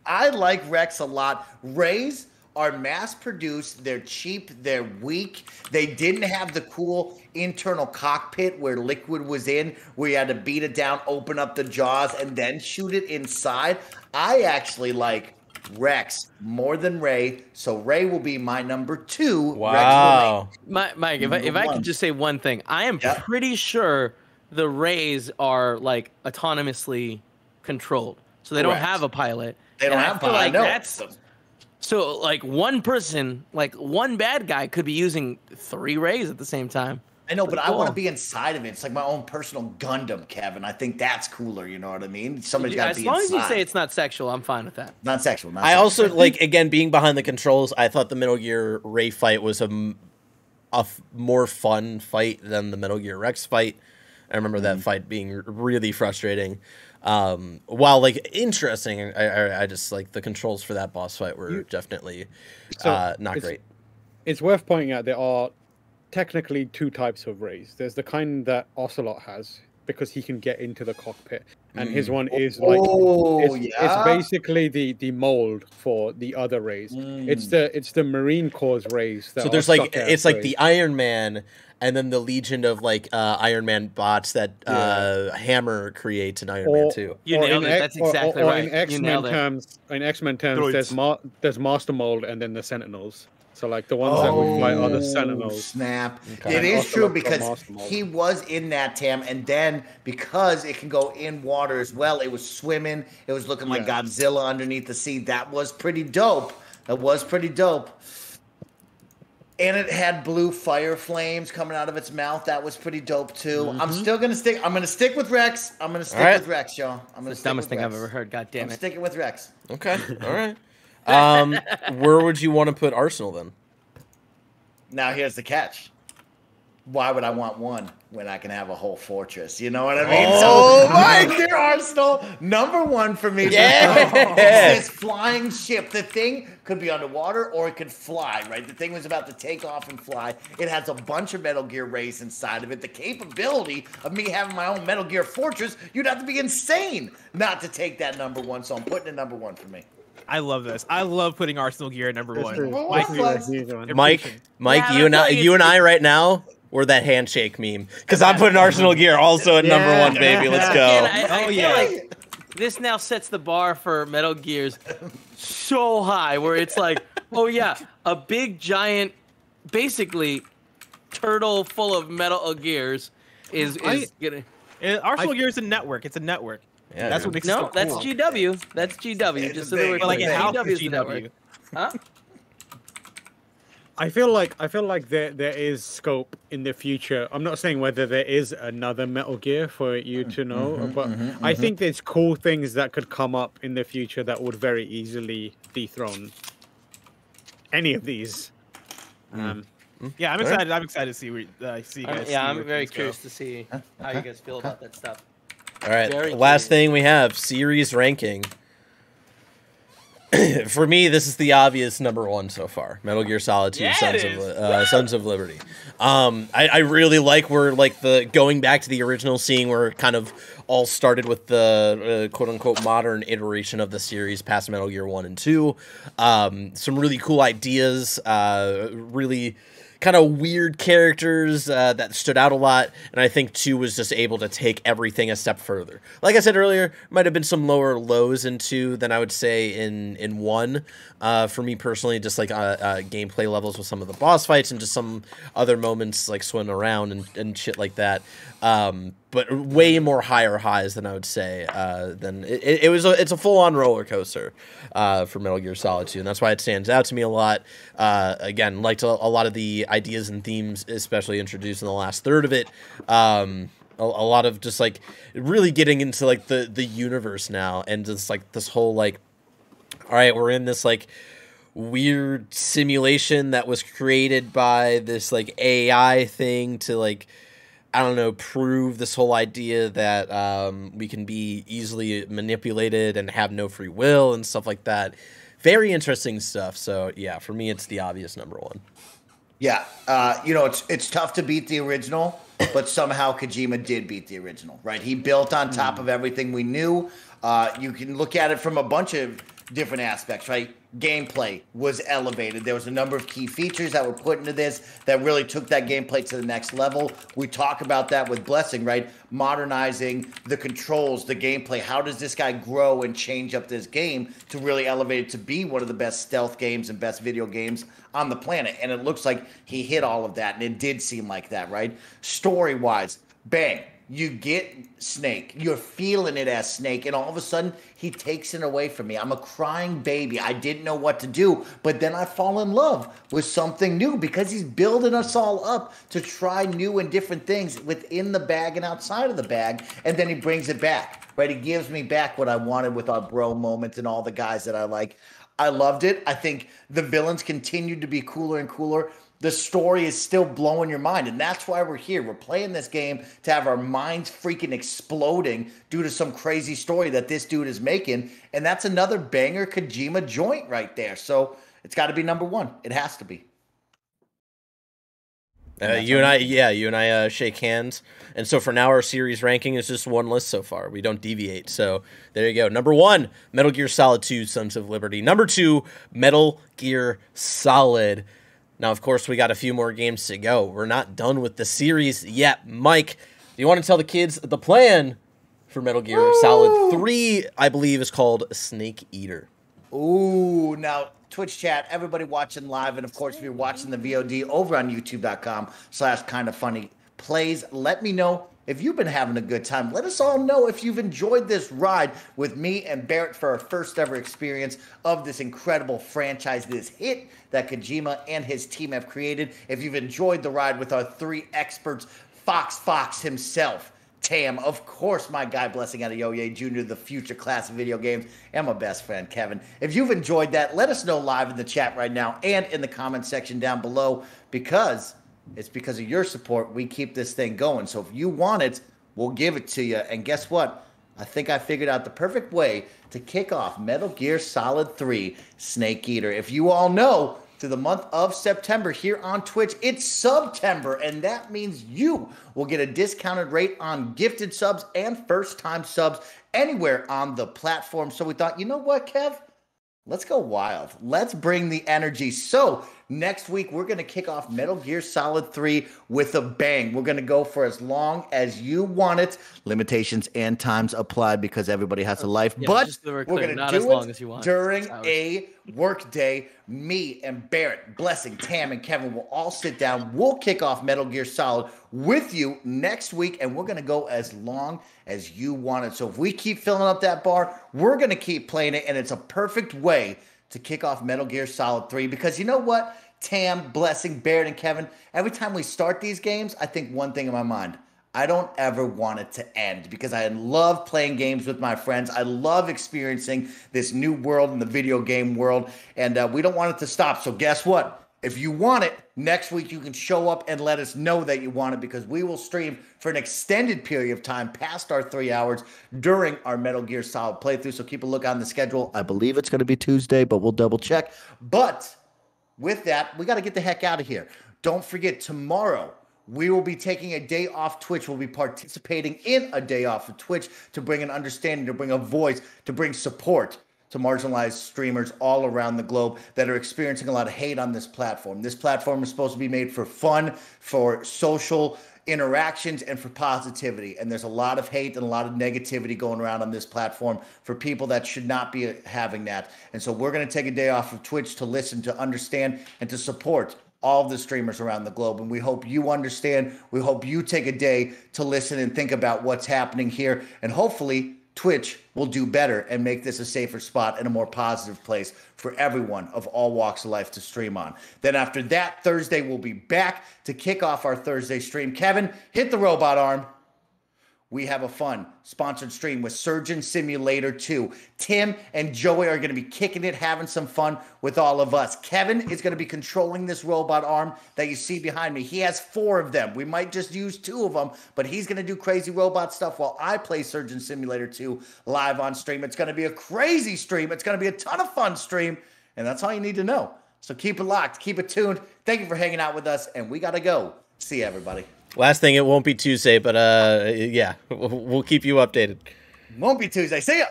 I like Rex a lot. Rays are mass produced. They're cheap. They're weak. They didn't have the cool internal cockpit where liquid was in, where you had to beat it down, open up the jaws, and then shoot it inside. I actually like Rex more than Ray. So Ray will be my number two. Rex will Wow. My, Mike, if I, if Number I could just say one thing, I am Yeah. pretty sure the Rays are like autonomously controlled, so they don't have a pilot. They don't And have I feel pilot, I like know. that's so like one person, like one bad guy, could be using three Rays at the same time. I know, but I want to be inside of it. It's like my own personal Gundam, Kevin. I think that's cooler. You know what I mean? Somebody's got to As be long inside. as you say it's not sexual, I'm fine with that. not sexual. Not I sexual. also like again being behind the controls. I thought the Metal Gear Ray fight was a, m- a f- more fun fight than the Metal Gear Rex fight. I remember that mm-hmm. fight being really frustrating. Um, while like interesting, I, I, I just like the controls for that boss fight were You- definitely So, uh, not it's- great. It's worth pointing out there are technically two types of rays. There's the kind that Ocelot has because he can get into the cockpit, and his Mm. one is like Oh, it's, yeah? it's basically the the mold for the other rays. It's Mm. the it's the Marine Corps rays. That So there's like stuck ass it's like rays. the Iron Man and then the legion of like uh, Iron Man bots that uh, Hammer creates in Iron Man too. You or nailed it. X- That's or- or- exactly or right. In X Men nailed it. terms, in X Men terms, Droids. there's ma- there's Master Mold and then the Sentinels. So like the ones that would fight are the Oh, Sentinels. Snap. Okay. It is true because he was in that Tam, and then because it can go in water as well, it was swimming. It was looking like Yeah. Godzilla underneath the sea. That was pretty dope. That was pretty dope. And it had blue fire flames coming out of its mouth. That was pretty dope too. I'm Mhm. still gonna stick. I'm gonna stick with Rex. I'm gonna stick right. with Rex, y'all. I'm gonna It's the stick dumbest thing I've ever heard. God damn I'm it. sticking with Rex. Okay, all right. Um, where would you want to put Arsenal then? Now here's the catch. Why would I want one when I can have a whole fortress? You know what I mean? Oh, so my- Mike, dear Arsenal, number one for me. Yeah. This flying ship. The thing could be underwater or it could fly, right? The thing was about to take off and fly. It has a bunch of Metal Gear rays inside of it. The capability of me having my own Metal Gear fortress, you'd have to be insane not to take that number one. So I'm putting it number one for me. I love this. I love putting Arsenal gear at number one. Mike, what's Mike, Mike, Yeah, you and I I, feel like you and I right now, we're that handshake meme because I'm putting Arsenal gear also at number one, baby. Let's And go. I, I Oh, feel yeah. like this now sets the bar for Metal Gears so high, where it's like, oh yeah, a big giant, basically turtle full of Metal Gears is I- is getting. Uh, Arsenal I- gear is a network. It's a network. Yeah, that's dude. what makes No, it so that's cool. GW. That's GW. It's Just a so that we're like clear. a house GW is is the network. GW. Huh? I feel like I feel like there there is scope in the future. I'm not saying whether there is another Metal Gear for you to know, but I think there's cool things that could come up in the future that would very easily dethrone any of these. Hmm. Um, Yeah, I'm excited. I'm excited to see where, uh, see you I'm- guys. yeah, see I'm where very things go. curious to see how you guys feel about that stuff. All right, Very last thing we have series ranking. For me, this is the obvious number one so far. Metal Gear Solid Two: Yeah, Sons of uh, Sons of Liberty. Um, I, I really like where like the going back to the original, seeing where it kind of all started with the uh, quote unquote modern iteration of the series, past Metal Gear One and Two. Um, some really cool ideas. Uh, really kind of weird characters uh, that stood out a lot, and I think two was just able to take everything a step further. Like I said earlier, might have been some lower lows in two than I would say in in one. Uh, for me personally, just like uh, uh, gameplay levels with some of the boss fights and just some other moments like swimming around and, and shit like that. Um, but way more higher highs than I would say. Uh, than it, it, was. A, it's a full on roller coaster uh, for Metal Gear Solid 2, and that's why it stands out to me a lot. Uh, again, liked a, a lot of the ideas and themes, especially introduced in the last third of it. Um, a, a lot of just like really getting into like the the universe now, and just like this whole like, all right, we're in this like weird simulation that was created by this like AI thing to like I don't know prove this whole idea that um, we can be easily manipulated and have no free will and stuff like that. Very interesting stuff. So yeah, for me, it's the obvious number one. Yeah, uh, you know it's it's tough to beat the original, but somehow Kojima did beat the original, right? He built on top of everything we knew. Uh, you can look at it from a bunch of different aspects, right? Gameplay was elevated. There was a number of key features that were put into this that really took that gameplay to the next level. We talk about that with Blessing, right? Modernizing the controls, the gameplay. How does this guy grow and change up this game to really elevate it to be one of the best stealth games and best video games on the planet? And it looks like he hit all of that, and it did seem like that, right? Story wise, bang you get Snake. You're feeling it as Snake, and all of a sudden he takes it away from me. I'm a crying baby. I didn't know what to do, but then I fall in love with something new because he's building us all up to try new and different things within the bag and outside of the bag, and then he brings it back. Right? He gives me back what I wanted with our bro moments and all the guys that I like. I loved it. I think the villains continued to be cooler and cooler the story is still blowing your mind. And that's why we're here. We're playing this game to have our minds freaking exploding due to some crazy story that this dude is making. And that's another banger Kojima joint right there. So it's got to be number one. It has to be. Uh, you and I, yeah, you and I uh, shake hands. And so for now, our series ranking is just one list so far. We don't deviate. So there you go. Number one, Metal Gear Solid 2, Sons of Liberty. Number two, Metal Gear Solid. Now, of course, we got a few more games to go. We're not done with the series yet. Mike, do you want to tell the kids the plan for Metal Gear Ooh. Solid 3, I believe, is called Snake Eater? Ooh, now Twitch chat, everybody watching live, and of course, if you're watching the VOD over on youtube.com slash kind of funny plays, let me know if you've been having a good time. Let us all know if you've enjoyed this ride with me and Barrett for our first ever experience of this incredible franchise, this hit that Kojima and his team have created. If you've enjoyed the ride with our three experts, Fox Fox himself, Tam, of course, my guy Blessing Adeoye Jr., the future class of video games, and my best friend Kevin. If you've enjoyed that, let us know live in the chat right now and in the comment section down below because it's because of your support we keep this thing going. So if you want it, we'll give it to you. And guess what? I think I figured out the perfect way to kick off Metal Gear Solid 3 Snake Eater. If you all know, through the month of September here on Twitch. It's September, and that means you will get a discounted rate on gifted subs and first time subs anywhere on the platform. So we thought, you know what, Kev? Let's go wild. Let's bring the energy. So, next week, we're going to kick off Metal Gear Solid 3 with a bang. We're going to go for as long as you want it. Limitations and times apply because everybody has a uh, life. Yeah, but we're going to do as it as you want. during a work day. Me and Barrett, Blessing, Tam, and Kevin will all sit down. We'll kick off Metal Gear Solid with you next week, and we're going to go as long as you want it. So if we keep filling up that bar, we're going to keep playing it, and it's a perfect way to kick off Metal Gear Solid 3 because you know what? Tam, Blessing, Baird, and Kevin, every time we start these games, I think one thing in my mind. I don't ever want it to end because I love playing games with my friends. I love experiencing this new world in the video game world, and uh, we don't want it to stop. So, guess what? If you want it, next week you can show up and let us know that you want it because we will stream for an extended period of time past our three hours during our Metal Gear Solid playthrough. So keep a look on the schedule. I believe it's going to be Tuesday, but we'll double check. But with that, we got to get the heck out of here. Don't forget, tomorrow we will be taking a day off Twitch. We'll be participating in a day off of Twitch to bring an understanding, to bring a voice, to bring support to marginalized streamers all around the globe that are experiencing a lot of hate on this platform. This platform is supposed to be made for fun, for social interactions, and for positivity. And there's a lot of hate and a lot of negativity going around on this platform for people that should not be having that. And so we're going to take a day off of Twitch to listen, to understand, and to support all the streamers around the globe. And we hope you understand. We hope you take a day to listen and think about what's happening here. And hopefully, Twitch will do better and make this a safer spot and a more positive place for everyone of all walks of life to stream on. Then after that, Thursday, we'll be back to kick off our Thursday stream. Kevin, hit the robot arm we have a fun sponsored stream with Surgeon Simulator 2. Tim and Joey are going to be kicking it, having some fun with all of us. Kevin is going to be controlling this robot arm that you see behind me. He has four of them. We might just use two of them, but he's going to do crazy robot stuff while I play Surgeon Simulator 2 live on stream. It's going to be a crazy stream. It's going to be a ton of fun stream, and that's all you need to know. So keep it locked, keep it tuned. Thank you for hanging out with us, and we got to go. See you, everybody. Last thing, it won't be Tuesday, but uh, yeah, we'll keep you updated. Won't be Tuesday. See ya.